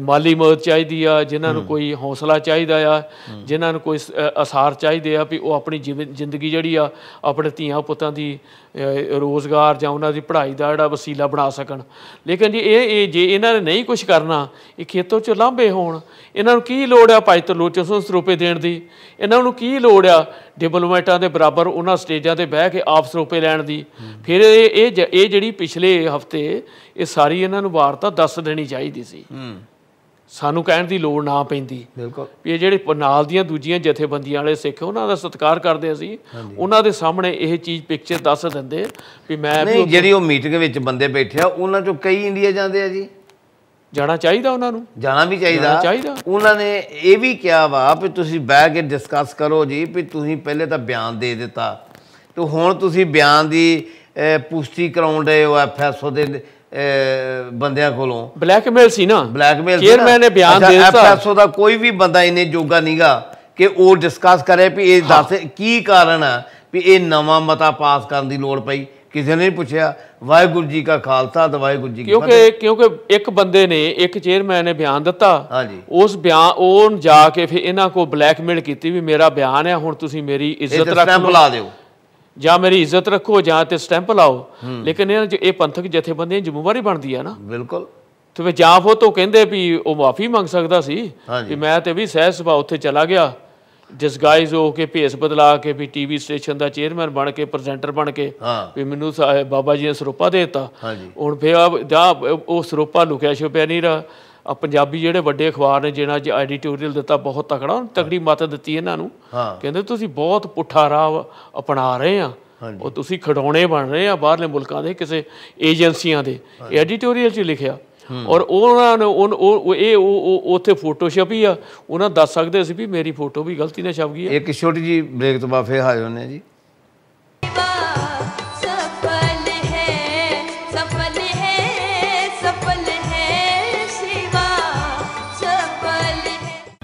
ਮਾਲੀ ਮਦਦ ਚਾਹੀਦੀ ਆ ਜਿਨ੍ਹਾਂ ਨੂੰ ਕੋਈ ਹੌਸਲਾ ਚਾਹੀਦਾ ਆ ਜਿਨ੍ਹਾਂ ਨੂੰ ਕੋਈ ਅਸਾਰ ਚਾਹੀਦੇ ਆ ਵੀ ਉਹ ਆਪਣੀ ਜ਼ਿੰਦਗੀ ਜਿਹੜੀ ਆ ਆਪਣੇ ਧੀਆਂ ਪੁੱਤਾਂ ਦੀ ਰੋਜ਼ਗਾਰ ਜਾਂ ਉਹਨਾਂ ਦੀ ਪੜ੍ਹਾਈ ਦਾ ਜਿਹੜਾ ਵਸੀਲਾ ਬਣਾ ਸਕਣ। ਲੇਕਿਨ ਜੀ ਇਹ ਜੇ ਇਹਨਾਂ ਨੇ ਨਹੀਂ ਕੁਝ ਕਰਨਾ, ਇਹ ਖੇਤੋਂ ਚ ਲਾਂਭੇ ਹੋਣ। ਇਹਨਾਂ ਨੂੰ ਕੀ ਲੋੜ ਆ ਭਾਈ ਤਰਲੋਚਨ ਸਿੰਘ ਸਰੂਪੇ ਦੇਣ ਦੀ? ਇਹਨਾਂ ਨੂੰ ਕੀ ਲੋੜ ਆ ਡਿਪਲੋਮੈਟਾਂ ਦੇ ਬਰਾਬਰ ਉਹਨਾਂ ਸਟੇਜਾਂ ਤੇ ਬਹਿ ਕੇ ਆਪ ਸਰੂਪੇ ਲੈਣ ਦੀ? ਫਿਰ ਇਹ ਇਹ ਜ- ਇਹ ਜਿਹੜੀ ਪਿਛਲੇ ਹਫ਼ਤੇ, ਇਹ ਸਾਰੀ ਇਹਨਾਂ ਨੂੰ ਵਾਰਤਾ ਦੱਸ ਦੇਣੀ ਚਾਹੀਦੀ ਸੀ। ਸਾਨੂੰ ਕਹਿਣ ਦੀ ਲੋੜ ਨਾ ਪੈਂਦੀ। ਬਿਲਕੁਲ। ਵੀ ਇਹ ਜਿਹੜੇ ਨਾਲ ਦੀਆਂ ਦੂਜੀਆਂ ਜਥੇਬੰਦੀਆਂ ਵਾਲੇ ਸਿੱਖ ਉਹਨਾਂ ਦਾ ਸਤਿਕਾਰ ਕਰਦੇ ਅਸੀਂ। ਉਹਨਾਂ ਦੇ ਸਾਹਮਣੇ ਇਹ ਚੀਜ਼ ਪਿਕਚਰ ਦੱਸ ਦਿੰਦੇ ਵੀ ਮੈਂ ਨਹੀਂ ਜਿਹੜੀ ਉਹ ਮੀਟਿੰਗ ਵਿੱਚ ਬੰਦੇ ਬੈਠੇ ਆ ਉਹਨਾਂ ਚੋਂ ਕਈ ਇੰਡੀਆ ਜਾਂਦੇ ਆ ਜੀ। ਜਾਣਾ ਚਾਹੀਦਾ ਉਹਨਾਂ ਨੂੰ। ਜਾਣਾ ਵੀ ਚਾਹੀਦਾ। ਉਹਨਾਂ ਨੇ ਇਹ ਵੀ ਕਿਹਾ ਵਾ ਵੀ ਤੁਸੀਂ ਬਹਿ ਕੇ ਡਿਸਕਸ ਕਰੋ ਜੀ ਵੀ ਤੁਸੀਂ ਪਹਿਲੇ ਤਾਂ ਬਿਆਨ ਦੇ ਦਿੱਤਾ। ਤੇ ਹੁਣ ਤੁਸੀਂ ਬਿਆਨ ਦੀ ਪੁਸ਼ਟੀ ਕਰਾਉਣ ਦੇ ਹੋ ਐਫਐਸਓ ਦੇ ਬੰਦਿਆਂ ਕੋਲੋਂ। ਬਲੈਕਮੇਲ ਸੀ ਨਾ। ਬਲੈਕਮੇਲ ਚੇਅਰਮੈਨ ਨੇ। ਬਿਆਨ ਦੇ ਦਿੱਤਾ। ਐਫਐਸਓ ਦਾ ਕੋਈ ਵੀ ਬੰਦਾ ਇਹਨੇ ਜੋਗਾ ਨਹੀਂਗਾ ਕਿ ਉਹ ਡਿਸਕਸ ਕਰੇ ਵੀ ਇਹ ਦੱਸ ਕੀ ਕਾਰਨ ਆ ਵੀ ਇਹ ਨਵਾਂ ਮਤਾ ਪਾਸ ਕਰਨ ਦੀ ਲੋੜ ਪਈ। ਕਿਸੇ ਨੇ ਪੁੱਛਿਆ। ਵਾਹਿਗੁਰੂ ਜੀ ਕਾ ਖਾਲਸਾ ਤੇ ਵਾਹਿਗੁਰੂ ਜੀ ਕੀ ਕਿਉਂਕਿ ਕਿਉਂਕਿ ਇੱਕ ਬੰਦੇ ਨੇ ਇੱਕ ਚੇਅਰਮੈਨ ਨੇ ਬਿਆਨ ਦਿੱਤਾ। ਉਸ ਬਿਆਨ ਉਹ ਜਾ ਕੇ ਫਿਰ ਇਹਨਾਂ ਕੋ ਬਲੈਕਮੇਲ ਕੀਤੀ ਵੀ ਮੇਰਾ ਬਿਆਨ ਹੈ ਹੁਣ ਤੁਸੀਂ ਮੇਰੀ ਇੱਜ਼ਤ ਇਹ ਰੱਖ ਸਟੈਂਪ ਲਓ। ਲਾ ਦਿਓ। ਜਾਂ ਮੇਰੀ ਇੱਜ਼ਤ ਰੱਖੋ ਜਾਂ ਤੇ ਸਟੈਂਪ ਲਾਓ ਲੇਕਿਨ ਇਹਨਾਂ 'ਚ ਇਹ ਪੰਥਕ ਜਥੇਬੰਦੀਆਂ ਦੀ ਜ਼ਿੰਮੇਵਾਰੀ ਬਣਦੀ ਹੈ ਨਾ। ਬਿਲਕੁਲ। ਤੇ ਫਿਰ ਜਾਂ ਫਿਰ ਤੋਂ ਕਹਿੰਦੇ ਵੀ ਉਹ ਮਾਫੀ ਮੰਗ ਸਕਦਾ ਸੀ। ਕਿ ਮੈਂ ਤੇ ਵੀ ਸਹਿਜ ਸੁਭਾ ਉੱਥੇ ਚਲਾ ਗਿਆ। ਡਿਸਗਾਈਜ਼ ਹੋ ਕੇ ਭੇਸ ਬਦਲਾ ਕੇ ਵੀ ਟੀਵੀ ਸਟੇਸ਼ਨ ਦਾ ਚੇਅਰਮੈਨ ਬਣ ਕੇ ਪ੍ਰੈਜ਼ੈਂਟਰ ਬਣ ਕੇ ਵੀ ਮੈਨੂੰ ਬਾਬਾ ਜੀ ਨੇ ਸਰੋਪਾ ਦੇ ਦਿੱਤਾ। ਹੁਣ ਫਿਰ ਆ ਜਾਂ ਉਹ ਸਰੋਪਾ ਲੁਕਿਆ ਛੁਪਿਆ ਨਹੀਂ ਰਾ ਆ ਪੰਜਾਬੀ ਜਿਹੜੇ ਵੱਡੇ ਅਖਬਾਰ ਨੇ ਜਿਹਨਾਂ 'ਚ ਐਡੀਟੋਰੀਅਲ ਦਿੱਤਾ ਬਹੁਤ ਤਕੜਾ ਤਕੜੀ ਮਤ ਦਿੱਤੀ ਇਹਨਾਂ ਨੂੰ। ਹਾਂ। ਕਹਿੰਦੇ ਤੁਸੀਂ ਬਹੁਤ ਪੁੱਠਾ ਰਾਹ ਅਪਣਾ ਰਹੇ ਆ। ਉਹ ਤੁਸੀਂ ਖਡਾਉਣੇ ਬਣ ਰਹੇ ਆ ਬਾਹਰਲੇ ਮੁਲਕਾਂ ਦੇ ਕਿਸੇ ਏਜੰਸੀਆਂ ਦੇ। ਐਡੀਟੋਰੀਅਲ 'ਚ ਲਿਖਿਆ। ਔਰ ਉਹਨਾਂ ਨੇ ਉਹ ਇਹ ਉਹ ਉੱਥੇ ਫੋਟੋ ਛਪੀ ਆ। ਉਹਨਾਂ ਦੱਸ ਸਕਦੇ ਸੀ ਵੀ ਮੇਰੀ ਫੋਟੋ ਵੀ ਗਲਤੀ ਨਾਲ ਛਪ ਗਈ ਹੈ ਇੱਕ ਛੋਟੀ ਜੀ ਬ੍ਰੇਕ ਤੋਂ ਬਾਅਦ ਫਿਰ ਹਾਜ਼ਰ ਹੁੰਦੇ ਹਾਂ ਜੀ।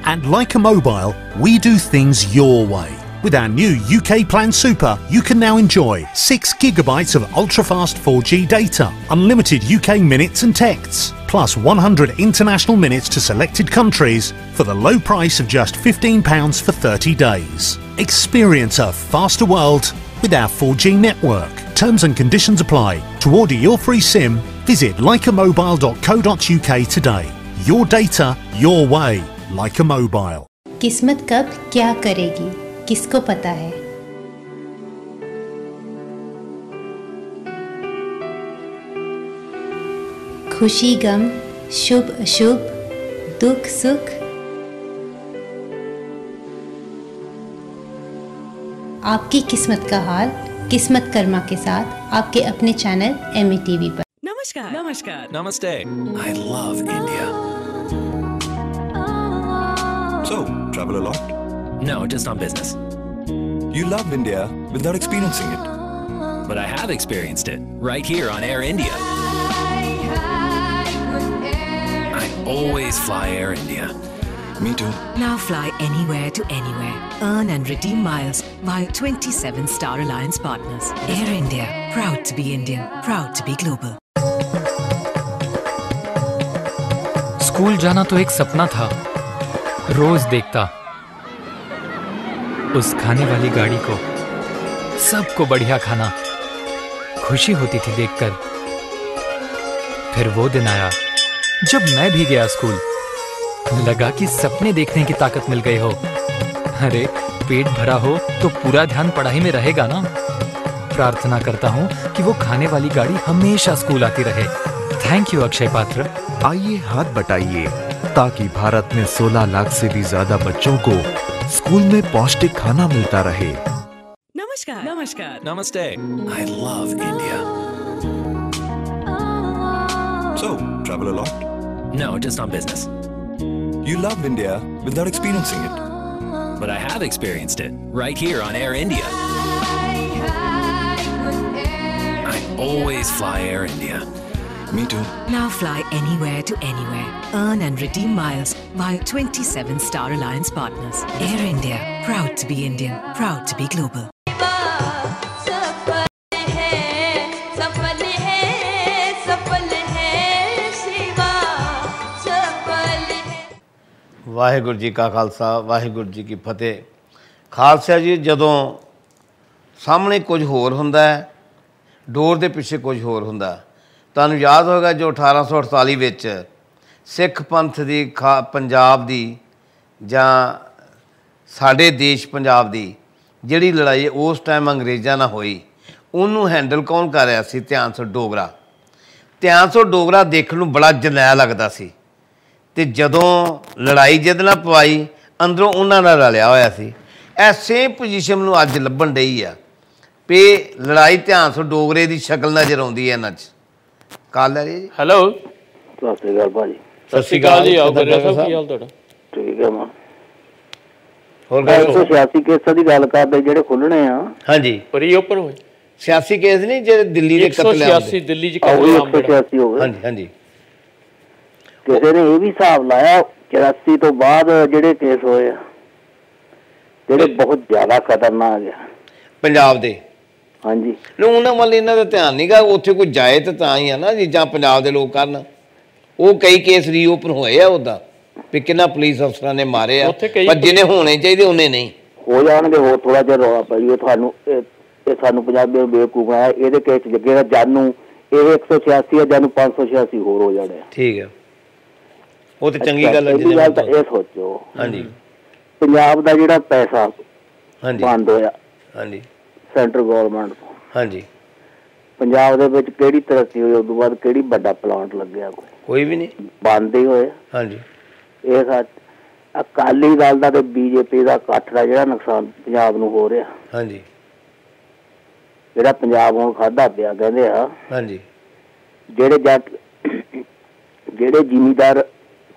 And like a mobile, we do things your way. With our new UK Plan Super, you can now enjoy 6 gigabytes of ultra-fast 4G data, unlimited UK minutes and texts, plus 100 international minutes to selected countries for the low price of just £15 for 30 days. Experience a faster world with our 4G network. Terms and conditions apply. To order your free SIM, visit likeamobile.co.uk today. Your data, your way. Like a mobile. किस्मत कब क्या करेगी किसको पता है खुशी गम शुभ अशुभ दुख सुख आपकी किस्मत का हाल किस्मत कर्मा के साथ आपके अपने चैनल एम टीवी पर नमस्कार नमस्कार Namaste. I love India. So, travel a lot? No, just on business. You love India without experiencing it. But I have experienced it right here on Air India. I always fly Air India. Me too. Now fly anywhere to anywhere. Earn and redeem miles via 27 Star Alliance partners. Air India, proud to be Indian, proud to be global. School जाना तो एक सपना था रोज देखता उस खाने वाली गाड़ी को। सबको बढ़िया खाना। खुशी होती थी देखकर। फिर वो दिन आया, जब मैं भी गया स्कूल। लगा कि सपने देखने की ताकत मिल गई हो। अरे, पेट भरा हो तो पूरा ध्यान पढ़ाई में रहेगा ना? प्रार्थना करता हूँ कि वो खाने वाली गाड़ी हमेशा स्कूल आती रहे। थैंक यू अक्षय पात्र। आइए हाथ बटाइए। ताकि भारत में 16 लाख से भी ज़्यादा बच्चों को स्कूल में पौष्टिक खाना मिलता रहे। नमस्कार। नमस्कार। नमस्ते। I love India so travel a lot no just on business you love India without experiencing it but I have experienced it right here on Air India I always fly Air India Me too. Now fly anywhere to anywhere. Earn and redeem miles via 27 Star Alliance partners. Air India. Proud to be Indian. Proud to be global. Waheguru ji ਕਾ ਖਾਲਸਾ ਵਾਹਿਗੁਰੂ ਜੀ ਕੀ ਫਤਿਹ ਖਾਲਸਾ ਜੀ ਜਦੋਂ ਸਾਹਮਣੇ ਕੁਝ ਹੋਰ ਹੁੰਦਾ ਹੈ ਡੋਰ ਦੇ ਪਿੱਛੇ ਕੁਝ ਹੋਰ ਹੁੰਦਾ ਤੁਹਾਨੂੰ ਯਾਦ ਹੋਵੇਗਾ ਜੋ 1848 ਵਿੱਚ ਸਿੱਖ ਪੰਥ ਦੀ ਖਾ- ਪੰਜਾਬ ਦੀ ਜਾਂ ਸਾਡੇ ਦੇਸ਼ ਪੰਜਾਬ ਦੀ ਜਿਹੜੀ ਲੜਾਈ ਉਸ ਟਾਈਮ ਅੰਗਰੇਜ਼ਾਂ ਨਾਲ ਹੋਈ, ਉਹਨੂੰ ਹੈਂਡਲ ਕੌਣ ਕਰ ਰਿਹਾ ਸੀ? ਧਿਆਨ ਸੋ ਡੋਗਰਾ। ਧਿਆਨ ਸੋ ਡੋਗਰਾ ਦੇਖਣ ਨੂੰ ਬੜਾ ਜਨੈ ਲੱਗਦਾ ਸੀ। ਤੇ ਜਦੋਂ ਲੜਾਈ ਜਿਹਦੇ ਨਾਲ ਪਵਾਈ, ਅੰਦਰੋਂ ਉਹਨਾਂ ਨਾਲ ਰਲਿਆ ਹੋਇਆ ਸੀ। ਇਹ ਸੇਮ ਪੋਜੀਸ਼ਨ ਨੂੰ ਅੱਜ ਲੱਭਣ ਡਈ ਆ। ਵੀ ਲੜਾਈ ਧਿਆਨ ਸੋ ਡੋਗਰੇ ਦੀ ਸ਼ਕਲ ਨਜ਼ਰ ਆਉਂਦੀ ਹੈ ਇਹਨਾਂ 'ਚ। ਕਾਲ ਲੈ ਜੀ। ਹੈਲੋ। ਸਤਿ ਸ੍ਰੀ ਅਕਾਲ ਭਾਜੀ। ਸਤਿ ਸ਼੍ਰੀ ਅਕਾਲ ਜੀ ਆਓ ਗੁਰਿਆ ਸਾਹਿਬ? ਕੀ ਹਾਲ ਤੁਹਾਡਾ? ਠੀਕ ਹੈ ਮਾਂ। ਹੋਰ ਇੱਕ ਸੌ 86 ਕੇਸਾਂ ਦੀ ਗੱਲ ਕਰਦੇ ਜਿਹੜੇ ਖੁੱਲਣੇ ਆ। ਹਾਂਜੀ। ਪਰੀ ਓਪਨ ਹੋਏ। ਸਿਆਸੀ ਕੇਸ ਨਹੀਂ ਜਿਹੜੇ ਦਿੱਲੀ ਦੇ ਕਤਲ 186 ਦਿੱਲੀ 'ਚ ਆਹ ਉਹੀ ਕਤਲੇਆਮ ਜਿਹੜਾ। 186 ਹੋ ਗਏ। ਹਾਂਜੀ ਹਾਂਜੀ। ਕਿਸੇ ਨੇ ਇਹ ਵੀ ਹਿਸਾਬ ਲਾਇਆ 84 ਤੋਂ ਬਾਅਦ ਜਿਹੜੇ ਕੇਸ ਹੋਏ ਆ ਜਿਹੜੇ ਬਹੁਤ ਜ਼ਿਆਦਾ ਖਤਰਨਾਕ ਆ। ਪੰਜਾਬ ਦੇ। ਹਾਂਜੀ। ਨੂੰ ਉਹਨਾਂ ਵੱਲ ਇਹਨਾਂ ਦਾ ਧਿਆਨ ਨਹੀਂਗਾ ਉੱਥੇ ਕੋਈ ਜਾਏ ਤਾਂ ਤਾਂ ਹੀ ਆ ਨਾ ਜੀ ਜਾਂ ਪੰਜਾਬ ਦੇ ਲੋਕ ਕਰਨ। ਉਹ ਕਈ ਕੇਸ ਰੀਓਪਨ ਹੋਏ ਆ ਉਹਦਾ ਵੀ ਕਿੰਨਾ ਪੁਲਿਸ ਅਫਸਰਾਂ ਨੇ ਮਾਰੇ ਆ ਪਰ ਜਿਹਨੇ ਹੋਣੇ ਚਾਹੀਦੇ ਉਹਨੇ ਨਹੀਂ। ਹੋ ਜਾਣਗੇ ਹੋਰ ਥੋੜਾ ਜਿਹਾ ਰੌਲਾ ਪਈ ਇਹ ਤੁਹਾਨੂੰ ਇਹ ਸਾਨੂੰ ਪੰਜਾਬੀਆਂ ਨੂੰ ਬੇਵਕੂਫ ਬਣਾਇਆ ਇਹਦੇ ਕੇਸ ਲੱਗੇਗਾ ਜਾਨੂ ਇਹ 186 ਆ ਜਾਨੂ 586 ਹੋਰ ਹੋ ਜਾਣੇ। ਠੀਕ ਹੈ ਉਹ ਤੇ ਚੰਗੀ ਗੱਲ ਹੈ ਜਿਹਨੇ ਇਹ ਸੋਚੋ। ਹਾਂਜੀ। ਪੰਜਾਬ ਦਾ ਜਿਹੜਾ ਪੈਸਾ ਹਾਂਜੀ। ਬੰਦ ਹੋਇਆ। ਹਾਂਜੀ। ਸੈਂਟਰ ਗਵਰਨਮੈਂਟ ਤੋਂ। ਹਾਂਜੀ। ਪੰਜਾਬ ਦੇ ਵਿੱਚ ਕਿਹੜੀ ਤਰੱਕੀ ਹੋਈ ਉਸ ਤੋਂ ਬਾਅਦ ਕਿਹੜੀ ਵੱਡਾ ਪਲਾਂਟ ਲੱਗਿਆ ਕੋਈ? ਕੋਈ ਵੀ ਨਹੀਂ। ਬੰਦ ਹੀ ਹੋਏ। ਹਾਂਜੀ। ਇਹ ਸੱਚ ਅਕਾਲੀ ਦਲ ਦਾ ਤੇ ਬੀਜੇਪੀ ਦਾ ਇਕੱਠ ਦਾ ਜਿਹੜਾ ਨੁਕਸਾਨ ਪੰਜਾਬ ਨੂੰ ਹੋ ਰਿਹਾ। ਹਾਂਜੀ। ਜਿਹੜਾ ਪੰਜਾਬ ਹੁਣ ਖਾਦਾ ਪਿਆ ਕਹਿੰਦੇ ਆ। ਹਾਂਜੀ। ਜਿਹੜੇ ਜੱਟ ਜਿਹੜੇ ਜ਼ਿਮੀਦਾਰ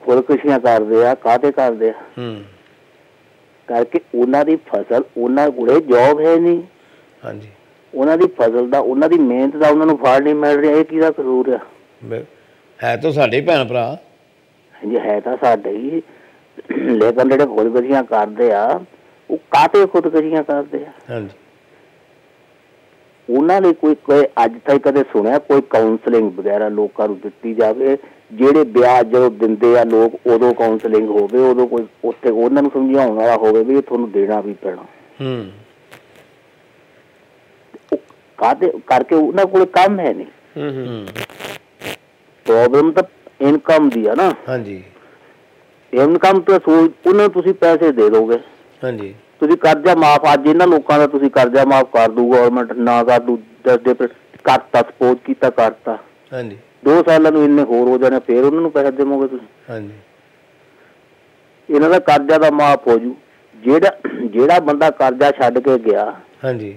ਖੁਦਕੁਸ਼ੀਆਂ ਕਰਦੇ ਆ ਕਾਹਤੇ ਕਰਦੇ ਆ? ਹੂੰ। ਕਰਕੇ ਉਹਨਾਂ ਦੀ ਫਸਲ ਉਹਨਾਂ ਕੋਲੇ ਜੋਬ ਹੈ ਨਹੀਂ। ਹਾਂਜੀ। ਉਹਨਾਂ ਦੀ ਫਸਲ ਦਾ ਉਹਨਾਂ ਦੀ ਮਿਹਨਤ ਦਾ ਉਹਨਾਂ ਨੂੰ ਫਲ ਨਹੀਂ ਮਿਲ ਰਿਹਾ ਇਹ ਕਿਹਦਾ ਕਸੂਰ ਆ? ਹੈ ਤਾਂ ਸਾਡੇ ਭੈਣ ਭਰਾ। ਹਾਂਜੀ ਹੈ ਤਾਂ ਸਾਡੇ ਹੀ। ਲੇਕਿਨ ਜਿਹੜੇ ਖੁਦਕੁਸ਼ੀਆਂ ਕਰਦੇ ਆ ਉਹ ਕਾਹਤੇ ਖੁਦਕੁਸ਼ੀਆਂ ਕਰਦੇ ਆ? ਹਾਂਜੀ। ਉਹਨਾਂ ਲਈ ਕੋਈ ਕੋਈ ਅੱਜ ਤੱਕ ਕਦੇ ਸੁਣਿਆ ਕੋਈ ਕਾਉਂਸਲਿੰਗ ਵਗੈਰਾ ਲੋਕਾਂ ਨੂੰ ਦਿੱਤੀ ਜਾਵੇ? ਜਿਹੜੇ ਵਿਆਜ ਜਦੋਂ ਦਿੰਦੇ ਆ ਲੋਕ ਉਦੋਂ ਕਾਉਂਸਲਿੰਗ ਹੋਵੇ ਉਦੋਂ ਕੋਈ ਉੱਥੇ ਉਹਨਾਂ ਨੂੰ ਸਮਝਾਉਣ ਵਾਲਾ ਹੋਵੇ ਵੀ ਇਹ ਤੁਹਾਨੂੰ ਦੇਣਾ ਵੀ ਪੈਣਾ। ਹੂੰ। ਕਾਹਦੇ ਕਰਕੇ ਉਹਨਾਂ ਕੋਲ ਕੰਮ ਹੈ ਨਹੀਂ। ਹੂੰ ਹੂੰ। ਪ੍ਰੋਬਲਮ ਤਾਂ ਇਨਕਮ ਦੀ ਆ ਨਾ। ਹਾਂਜੀ। ਇਨਕਮ ਤਾਂ ਸੋਚ ਉਹਨਾਂ ਤੁਸੀਂ ਪੈਸੇ ਦੇ ਦੋਗੇ। ਹਾਂਜੀ। ਤੁਸੀਂ ਕਰਜ਼ਾ ਮਾਫ ਅੱਜ ਇਹਨਾਂ ਲੋਕਾਂ ਦਾ ਤੁਸੀਂ ਕਰਜ਼ਾ ਮਾਫ ਕਰ ਦੂ ਗਵਰਨਮੈਂਟ ਨਾ ਕਰ ਦੂ ਦੱਸਦੇ ਫਿਰ ਕਰਤਾ ਸਪੋਜ਼ ਕੀਤਾ ਕਰਤਾ। ਹਾਂਜੀ। ਦੋ ਸਾਲਾਂ ਨੂੰ ਇੰਨੇ ਹੋਰ ਹੋ ਜਾਣੇ ਫੇਰ ਉਹਨਾਂ ਨੂੰ ਪੈਸੇ ਦੇਵੋਗੇ ਤੁਸੀਂ। ਹਾਂਜੀ। ਇਹਨਾਂ ਦਾ ਕਰਜ਼ਾ ਦਾ ਮਾਫ ਹੋ ਜੂ। ਜਿਹੜਾ ਜਿਹੜਾ ਬੰਦਾ ਕਰਜ਼ਾ ਛੱਡ ਕੇ ਗਿਆ ਹਾਂਜੀ।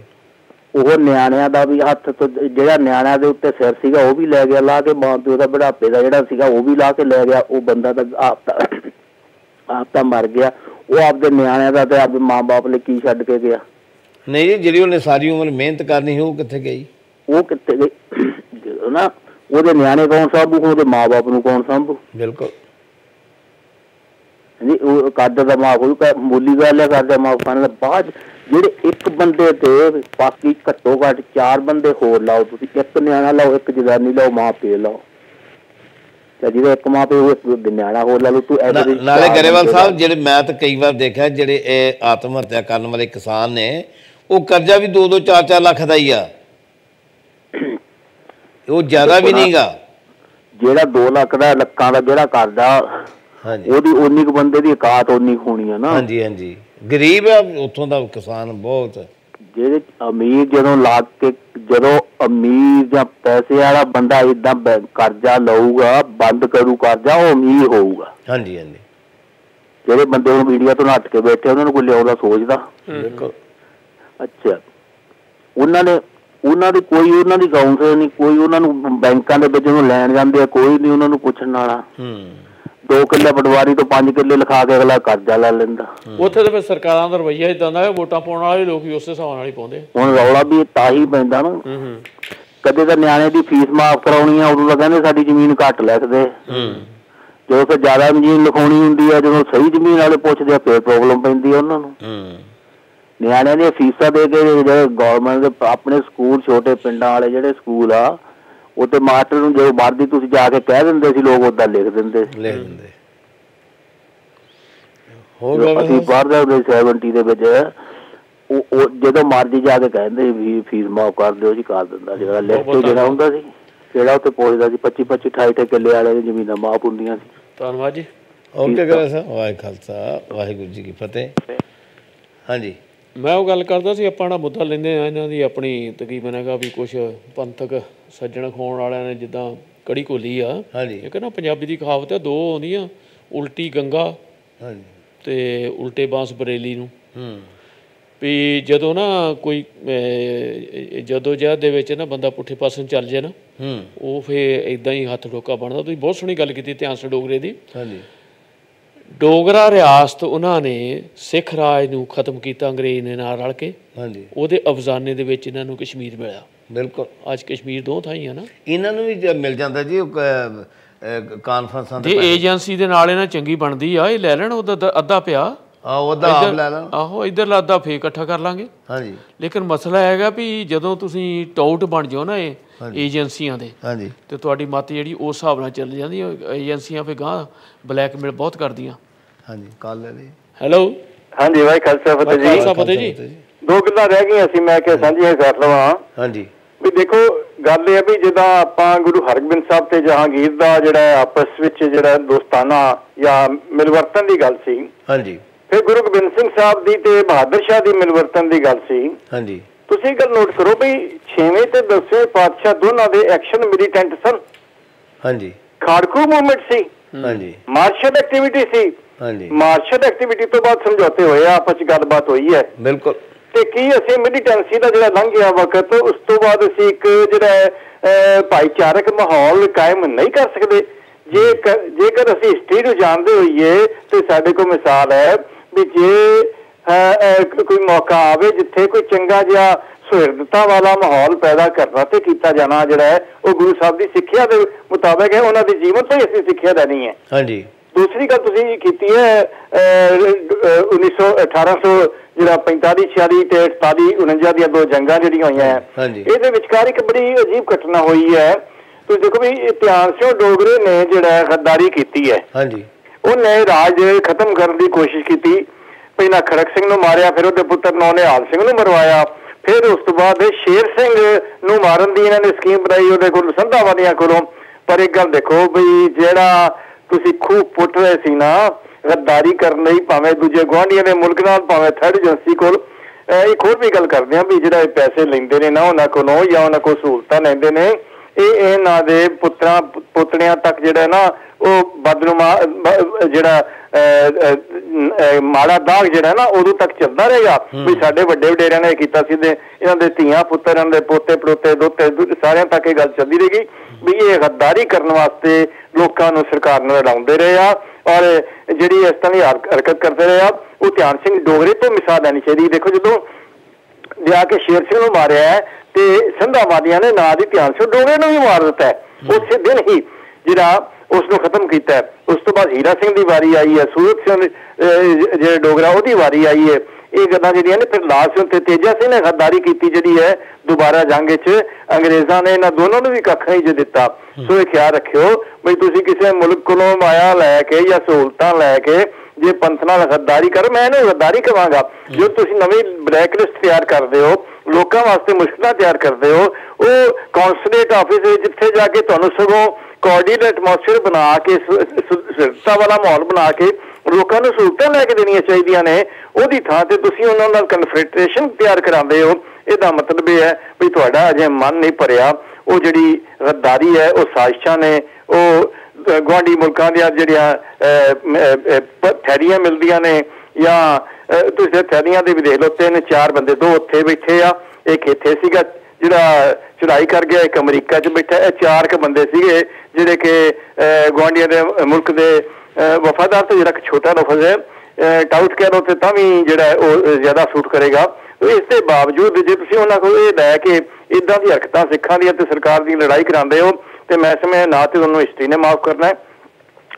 ਉਹ ਨਿਆਣਿਆਂ ਦਾ ਵੀ ਹੱਥ ਤੋਂ ਜਿਹੜਾ ਨਿਆਣਿਆਂ ਦੇ ਉੱਤੇ ਸਿਰ ਸੀਗਾ ਉਹ ਵੀ ਲੈ ਗਿਆ ਲਾ ਕੇ ਮਾਂ ਪਿਓ ਦਾ ਬੁਢਾਪੇ ਦਾ ਜਿਹੜਾ ਸੀਗਾ ਉਹ ਵੀ ਲਾ ਕੇ ਲੈ ਗਿਆ ਉਹ ਬੰਦਾ ਤਾਂ ਆਪ ਤਾਂ ਆਪ ਤਾਂ ਮਰ ਗਿਆ ਉਹ ਆਪਦੇ ਨਿਆਣਿਆਂ ਦਾ ਤੇ ਆਪਦੇ ਮਾਂ-ਬਾਪ ਲਈ ਕੀ ਛੱਡ ਕੇ ਗਿਆ? ਨਹੀਂ ਜੀ ਜਿਹੜੀ ਉਹਨੇ ਸਾਰੀ ਉਮਰ ਮਿਹਨਤ ਕਰਨੀ ਸੀ ਉਹ ਕਿੱਥੇ ਗਈ? ਉਹ ਕਿੱਥੇ ਗਈ? ਜਦੋਂ ਨਾ ਉਹਦੇ ਨਿਆਣੇ ਕੌਣ ਸਾਂਭੂ ਉਹਦੇ ਮਾਂ-ਬਾਪ ਨੂੰ ਕੌਣ ਸਾਂਭੂ? ਬਿਲਕੁਲ। ਜੀ ਉਹ ਕਰਜ਼ਾ ਦਾ ਮਾਫ ਹੋਊ ਕਾ ਮੂਲੀ ਗੱਲ ਹੈ ਕਰਜ਼ਾ ਮਾਫ ਕਰਨ ਦਾ ਬਾਅਦ ਜਿਹੜੇ ਇੱਕ ਬੰਦੇ ਤੇ ਬਾਕੀ ਘੱਟੋ ਘੱਟ ਚਾਰ ਬੰਦੇ ਹੋਰ ਲਾਓ ਤੁਸੀਂ ਇੱਕ ਨਿਆਣਾ ਲਾਓ ਇੱਕ ਜਨਾਨੀ ਲਾਓ ਮਾਂ ਪਿਓ ਲਾਓ। ਤੇ ਜਿਹਦੇ ਇੱਕ ਮਾਂ ਪਿਓ ਇੱਕ ਨਿਆਣਾ ਹੋਰ ਲਾ ਲਓ ਤੂੰ ਨਾਲੇ ਗਰੇਵਾਲ ਸਾਹਿਬ। ਜਿਹੜੇ ਮੈਂ ਤਾਂ ਕਈ ਵਾਰ ਦੇਖਿਆ ਜਿਹੜੇ ਇਹ ਆਤਮ ਹੱਤਿਆ ਕਰਨ ਵਾਲੇ ਕਿਸਾਨ ਨੇ ਉਹ ਕਰਜ਼ਾ ਵੀ 2-2 4-4 ਲੱਖ ਦਾ ਹੀ ਆ। ਉਹ ਜ਼ਿਆਦਾ ਵੀ ਨਹੀਂਗਾ ਜਿਹੜਾ 2 ਲੱਖ ਦਾ ਲੱਖਾਂ ਦਾ ਜਿਹੜਾ ਕਰਦਾ ਹਾਂਜੀ। ਉਹਦੀ ਉਨੀ ਕੁ ਬੰਦੇ ਦੀ ਔਕਾਤ ਉਨੀ ਹੋਣੀ ਆ ਨਾ। ਹਾਂਜੀ ਹਾਂਜੀ। ਗਰੀਬ ਆ ਉੱਥੋਂ ਦਾ ਕਿਸਾਨ ਬਹੁਤ ਜਿਹੜੇ ਅਮੀਰ ਜਦੋਂ ਲਾ ਕੇ ਜਦੋਂ ਅਮੀਰ ਜਾਂ ਪੈਸੇ ਵਾਲਾ ਬੰਦਾ ਇਦਾਂ ਕਰਜ਼ਾ ਲਊਗਾ ਬੰਦ ਕਰੂ ਕਰਜ਼ਾ ਉਹ ਅਮੀਰ ਹੋਊਗਾ। ਹਾਂਜੀ ਹਾਂਜੀ। ਜਿਹੜੇ ਬੰਦੇ ਹੁਣ ਮੀਡੀਆ ਤੋਂ ਨੱਟ ਕੇ ਬੈਠੇ ਉਹਨਾਂ ਨੂੰ ਕੋਈ ਲਿਆਉਂਦਾ ਸੋਚਦਾ? ਬਿਲਕੁਲ। ਅੱਛਾ। ਉਹਨਾਂ ਨੇ ਉਹਨਾਂ ਦੀ ਕੋਈ ਉਹਨਾਂ ਦੀ ਕਾਉਂਸਲ ਨਹੀਂ ਕੋਈ ਉਹਨਾਂ ਨੂੰ ਬੈਂਕਾਂ ਦੇ ਵਿੱਚ ਉਹਨੂੰ ਲੈਣ ਜਾਂਦੇ ਆ ਕੋਈ ਨਹੀਂ ਉਹਨਾਂ ਨੂੰ ਪੁੱਛਣ ਵਾਲਾ। ਹੂੰ। 2 ਕਿੱਲੇ ਪਟਵਾਰੀ ਤੋਂ 5 ਕਿੱਲੇ ਲਿਖਾ ਕੇ ਅਗਲਾ ਕਰਜ਼ਾ ਲੈ ਲੈਂਦਾ। ਉੱਥੇ ਤਾਂ ਫਿਰ ਸਰਕਾਰਾਂ ਦਾ ਰਵੱਈਆ ਇਦਾਂ ਦਾ ਹੈ ਵੋਟਾਂ ਪਾਉਣ ਵਾਲੇ ਲੋਕ ਵੀ ਉਸੇ ਹਿਸਾਬ ਨਾਲ ਹੀ ਪਾਉਂਦੇ। ਹੁਣ ਰੌਲਾ ਵੀ ਤਾਂ ਹੀ ਪੈਂਦਾ ਨਾ। ਕਦੇ ਤਾਂ ਨਿਆਣੇ ਦੀ ਫੀਸ ਮਾਫ ਕਰਾਉਣੀ ਆ ਉਦੋਂ ਤਾਂ ਕਹਿੰਦੇ ਸਾਡੀ ਜ਼ਮੀਨ ਘੱਟ ਲਿਖਦੇ। ਜਦੋਂ ਫਿਰ ਜ਼ਿਆਦਾ ਜ਼ਮੀਨ ਲਿਖਾਉਣੀ ਹੁੰਦੀ ਆ ਜਦੋਂ ਸਹੀ ਜ਼ਮੀਨ ਵਾਲੇ ਪੁੱਛਦੇ ਆ ਫਿਰ ਪ੍ਰੋਬਲਮ ਪੈਂਦੀ ਆ ਉਹਨਾਂ ਨੂੰ। ਨਿਆਣਿਆਂ ਦੀਆਂ ਫੀਸਾਂ ਦੇ ਕੇ ਜਿਹੜੇ ਗਵਰਨਮੈਂਟ ਦੇ ਆਪਣੇ ਸਕੂਲ ਛੋਟੇ ਪਿੰਡਾਂ ਵਾਲੇ ਜਿਹੜੇ ਸਕੂਲ ਆ ਉੱਤੇ ਮਾਸਟਰ ਨੂੰ ਜਦੋਂ ਵਰਦੀ ਤੁਸੀਂ ਜਾ ਕੇ ਕਹਿ ਦਿੰਦੇ ਸੀ ਲੋਕ ਉਦਾਂ ਲਿਖ ਦਿੰਦੇ ਸੀ। ਲਿਖ ਦਿੰਦੇ। ਹੋ ਜਦੋਂ ਗਿਆ ਅਸੀਂ ਪੜ੍ਹਦੇ ਹੁੰਦੇ 70 ਦੇ ਵਿੱਚ ਉਹ ਜਦੋਂ ਮਰਜ਼ੀ ਜਾ ਕੇ ਕਹਿੰਦੇ ਵੀ ਫੀਸ ਮਾਫ ਕਰ ਦਿਓ ਜੀ ਕਰ ਦਿੰਦਾ ਜਿਹੜਾ ਲਿਖ ਕੇ ਜਿਹੜਾ ਹੁੰਦਾ ਸੀ ਜਿਹੜਾ ਉੱਤੇ ਪੁੱਛਦਾ ਸੀ 25 25 28 28 ਕਿੱਲੇ ਵਾਲੇ ਦੀ ਜ਼ਮੀਨਾਂ ਮਾਫ ਹੁੰਦੀਆਂ ਸੀ। ਧੰਨਵਾਦ ਜੀ। ਓਕੇ ਗਰੇ ਸਾਹਿਬ ਖਾਲਸਾ ਵਾਹਿਗੁਰੂ ਜੀ ਕੀ ਫਤਿਹ। ਹਾਂਜੀ। ਮੈਂ ਉਹ ਗੱਲ ਕਰਦਾ ਸੀ ਆਪਾਂ ਨਾ ਮੁੱਦਾ ਲੈਂਦੇ ਆ ਇਹਨਾਂ ਦੀ ਆਪਣੀ ਤਕਰੀਬਨ ਹੈਗਾ ਵੀ ਕੁਝ ਪੰਥਕ ਸੱਜਣ ਖਾਉਣ ਵਾਲਿਆਂ ਨੇ ਜਿੱਦਾਂ ਕੜੀ ਕੋਲੀ ਆ। ਹਾਂਜੀ। ਇੱਕ ਨਾ ਪੰਜਾਬੀ ਦੀ ਕਹਾਵਤ ਹੈ ਦੋ ਆਉਂਦੀਆਂ ਉਲਟੀ ਗੰਗਾ ਹਾਂਜੀ। ਤੇ ਉਲਟੇ ਬਾਂਸ ਬਰੇਲੀ ਨੂੰ। ਹੂੰ। ਵੀ ਜਦੋਂ ਨਾ ਕੋਈ ਜਦੋਂ ਜਹਿਦ ਦੇ ਵਿੱਚ ਨਾ ਬੰਦਾ ਪੁੱਠੇ ਪਾਸੇ ਨੂੰ ਚੱਲ ਜਾਏ ਨਾ ਹੂੰ। ਉਹ ਫੇ ਇਦਾਂ ਹੀ ਹੱਥ ਠੋਕਾ ਬਣਦਾ। ਤੁਸੀਂ ਬਹੁਤ ਸੋਹਣੀ ਗੱਲ ਕੀਤੀ ਧਿਆਨ ਸੇ ਡੋਗਰੇ ਦੀ। ਹਾਂਜੀ। ਡੋਗਰਾ ਰਿਆਸਤ ਉਹਨਾਂ ਨੇ ਸਿੱਖ ਰਾਜ ਨੂੰ ਖਤਮ ਕੀਤਾ ਅੰਗਰੇਜ਼ ਨੇ ਨਾਲ ਰਲ ਕੇ। ਹਾਂਜੀ। ਉਹਦੇ ਅਫਜ਼ਾਨੇ ਦੇ ਵਿੱਚ ਇਹਨਾਂ ਨੂੰ ਕਸ਼ਮੀਰ ਮਿਲਿਆ। ਬਿਲਕੁਲ। ਅੱਜ ਕਸ਼ਮੀਰ ਦੋ ਥਾਂ ਹੀ ਨਾ। ਇਹਨਾਂ ਨੂੰ ਵੀ ਮਿਲ ਜਾਂਦਾ ਜੀ ਕਾਨਫਰੰਸਾਂ ਜੇ ਪੈਸੇ। ਏਜੰਸੀ ਦੇ ਨਾਲ ਇਹਨਾਂ ਚੰਗੀ ਬਣਦੀ ਆ ਇਹ ਲੈ ਲੈਣ ਉਹਦਾ ਦ- ਅੱਧਾ ਪਿਆ। ਆ ਉਹਦਾ ਆਪ ਇੱਧਰ- ਲੈ ਲੈਣ। ਆਹੋ ਇਧਰਲਾ ਅੱਧਾ ਫੇਰ ਇਕੱਠਾ ਕਰ ਲਾਂਗੇ। ਹਾਂਜੀ। ਲੇਕਿਨ ਮਸਲਾ ਹੈਗਾ ਵੀ ਜਦੋਂ ਤੁਸੀਂ ਟਾਊਟ ਬਣ ਜਾਓ ਨਾ ਇਹ। ਏਜੰਸੀਆਂ ਦੇ ਹਾਂਜੀ। ਤੇ ਤੁਹਾਡੀ ਮੱਤ ਜਿਹੜੀ ਉਸ ਹਿਸਾਬ ਨਾਲ ਚੱਲ ਜਾਂਦੀ ਏਜੰਸੀਆਂ ਫੇ ਗਾਂ ਬਲੈਕਮੇਲ ਬਹੁਤ ਕਰਦੀਆਂ। ਹਾਂਜੀ ਕਾਲ ਲੈ ਲਈ। ਹੈਲੋ। ਹਾਂਜੀ ਭਾਈ ਖਾਲਸਾ ਫਤਿਹ ਜੀ। ਖਾਲਸਾ ਫਤਿਹ ਜੀ। ਦੋ ਗੱਲਾਂ ਰਹਿ ਗਈਆਂ ਸੀ ਮੈਂ ਕਿ ਸਾਂਝੀਆਂ ਕਰ ਲਵਾਂ। ਹਾਂਜੀ। ਵੀ ਦੇਖੋ ਗੱਲ ਇਹ ਹੈ ਵੀ ਜਿੱਦਾਂ ਆਪਾਂ ਗੁਰੂ ਹਰਗੋਬਿੰਦ ਸਾਹਿਬ ਤੇ ਜਹਾਂਗੀਰ ਦਾ ਜਿਹੜਾ ਆਪਸ ਵਿੱਚ ਜਿਹੜਾ ਦੋਸਤਾਨਾ ਜਾਂ ਮਿਲਵਰਤਨ ਦੀ ਗੱਲ ਸੀ। ਹਾਂਜੀ। ਫਿਰ ਗੁਰੂ ਗੋਬਿੰਦ ਸਿੰਘ ਸਾਹਿਬ ਦੀ ਤੇ ਬਹਾਦਰ ਸ਼ਾਹ ਦੀ ਮਿਲਵਰਤਨ ਦੀ ਗੱਲ ਸੀ। ਹਾਂਜੀ। ਤੁਸੀਂ ਗੱਲ ਨੋਟ ਕਰੋ ਵੀ 6ਵੇਂ ਤੇ 10ਵੇਂ ਪਾਤਸ਼ਾਹ ਦੋਨਾਂ ਦੇ ਐਕਸ਼ਨ ਮਿਲੀਟੈਂਟ ਸਨ। ਹਾਂਜੀ। ਖਾੜਕੂ ਮੂਵਮੈਂਟ ਸੀ। ਹਾਂਜੀ। ਮਾਰਸ਼ਲ ਐਕਟੀਵਿਟੀ ਸੀ। ਹਾਂਜੀ। ਮਾਰਸ਼ਲ ਐਕਟੀਵਿਟੀ ਤੋਂ ਬਾਅਦ ਸਮਝੌਤੇ ਹੋਏ ਆ, ਆਪਸ ਵਿੱਚ ਗੱਲਬਾਤ ਹੋਈ ਹੈ। ਬਿਲਕੁਲ। ਤੇ ਕੀ ਅਸੀਂ ਮਿਲੀਟੈਂਸੀ ਦਾ ਜਿਹੜਾ ਲੰਘ ਗਿਆ ਵਕਤ ਉਸ ਤੋਂ ਬਾਅਦ ਅਸੀਂ ਇੱਕ ਜਿਹੜਾ ਭਾਈਚਾਰਕ ਮਾਹੌਲ ਕਾਇਮ ਨਹੀਂ ਕਰ ਸਕਦੇ। ਜੇ ਜੇਕਰ ਅਸੀਂ ਹਿਸਟਰੀ ਨੂੰ ਜਾਣਦੇ ਹੋਈਏ ਤੇ ਸਾਡੇ ਕੋਲ ਮਿਸਾਲ ਹੈ ਵੀ ਜੇ ਕੋਈ ਮੌਕਾ ਆਵੇ ਜਿੱਥੇ ਕੋਈ ਚੰਗਾ ਜਿਹਾ ਸੁਹਿਰਦਤਾ ਵਾਲਾ ਮਾਹੌਲ ਪੈਦਾ ਕਰਨਾ ਤੇ ਕੀਤਾ ਜਾਣਾ ਜਿਹੜਾ ਹੈ ਉਹ ਗੁਰੂ ਸਾਹਿਬ ਦੀ ਸਿੱਖਿਆ ਦੇ ਮੁਤਾਬਕ ਹੈ ਉਹਨਾਂ ਦੇ ਜੀਵਨ ਤੋਂ ਹੀ ਅਸੀਂ ਸਿੱਖਿਆ ਲੈਣੀ ਹੈ। ਹਾਂਜੀ। ਦੂਸਰੀ ਗੱਲ ਤੁਸੀਂ ਕੀਤੀ ਹੈ ਅਹ, ਅਹ, 1900 1800 ਜਿਹੜਾ 45 46 ਤੇ 47 49 ਦੀਆਂ ਦੋ ਜੰਗਾਂ ਜਿਹੜੀਆਂ ਹੋਈਆਂ ਹੈ ਇਹਦੇ ਵਿਚਕਾਰ ਇੱਕ ਬੜੀ ਅਜੀਬ ਘਟਨਾ ਹੋਈ ਹੈ। ਤੁਸੀਂ ਦੇਖੋ ਵੀ ਧਿਆਨ ਸਿੰਘ ਡੋਗਰੇ ਨੇ ਜਿਹੜਾ ਗੱਦਾਰੀ ਕੀਤੀ ਹੈ। ਹਾਂਜੀ। ਉਹਨੇ ਰਾਜ ਖਤਮ ਕਰਨ ਦੀ ਕੋਸ਼ਿਸ਼ ਕੀਤੀ। ਪਹਿਲਾਂ ਖੜਕ ਸਿੰਘ ਨੂੰ ਮਾਰਿਆ ਫਿਰ ਉਹਦੇ ਪੁੱਤਰ ਨੌ ਨਿਹਾਲ ਸਿੰਘ ਨੂੰ ਮਰਵਾਇਆ। ਫਿਰ ਉਸ ਤੋਂ ਬਾਅਦ ਸ਼ੇਰ ਸਿੰਘ ਨੂੰ ਮਾਰਨ ਦੀ ਇਹਨਾਂ ਨੇ ਸਕੀਮ ਬਣਾਈ, ਉਹਦੇ ਕੋਲ ਸੰਧਾਵਾਦੀਆਂ ਕੋਲੋਂ। ਪਰ ਇੱਕ ਗੱਲ ਦੇਖੋ ਵੀ ਜਿਹੜਾ ਤੁਸੀਂ ਖੂਹ ਪੁੱਟ ਰਹੇ ਸੀ ਨਾ, ਗੱਦਾਰੀ ਕਰਨ ਲਈ ਭਾਵੇਂ ਦੂਜੇ ਗੁਆਂਢੀਆਂ ਦੇ ਮੁਲਕ ਨਾਲ, ਭਾਵੇਂ ਥਰਡ ਏਜੰਸੀ ਕੋਲ ਇੱਕ ਹੋਰ ਵੀ ਗੱਲ ਕਰਦੇ ਹਾਂ ਵੀ ਜਿਹੜਾ ਇਹ ਪੈਸੇ ਲੈਂਦੇ ਨੇ ਨਾ ਉਹਨਾਂ ਕੋਲੋਂ ਜਾਂ ਉਹਨਾਂ ਕੋਲ ਸਹੂਲਤਾਂ ਲੈਂਦੇ ਨੇ, ਇਹ ਇਹਨਾਂ ਦੇ ਪੁੱਤਰਾਂ ਪੁੱਤਣਿਆਂ ਤੱਕ ਜਿਹੜਾ ਨਾ ਉਹ ਬਦਨੁਮਾ ਜਿਹੜਾ ਮਾੜਾ ਦਾਗ ਜਿਹੜਾ ਨਾ ਉਦੋਂ ਤੱਕ ਚੱਲਦਾ ਰਹੇਗਾ। ਵੀ ਸਾਡੇ ਵੱਡੇ ਵਡੇਰਿਆਂ ਨੇ ਕੀਤਾ ਸੀ ਤੇ ਇਹਨਾਂ ਦੇ ਧੀਆਂ ਪੁੱਤਰ ਇਹਨਾਂ ਦੇ ਪੋਤੇ ਪੜੋਤੇ ਦੋਤੇ ਦੂ- ਸਾਰਿਆਂ ਤੱਕ ਇਹ ਗੱਲ ਚੱਲਦੀ ਰਹੇਗੀ ਵੀ ਇਹ ਗੱਦਾਰੀ ਕਰਨ ਵਾਸਤੇ ਲੋਕਾਂ ਨੂੰ ਸਰਕਾਰ ਨਾਲ ਲੜਾਉਂਦੇ ਰਹੇ ਆ ਔਰ ਜਿਹੜੀ ਇਸ ਤਰ੍ਹਾਂ ਦੀ ਹਰ- ਹਰਕਤ ਕਰਦੇ ਰਹੇ ਆ ਉਹ ਧਿਆਨ ਸਿੰਘ ਡੋਗਰੇ ਤੋਂ ਮਿਸਾਲ ਲੈਣੀ ਚਾਹੀਦੀ। ਦੇਖੋ ਜਦੋਂ ਲਿਆ ਕੇ ਸ਼ੇਰ ਸਿੰਘ ਨੂੰ ਮਾਰਿਆ ਹੈ ਤੇ ਸੰਧਾਵਾਦੀਆਂ ਨੇ ਨਾਂ ਦੀ ਧਿਆਨ ਸਿੰਘ ਡੋਗਰੇ ਨੂੰ ਵੀ ਮਾਰ ਦਿੱਤਾ ਉਸੇ ਦਿਨ ਹੀ ਜਿਹੜਾ ਉਸ ਨੂੰ ਖਤਮ ਕੀਤਾ। ਉਸ ਤੋਂ ਬਾਅਦ ਹੀਰਾ ਸਿੰਘ ਦੀ ਵਾਰੀ ਆਈ ਹੈ ਸੂਰਤ ਸਿੰਘ ਜਿਹੜੇ ਡੋਗਰਾ ਉਹਦੀ ਵਾਰੀ ਆਈ ਹੈ। ਇਹ ਗੱਲਾਂ ਜਿਹੜੀਆਂ ਨੇ ਫਿਰ ਲਾਲ ਸਿੰਘ ਤੇ ਤੇਜਾ ਸਿੰਘ ਨੇ ਗੱਦਾਰੀ ਕੀਤੀ ਜਿਹੜੀ ਹੈ ਦੁਬਾਰਾ ਜੰਗ ਵਿੱਚ ਅੰਗਰੇਜ਼ਾਂ ਨੇ ਇਹਨਾਂ ਦੋਨੋਂ ਨੂੰ ਵੀ ਕੱਖ ਨਹੀਂ ਜੇ ਦਿੱਤਾ। ਸੋ ਇਹ ਖਿਆਲ ਰੱਖਿਓ ਵੀ ਤੁਸੀਂ ਕਿਸੇ ਮੁਲਕ ਕੋਲੋਂ ਮਾਇਆ ਲੈ ਕੇ ਜਾਂ ਸਹੂਲਤਾਂ ਲੈ ਕੇ ਜੇ ਪੰਥ ਨਾਲ ਗੱਦਾਰੀ ਕਰ ਮੈਂ ਇਹਨੂੰ ਗੱਦਾਰੀ ਕਵਾਂਗਾ। ਜੋ ਤੁਸੀਂ ਨਵੀਂ ਬਲੈਕ ਲਿਸਟ ਤਿਆਰ ਕਰਦੇ ਹੋ ਲੋਕਾਂ ਵਾਸਤੇ ਮੁਸ਼ਕਲਾਂ ਤਿਆਰ ਕਰਦੇ ਹੋ ਉਹ ਕੌਂਸੂਲੇਟ ਆਫਿਸ ਵਿੱਚ ਜਿੱਥੇ ਜਾ ਕੇ ਤੁਹਾਨੂੰ ਸਗੋਂ ਕੋਆਰਡੀਨੇਟ ਐਟਮੋਸਫੇਅਰ ਬਣਾ ਕੇ ਸੁਰਤਾ ਵਾਲਾ ਮਾਹੌਲ ਬਣਾ ਕੇ ਲੋਕਾਂ ਨੂੰ ਸਹੂਲਤਾਂ ਲੈ ਕੇ ਦੇਣੀਆਂ ਚਾਹੀਦੀਆਂ ਨੇ ਉਹਦੀ ਥਾਂ ਤੇ ਤੁਸੀਂ ਉਹਨਾਂ ਨਾਲ ਕਨਫੈਡਰੇਸ਼ਨ ਤਿਆਰ ਕਰਾਉਂਦੇ ਹੋ ਇਹਦਾ ਮਤਲਬ ਇਹ ਹੈ ਵੀ ਤੁਹਾਡਾ ਅਜੇ ਮਨ ਨਹੀਂ ਭਰਿਆ ਉਹ ਜਿਹੜੀ ਰੱਦਾਰੀ ਹੈ ਉਹ ਸਾਜ਼ਿਸ਼ਾਂ ਨੇ ਉਹ ਅਹ ਗੁਆਂਢੀ ਮੁਲਕਾਂ ਦੀਆਂ ਜਿਹੜੀਆਂ ਅਹ, ਥੈਲੀਆਂ ਮਿਲਦੀਆਂ ਨੇ ਜਾਂ ਤੁਸੀਂ ਥੈਲੀਆਂ ਦੇ ਵੀ ਦੇਖ ਲਓ ਤਿੰਨ ਚਾਰ ਬੰਦੇ ਦੋ ਉੱਥੇ ਬੈਠੇ ਆ ਇੱਕ ਇੱਥੇ ਸੀਗਾ ਜਿਹੜਾ ਚੜਾਈ ਕਰ ਗਿਆ ਇੱਕ ਅਮਰੀਕਾ 'ਚ ਬੈਠਾ ਇਹ ਚਾਰ ਕ ਬੰਦੇ ਸੀਗੇ ਜਿਹੜੇ ਕਿ ਅਹ, ਗੁਆਂਢੀਆਂ ਦੇ ਮੁਲਕ ਦੇ ਵਫਾਦਾਰ ਤੇ ਜਿਹੜਾ ਇੱਕ ਛੋਟਾ ਲਫ਼ਜ਼ ਹੈ ਅਹ, ਟਾਊਟ ਕਹਿ ਲਓ ਤੇ ਤਾਂ ਵੀ ਜਿਹੜਾ ਉਹ ਜ਼ਿਆਦਾ ਸੂਟ ਕਰੇਗਾ ਇਸ ਦੇ ਬਾਵਜੂਦ ਜੇ ਤੁਸੀਂ ਉਹਨਾਂ ਕੋਲ ਇਹ ਲੈ ਕੇ ਇਦਾਂ ਦੀ ਹਰਕਤਾਂ ਸਿੱਖਾਂ ਦੀਆਂ ਤੇ ਸਰਕਾਰ ਦੀ ਲੜਾਈ ਕਰਾਉਂਦੇ ਹੋ ਤੇ ਮੈਂ ਸਮੇਂ ਨਾ ਤੇ ਤੁਹਾਨੂੰ ਹਿਸਟਰੀ ਨੇ ਮਾਫ ਕਰਨਾ ਹੈ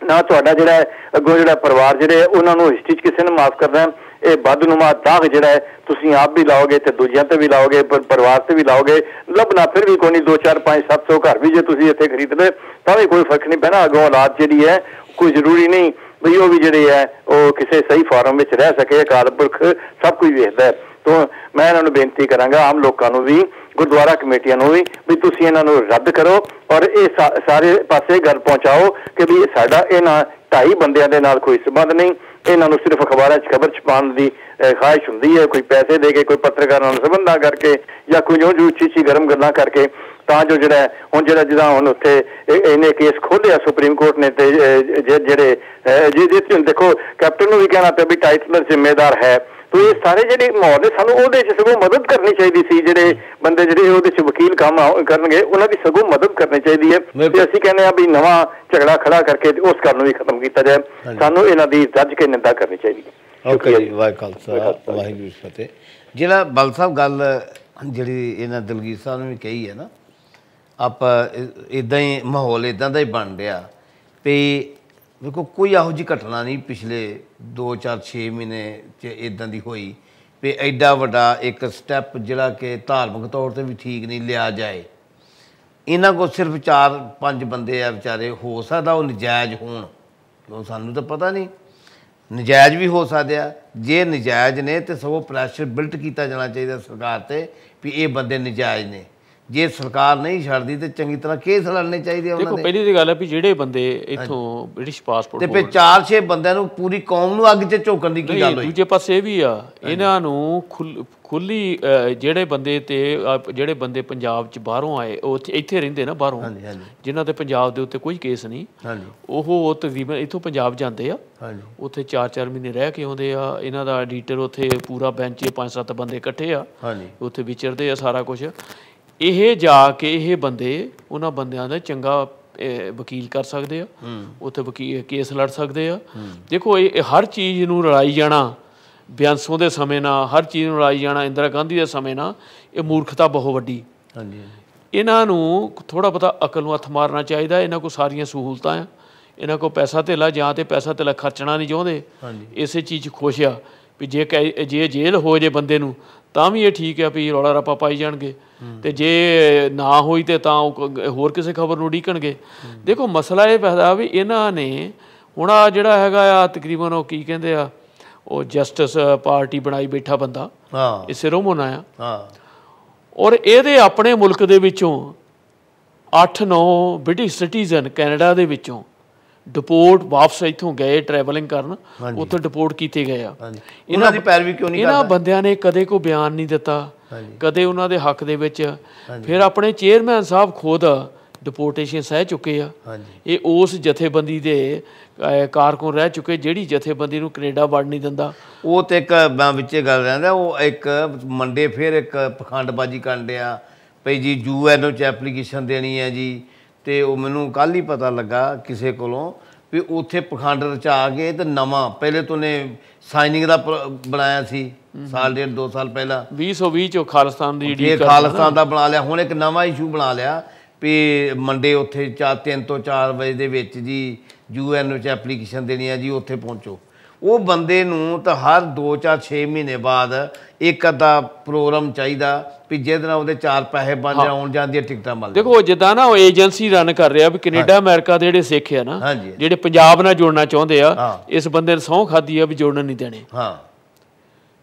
ਨਾ ਤੁਹਾਡਾ ਜਿਹੜਾ ਅੱਗੋਂ ਜਿਹੜਾ ਪਰਿਵਾਰ ਜਿਹੜੇ ਹੈ, ਉਹਨਾਂ ਨੂੰ ਹਿਸਟਰੀ 'ਚ ਕਿਸੇ ਨੇ ਮਾਫ ਕਰਨਾ ਹੈ। ਇਹ ਬਦਨੁਮਾ ਦਾਗ ਜਿਹੜਾ ਹੈ, ਤੁਸੀਂ ਆਪ ਵੀ ਲਾਓਗੇ ਤੇ ਦੂਜਿਆਂ ਤੇ ਵੀ ਲਾਓਗੇ ਪਰਿਵਾਰ ਤੇ ਵੀ ਲਾਓਗੇ, ਲੱਭਣਾ ਫਿਰ ਵੀ ਕੋਈ ਨਹੀਂ 2 4 5 700 ਘਰ ਵੀ ਜੇ ਤੁਸੀਂ ਇੱਥੇ ਖਰੀਦ ਲਏ ਤਾਂ ਵੀ ਕੋਈ ਫ਼ਰਕ ਨਹੀਂ ਪੈਣਾ, ਅੱਗੋਂ ਔਲਾਦ ਜਿਹੜੀ ਹੈ, ਕੋਈ ਜ਼ਰੂਰੀ ਨਹੀਂ ਵੀ ਉਹ ਵੀ ਜਿਹੜੇ ਹੈ, ਉਹ ਕਿਸੇ ਸਹੀ ਫਾਰਮ ਵਿੱਚ ਰਹਿ ਸਕੇ, ਅਕਾਲ ਪੁਰਖ ਸਭ ਕੁਝ ਵੇਖਦਾ ਹੈ। ਤੋਂ ਮੈਂ ਇਹਨਾਂ ਨੂੰ ਬੇਨਤੀ ਕਰਾਂਗਾ, ਆਮ ਲੋਕਾਂ ਨੂੰ ਵੀ, ਗੁਰਦੁਆਰਾ ਕਮੇਟੀਆਂ ਨੂੰ ਵੀ ਵੀ ਤੁਸੀਂ ਇਹਨਾਂ ਨੂੰ ਰੱਦ ਕਰੋ ਔਰ ਇਹ ਸਾ- ਸਾਰੇ ਪਾਸੇ ਗੱਲ ਪਹੁੰਚਾਓ ਕਿ ਵੀ ਸਾਡਾ ਇਹਨਾਂ ਢਾਈ ਬੰਦਿਆਂ ਦੇ ਨਾਲ ਕੋਈ ਸੰਬੰਧ ਨਹੀਂ ਇਹਨਾਂ ਨੂੰ ਸਿਰਫ ਅਖਬਾਰਾਂ 'ਚ ਖਬਰ ਛਪਾਉਣ ਦੀ ਅਹ, ਖਾਹਿਸ਼ ਹੁੰਦੀ ਹੈ ਕੋਈ ਪੈਸੇ ਦੇ ਕੇ ਕੋਈ ਪੱਤਰਕਾਰਾਂ ਨਾਲ ਸੰਬੰਧਾਂ ਕਰਕੇ ਜਾਂ ਕੋਈ ਜੋ ਜੋ ਉੱਚੀ ਗਰਮ ਗੱਲਾਂ ਕਰਕੇ ਤਾਂ ਜੋ ਜਿਹੜਾ ਹੁਣ ਜਿਹੜਾ ਜਿਹਦਾ ਹੁਣ ਉੱਥੇ ਇਹ- ਇਹਨੇ ਕੇਸ ਖੋਲ੍ਹਿਆ ਸੁਪਰੀਮ ਕੋਰਟ ਨੇ ਤੇ ਜੇ- ਜਿਹੜੇ ਅਹ, ਦੇਖੋ ਕੈਪਟਨ ਨੂੰ ਵੀ ਕਹਿਣਾ ਪਿਆ ਵੀ ਟਾਈਟਲਰ ਜ਼ਿੰਮੇਦਾਰ ਹੈ। ਤੋ ਇਹ ਸਾਰੇ ਜਿਹੜੇ ਮਾਹੌਲ ਨੇ ਸਾਨੂੰ ਉਹਦੇ 'ਚ ਸਗੋਂ ਮਦਦ ਕਰਨੀ ਚਾਹੀਦੀ ਸੀ ਜਿਹੜੇ ਬੰਦੇ ਜਿਹੜੇ ਉਹਦੇ 'ਚ ਵਕੀਲ ਕੰਮ ਕਰਨਗੇ ਉਹਨਾਂ ਦੀ ਸਗੋਂ ਮਦਦ ਕਰਨੀ ਚਾਹੀਦੀ ਹੈ। ਤੇ ਅਸੀਂ ਕਹਿੰਦੇ ਆ ਵੀ ਨਵਾਂ ਝਗੜਾ ਖੜਾ ਕਰਕੇ ਉਸ ਗੱਲ ਨੂੰ ਵੀ ਖਤਮ ਕੀਤਾ ਜਾਏ। ਸਾਨੂੰ ਇਹਨਾਂ ਦੀ ਰੱਜ ਕੇ ਨਿੰਦਾ ਕਰਨੀ ਚਾਹੀਦੀ ਹੈ। ਓਕੇ ਜੀ ਵਾਹਿਗੁਰੂ ਵਾਹਿਗੁਰੂ ਫਤਿਹ। ਜਿਹੜਾ ਬਲ ਸਾਹਿਬ ਗੱਲ ਜਿਹੜੀ ਇਹਨਾਂ ਦਲਗੀਰ ਸਾਹਿਬ ਨੇ ਵੀ ਕਹੀ ਹੈ ਨਾ ਆਪਾਂ ਇਦਾਂ ਹੀ ਮਾਹੌਲ ਇਦਾਂ ਦਾ ਹੀ ਬਣ ਰਿਹਾ ਵੀ ਵੇਖੋ ਕੋਈ ਇਹੋ ਜਿਹੀ ਘਟਨਾ ਨਹੀਂ ਪਿਛਲੇ 2 4 6 ਮਹੀਨੇ ਚ ਇਦਾਂ ਦੀ ਹੋਈ ਵੀ ਐਡਾ ਵੱਡਾ ਇੱਕ ਸਟੈਪ ਜਿਹੜਾ ਕਿ ਧਾਰਮਿਕ ਤੌਰ ਤੇ ਵੀ ਠੀਕ ਨਹੀਂ ਲਿਆ ਜਾਏ। ਇਹਨਾਂ ਕੋਲ ਸਿਰਫ 4 5 ਬੰਦੇ ਆ ਵਿਚਾਰੇ, ਹੋ ਸਕਦਾ ਉਹ ਨਜਾਇਜ਼ ਹੋਣ। ਕਿਉਂ ਸਾਨੂੰ ਤਾਂ ਪਤਾ ਨਹੀਂ। ਨਜਾਇਜ਼ ਵੀ ਹੋ ਸਕਦੇ ਆ। ਜੇ ਨਜਾਇਜ਼ ਨੇ ਤੇ ਸਗੋਂ ਪ੍ਰੈਸ਼ਰ ਬਿਲਟ ਕੀਤਾ ਜਾਣਾ ਚਾਹੀਦਾ ਸਰਕਾਰ ਤੇ ਵੀ ਇਹ ਬੰਦੇ ਨਜਾਇਜ਼ ਨੇ। ਜੇ ਸਰਕਾਰ ਨਹੀਂ ਛੱਡਦੀ ਤੇ ਚੰਗੀ ਤਰ੍ਹਾਂ ਕੇਸ ਲੜਨੇ ਚਾਹੀਦੇ ਦੇਖੋ ਉਹਨਾਂ ਦੇ। ਪਹਿਲੀ ਦੀ ਗੱਲ ਹੈ ਵੀ ਜਿਹੜੇ ਬੰਦੇ ਇੱਥੋਂ ਬ੍ਰਿਟਿਸ਼ ਪਾਸਪੋਰਟ ਤੇ ਫਿਰ 4-6 ਬੰਦਿਆਂ ਨੂੰ ਪੂਰੀ ਕੌਮ ਨੂੰ ਅੱਗ 'ਚ ਝੋਕਣ ਦੀ ਕੀ ਗੱਲ ਹੋਈ? ਦੂਜੇ ਪਾਸੇ ਇਹ ਵੀ ਆ ਇਹਨਾਂ ਨੂੰ ਖੁੱਲ- ਜਿਹੜੇ ਬੰਦੇ ਤੇ ਜਿਹੜੇ ਬੰਦੇ ਪੰਜਾਬ ਚ ਬਾਹਰੋਂ ਆਏ ਉਹ ਇੱਥੇ- ਇੱਥੇ ਰਹਿੰਦੇ ਨਾ ਬਾਹਰੋਂ ਜਿਨ੍ਹਾਂ ਤੇ ਪੰਜਾਬ ਦੇ ਉੱਤੇ ਕੋਈ ਕੇਸ ਨਹੀਂ ਉਹ ਤਕਰੀਬਨ ਇੱਥੋਂ ਪੰਜਾਬ ਜਾਂਦੇ ਆ। ਹਾਂਜੀ। ਉੱਥੇ 4-4 ਮਹੀਨੇ ਰਹਿ ਕੇ ਆਉਂਦੇ ਆ ਇਹਨਾਂ ਦਾ ਐਡੀਟਰ ਉੱਥੇ ਪੂਰਾ ਬੈਂਚ 'ਚ 5-7 ਬੰਦੇ ਇਕੱਠੇ ਆ। ਹਾਂਜੀ। ਉੱਥੇ ਵਿਚਰਦੇ ਆ ਸਾਰਾ ਕੁਝ ਇਹ ਜਾ ਕੇ ਇਹ ਬੰਦੇ ਉਹਨਾਂ ਬੰਦਿਆਂ ਦਾ ਚੰਗਾ ਵਕੀਲ ਕਰ ਸਕਦੇ ਆ। ਉੱਥੇ ਵਕੀਲ ਕੇਸ ਲੜ ਸਕਦੇ ਆ। ਦੇਖੋ ਇਹ ਹਰ ਚੀਜ਼ ਨੂੰ ਲੜਾਈ ਜਾਣਾ ਬਿਆੰਸੋਂ ਦੇ ਸਮੇਂ ਨਾਲ ਹਰ ਚੀਜ਼ ਨੂੰ ਲੜਾਈ ਜਾਣਾ ਇੰਦਰਾ ਗਾਂਧੀ ਦੇ ਸਮੇਂ ਨਾਲ ਇਹ ਮੂਰਖਤਾ ਬਹੁਤ ਵੱਡੀ। ਹਾਂਜੀ ਇਹਨਾਂ ਨੂੰ ਥੋੜਾ ਬਹੁਤਾ ਅਕਲ ਨੂੰ ਹੱਥ ਮਾਰਨਾ ਚਾਹੀਦਾ ਇਹਨਾਂ ਕੋਲ ਸਾਰੀਆਂ ਸਹੂਲਤਾਂ ਆ। ਇਹਨਾਂ ਕੋਲ ਪੈਸਾ ਧੇਲਾ ਜਾਂ ਤੇ ਪੈਸਾ ਧੇਲਾ ਖਰਚਣਾ ਨਹੀਂ ਚਾਹੁੰਦੇ। ਇਸੇ ਚੀਜ਼ 'ਚ ਖੁਸ਼ ਆ ਵੀ ਜੇ ਜੇ ਜੇਲ੍ਹ ਹੋ ਜੇ ਬੰਦੇ ਨੂੰ ਤਾਂ ਵੀ ਇਹ ਠੀਕ ਆ ਵੀ ਰੌਲਾ ਰੱਪਾ ਪਾਈ ਜਾਣਗੇ। ਤੇ ਜੇ ਨਾ ਹੋਈ ਤੇ ਤਾਂ ਹੋਰ ਕਿਸੇ ਖਬਰ ਨੂੰ ਉਡੀਕਣਗੇ। ਦੇਖੋ ਮਸਲਾ ਇਹ ਪੈਦਾ ਵੀ ਇਹਨਾਂ ਨੇ ਹੁਣ ਆ ਜਿਹੜਾ ਹੈਗਾ ਆ ਤਕਰੀਬਨ ਉਹ ਕੀ ਕਹਿੰਦੇ ਆ ਉਹ ਜਸਟਿਸ ਪਾਰਟੀ ਬਣਾਈ ਬੈਠਾ ਬੰਦਾ। ਹਾਂ। ਇਹ ਸਿਰੋਂ ਮੋਨਾ ਆ। ਹਾਂ। ਔਰ ਇਹਦੇ ਆਪਣੇ ਮੁਲਕ ਦੇ ਵਿੱਚੋਂ 8-9 ਬ੍ਰਿਟਿਸ਼ ਸਿਟੀਜ਼ਨ ਕੈਨੇਡਾ ਦੇ ਵਿੱਚੋਂ ਡਿਪੋਰਟ ਵਾਪਸ ਇੱਥੋਂ ਗਏ ਟਰੈਵਲਿੰਗ ਕਰਨ। ਉੱਥੇ ਡਿਪੋਰਟ ਕੀਤੇ ਗਏ ਆ। ਉਹਨਾਂ ਦੀ ਪੈਰਵੀ ਕਿਉਂ ਨਹੀਂ ਇਹਨਾਂ ਕਰਦਾ ਬੰਦਿਆਂ ਨੇ ਕਦੇ ਕੋਈ ਬਿਆਨ ਨਹੀਂ ਦਿੱਤਾ। ਕਦੇ ਉਹਨਾਂ ਦੇ ਹੱਕ ਦੇ ਵਿੱਚ। ਫਿਰ ਆਪਣੇ ਚੇਅਰਮੈਨ ਸਾਹਿਬ ਖੁਦ ਡਿਪੋਰਟੇਸ਼ਨ ਸਹਿ ਚੁੱਕੇ ਆ। ਇਹ ਉਸ ਜਥੇਬੰਦੀ ਦੇ ਕਾਰਕੁਨ ਰਹਿ ਚੁੱਕੇ ਜਿਹੜੀ ਜਥੇਬੰਦੀ ਨੂੰ ਕੈਨੇਡਾ ਵੜ ਨਹੀਂ ਦਿੰਦਾ। ਉਹ ਤੇ ਇੱਕ ਮੈਂ ਵਿੱਚੇ ਗੱਲ ਰਹਿੰਦਾ ਉਹ ਇੱਕ ਮੰਡੇ ਫਿਰ ਇੱਕ ਪਖੰਡਬਾਜੀ ਕਰਨ ਡਿਆ। ਭਈ ਜੀ ਯੂਐਨਓ ਚ ਐਪਲੀਕੇਸ਼ਨ ਦੇਣੀ ਹੈ ਜੀ ਤੇ ਉਹ ਮੈਨੂੰ ਕੱਲ ਹੀ ਪਤਾ ਲੱਗਾ ਕਿਸੇ ਕੋਲੋਂ ਵੀ ਉੱਥੇ ਪਖੰਡ ਰਚਾ ਕੇ ਤੇ ਨਵਾਂ ਪਹਿਲੇ ਤੋਂ ਨੇ ਸਾਈਨਿੰਗ ਦਾ ਬਣਾਇਆ ਸੀ ਸਾਲ ਡੇਢ ਦੋ ਸਾਲ ਪਹਿਲਾਂ। 2020 ਚੋਂ ਖਾਲਿਸਤਾਨ ਦੀ ਜਿਹੜੀ ਖਾਲਿਸਤਾਨ ਦਾ ਬਣਾ ਲਿਆ ਹੁਣ ਇੱਕ ਨਵਾਂ ਇਸ਼ੂ ਬਣਾ ਲਿਆ ਵੀ ਮੰਡੇ ਉੱਥੇ 4 3 ਤੋਂ 4 ਵਜੇ ਦੇ ਵਿੱਚ ਜੀ ਯੂਐਨ ਚ ਐਪਲੀਕੇਸ਼ਨ ਦੇਣੀ ਹੈ ਜੀ ਉੱਥੇ ਪਹੁੰਚੋ। ਉਹ ਬੰਦੇ ਨੂੰ ਤਾਂ ਹਰ 2 4 6 ਮਹੀਨੇ ਬਾਅਦ ਇੱਕ ਅੱਧਾ ਪ੍ਰੋਗਰਾਮ ਚਾਹੀਦਾ ਵੀ ਜਿਹਦੇ ਨਾਲ ਉਹਦੇ ਚਾਰ ਪੈਸੇ ਬਣ ਜਾਣ ਆਉਣ ਜਾਣ ਦੀਆਂ ਟਿਕਟਾਂ ਮਿਲ। ਦੇਖੋ ਜਿੱਦਾਂ ਨਾ ਉਹ ਏਜੰਸੀ ਰਨ ਕਰ ਰਿਹਾ ਵੀ ਕੈਨੇਡਾ ਅਮਰੀਕਾ ਦੇ ਜਿਹੜੇ ਸਿੱਖ ਆ ਨਾ। ਜਿਹੜੇ ਪੰਜਾਬ ਨਾਲ ਜੁੜਨਾ ਚਾਹੁੰਦੇ ਆ। ਇਸ ਬੰਦੇ ਨੇ ਸਹੁੰ ਖਾਦੀ ਆ ਵੀ ਜੁੜਨ ਨਹੀਂ ਦੇਣੇ। ਹਾਂ।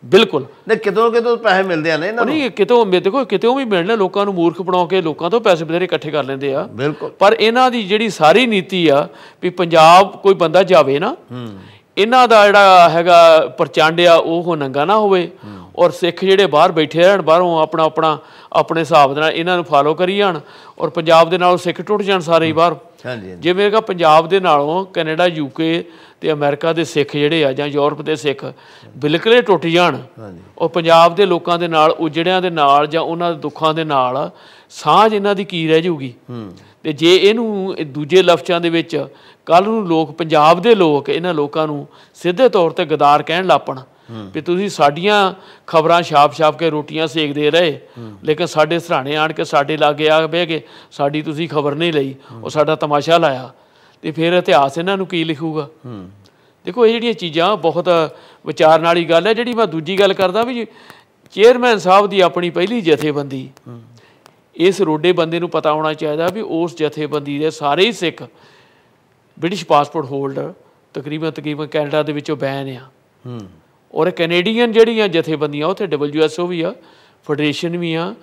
ਬਿਲਕੁਲ। ਨਹੀਂ ਕਿਤੋਂ ਕਿਤੋਂ ਪੈਸੇ ਮਿਲਦੇ ਆ ਨਾ ਇਹਨਾਂ ਨੂੰ ਨਹੀਂ ਕਿਤੋਂ ਮੇ- ਦੇਖੋ ਕਿਤੋਂ ਵੀ ਮਿਲਣਾ ਲੋਕਾਂ ਨੂੰ ਮੂਰਖ ਬਣਾ ਕੇ ਲੋਕਾਂ ਤੋਂ ਪੈਸੇ ਬਥੇਰੇ ਇਕੱਠੇ ਕਰ ਲੈਂਦੇ ਆ। ਬਿਲਕੁਲ। ਪਰ ਇਹਨਾਂ ਦੀ ਜਿਹੜੀ ਸਾਰੀ ਨੀਤੀ ਆ ਵੀ ਪੰਜਾਬ ਕੋਈ ਬੰਦਾ ਜਾਵੇ ਨਾ ਇਹਨਾਂ ਦਾ ਜਿਹੜਾ ਹੈਗਾ ਪ੍ਰਚੰਡ ਆ ਉਹ ਨੰਗਾ ਨਾ ਹੋਵੇ। ਔਰ ਸਿੱਖ ਜਿਹੜੇ ਬਾਹਰ ਬੈਠੇ ਰਹਿਣ ਬਾਹਰੋਂ ਆਪਣਾ ਆਪਣਾ ਆਪਣੇ ਹਿਸਾਬ ਦੇ ਨਾਲ ਇਹਨਾਂ ਨੂੰ ਫਾਲੋ ਕਰੀ ਜਾਣ ਔਰ ਪੰਜਾਬ ਦੇ ਨਾਲੋਂ ਸਿੱਖ ਟੁੱਟ ਜਾਣ ਸਾਰੇ ਹੀ ਬਾਹਰ। ਜਿਵੇਂ ਕਿ ਪੰਜਾਬ ਦੇ ਨਾਲੋਂ ਕੈਨੇਡਾ ਯੂਕੇ ਤੇ ਅਮਰੀਕਾ ਦੇ ਸਿੱਖ ਜਿਹੜੇ ਆ ਜਾਂ ਯੂਰਪ ਦੇ ਸਿੱਖ ਬਿਲਕੁਲ ਹੀ ਟੁੱਟ ਜਾਣ। ਉਹ ਪੰਜਾਬ ਦੇ ਲੋਕਾਂ ਦੇ ਨਾਲ ਉਜੜਿਆਂ ਦੇ ਨਾਲ ਜਾਂ ਉਹਨਾਂ ਦੇ ਦੁੱਖਾਂ ਦੇ ਨਾਲ ਸਾਂਝ ਇਹਨਾਂ ਦੀ ਕੀ ਰਹਿ ਜਾਊਗੀ? ਤੇ ਜੇ ਇਹਨੂੰ ਇਹ ਦੂਜੇ ਲਫ਼ਜ਼ਾਂ ਦੇ ਵਿੱਚ ਕੱਲ ਨੂੰ ਲੋਕ ਪੰਜਾਬ ਦੇ ਲੋਕ ਇਹਨਾਂ ਲੋਕਾਂ ਨੂੰ ਸਿੱਧੇ ਤੌਰ ਤੇ ਗਦਾਰ ਕਹਿਣ ਲੱਪਣ ਵੀ ਤੁਸੀਂ ਸਾਡੀਆਂ ਖਬਰਾਂ ਛਾਪ-ਛਾਪ ਕੇ ਰੋਟੀਆਂ ਸੇਕਦੇ ਰਹੇ ਲੇਕਿਨ ਸਾਡੇ ਸਰਾਣੇ ਆਣ ਕੇ ਸਾਡੇ ਲਾਗੇ ਆ ਬਹਿ ਕੇ ਸਾਡੀ ਤੁਸੀਂ ਖਬਰ ਨਹੀਂ ਲਈ ਉਹ ਸਾਡਾ ਤਮਾਸ਼ਾ ਲਾਇਆ। ਤੇ ਫਿਰ ਇਤਿਹਾਸ ਇਹਨਾਂ ਨੂੰ ਕੀ ਲਿਖੂਗਾ? ਦੇਖੋ ਇਹ ਜਿਹੜੀਆਂ ਚੀਜ਼ਾਂ ਬਹੁਤ ਵਿਚਾਰਨ ਵਾਲੀ ਗੱਲ ਹੈ। ਜਿਹੜੀ ਮੈਂ ਦੂਜੀ ਗੱਲ ਕਰਦਾ ਵੀ ਚੇਅਰਮੈਨ ਸਾਹਿਬ ਦੀ ਆਪਣੀ ਪਹਿਲੀ ਜਥੇਬੰਦੀ ਇਸ ਰੋਡੇ ਬੰਦੇ ਨੂੰ ਪਤਾ ਹੋਣਾ ਚਾਹੀਦਾ ਵੀ ਉਸ ਜਥੇਬੰਦੀ ਦੇ ਸਾਰੇ ਹੀ ਸਿੱਖ ਬ੍ਰਿਟਿਸ਼ ਪਾਸਪੋਰਟ ਹੋਲਡਰ ਤਕਰੀਬਨ ਤਕਰੀਬਨ ਕੈਨੇਡਾ ਦੇ ਵਿੱਚੋਂ ਬੈਨ ਆ। ਹੂੰ। ਔਰ ਕੈਨੇਡੀਅਨ ਜਿਹੜੀਆਂ ਜਥੇਬੰਦੀਆਂ ਉੱਥੇ ਡਬਲਯੂਐਸਓ ਵੀ ਆ ਫੈਡਰੇਸ਼ਨ ਵੀ ਆ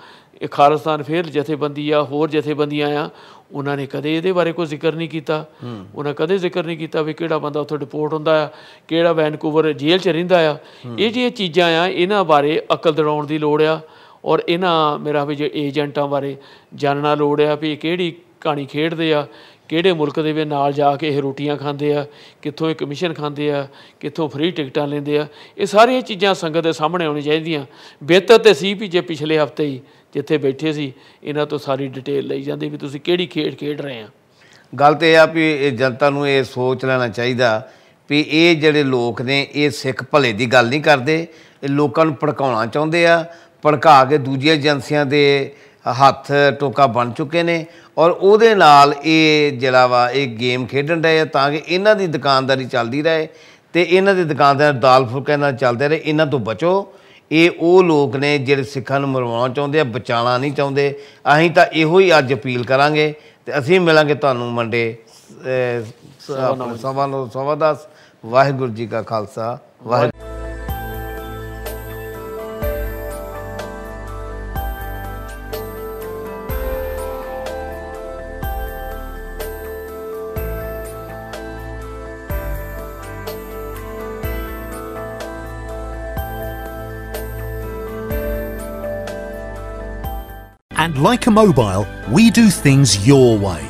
ਇਹ ਖਾਲਿਸਤਾਨ ਫੇਰ ਜਥੇਬੰਦੀ ਆ ਹੋਰ ਜਥੇਬੰਦੀਆਂ ਆ ਉਹਨਾਂ ਨੇ ਕਦੇ ਇਹਦੇ ਬਾਰੇ ਕੋਈ ਜ਼ਿਕਰ ਨਹੀਂ ਕੀਤਾ। ਉਹਨਾਂ ਕਦੇ ਜ਼ਿਕਰ ਨਹੀਂ ਕੀਤਾ ਵੀ ਕਿਹੜਾ ਬੰਦਾ ਉੱਥੇ ਡਿਪੋਰਟ ਹੁੰਦਾ ਆ ਕਿਹੜਾ ਵੈਨਕੂਵਰ ਜੇਲ੍ਹ 'ਚ ਰਹਿੰਦਾ ਆ। ਇਹ ਜਿਹੜੀਆਂ ਚੀਜ਼ਾਂ ਆ ਇਹਨਾਂ ਬਾਰੇ ਅਕਲ ਦਿਲਾਉਣ ਦੀ ਲੋੜ ਆ। ਔਰ ਇਹਨਾਂ ਮੇਰਾ ਵੀ ਜੇ ਏਜੰਟਾਂ ਬਾਰੇ ਜਾਣਨਾ ਲੋੜ ਆ ਵੀ ਇਹ ਕਿਹੜੀ ਕਹਾਣੀ ਖੇਡਦੇ ਆ, ਕਿਹੜੇ ਮੁਲਕ ਦੇ ਵਿੱਚ ਨਾਲ ਜਾ ਕੇ ਇਹ ਰੋਟੀਆਂ ਖਾਂਦੇ ਆ, ਕਿੱਥੋਂ ਇਹ ਕਮਿਸ਼ਨ ਖਾਂਦੇ ਆ, ਕਿੱਥੋਂ ਫ੍ਰੀ ਟਿਕਟਾਂ ਲੈਂਦੇ ਆ, ਇਹ ਸਾਰੀਆਂ ਚੀਜ਼ਾਂ ਸੰਗਤ ਦੇ ਸਾਹਮਣੇ ਆਉਣੀ ਚਾਹੀਦੀਆਂ। ਬਿਹਤਰ ਤੇ ਸੀ ਵੀ ਜੇ ਪਿਛਲੇ ਹਫ਼ਤੇ ਹੀ ਜਿੱਥੇ ਬੈਠੇ ਸੀ, ਇਹਨਾਂ ਤੋਂ ਸਾਰੀ ਡਿਟੇਲ ਲਈ ਜਾਂਦੀ ਵੀ ਤੁਸੀਂ ਕਿਹੜੀ ਖੇਡ ਖੇਡ ਰਹੇ ਆ। ਗੱਲ ਤੇ ਇਹ ਆ ਵੀ ਇਹ ਜਨਤਾ ਨੂੰ ਇਹ ਸੋਚ ਲੈਣਾ ਚਾਹੀਦਾ ਵੀ ਇਹ ਜਿਹੜੇ ਲੋਕ ਨੇ, ਇਹ ਸਿੱਖ ਭਲੇ ਦੀ ਗੱਲ ਨਹੀਂ ਕਰਦੇ, ਇਹ ਲੋਕਾਂ ਨੂੰ ਭੜਕਾਉਣਾ ਚਾਹੁੰਦੇ ਆ ਭੜਕਾ ਕੇ ਦੂਜੀਆਂ ਏਜੰਸੀਆਂ ਦੇ ਹੱਥ ਟੋਕਾ ਬਣ ਚੁੱਕੇ ਨੇ ਔਰ ਉਹਦੇ ਨਾਲ ਇਹ ਜਿਹੜਾ ਵਾ ਇਹ ਗੇਮ ਖੇਡਣ ਆ ਤਾਂ ਕਿ ਇਹਨਾਂ ਦੀ ਦੁਕਾਨਦਾਰੀ ਚੱਲਦੀ ਰਹੇ ਤੇ ਇਹਨਾਂ ਦੀ ਦੁਕਾਨਦਾਰ ਦਾਲ ਫੁਲਕੇ ਨਾਲ ਚੱਲਦੇ ਰਹੇ ਇਹਨਾਂ ਤੋਂ ਬਚੋ। ਇਹ ਉਹ ਲੋਕ ਨੇ ਜਿਹੜੇ ਸਿੱਖਾਂ ਨੂੰ ਮਰਵਾਉਣਾ ਚਾਹੁੰਦੇ ਆ ਬਚਾਉਣਾ ਨਹੀਂ ਚਾਹੁੰਦੇ। ਅਸੀਂ ਤਾਂ ਇਹੋ ਹੀ ਅੱਜ ਅਪੀਲ ਕਰਾਂਗੇ ਤੇ ਅਸੀਂ ਮਿਲਾਂਗੇ ਤੁਹਾਨੂੰ ਮੰਡੇ ਸਵਾ ਨੌ ਸਵਾ ਦਸ ਵਾਹਿਗੁਰੂ ਜੀ ਕਾ Khalsa Waheguru. Like a mobile, we do things your way.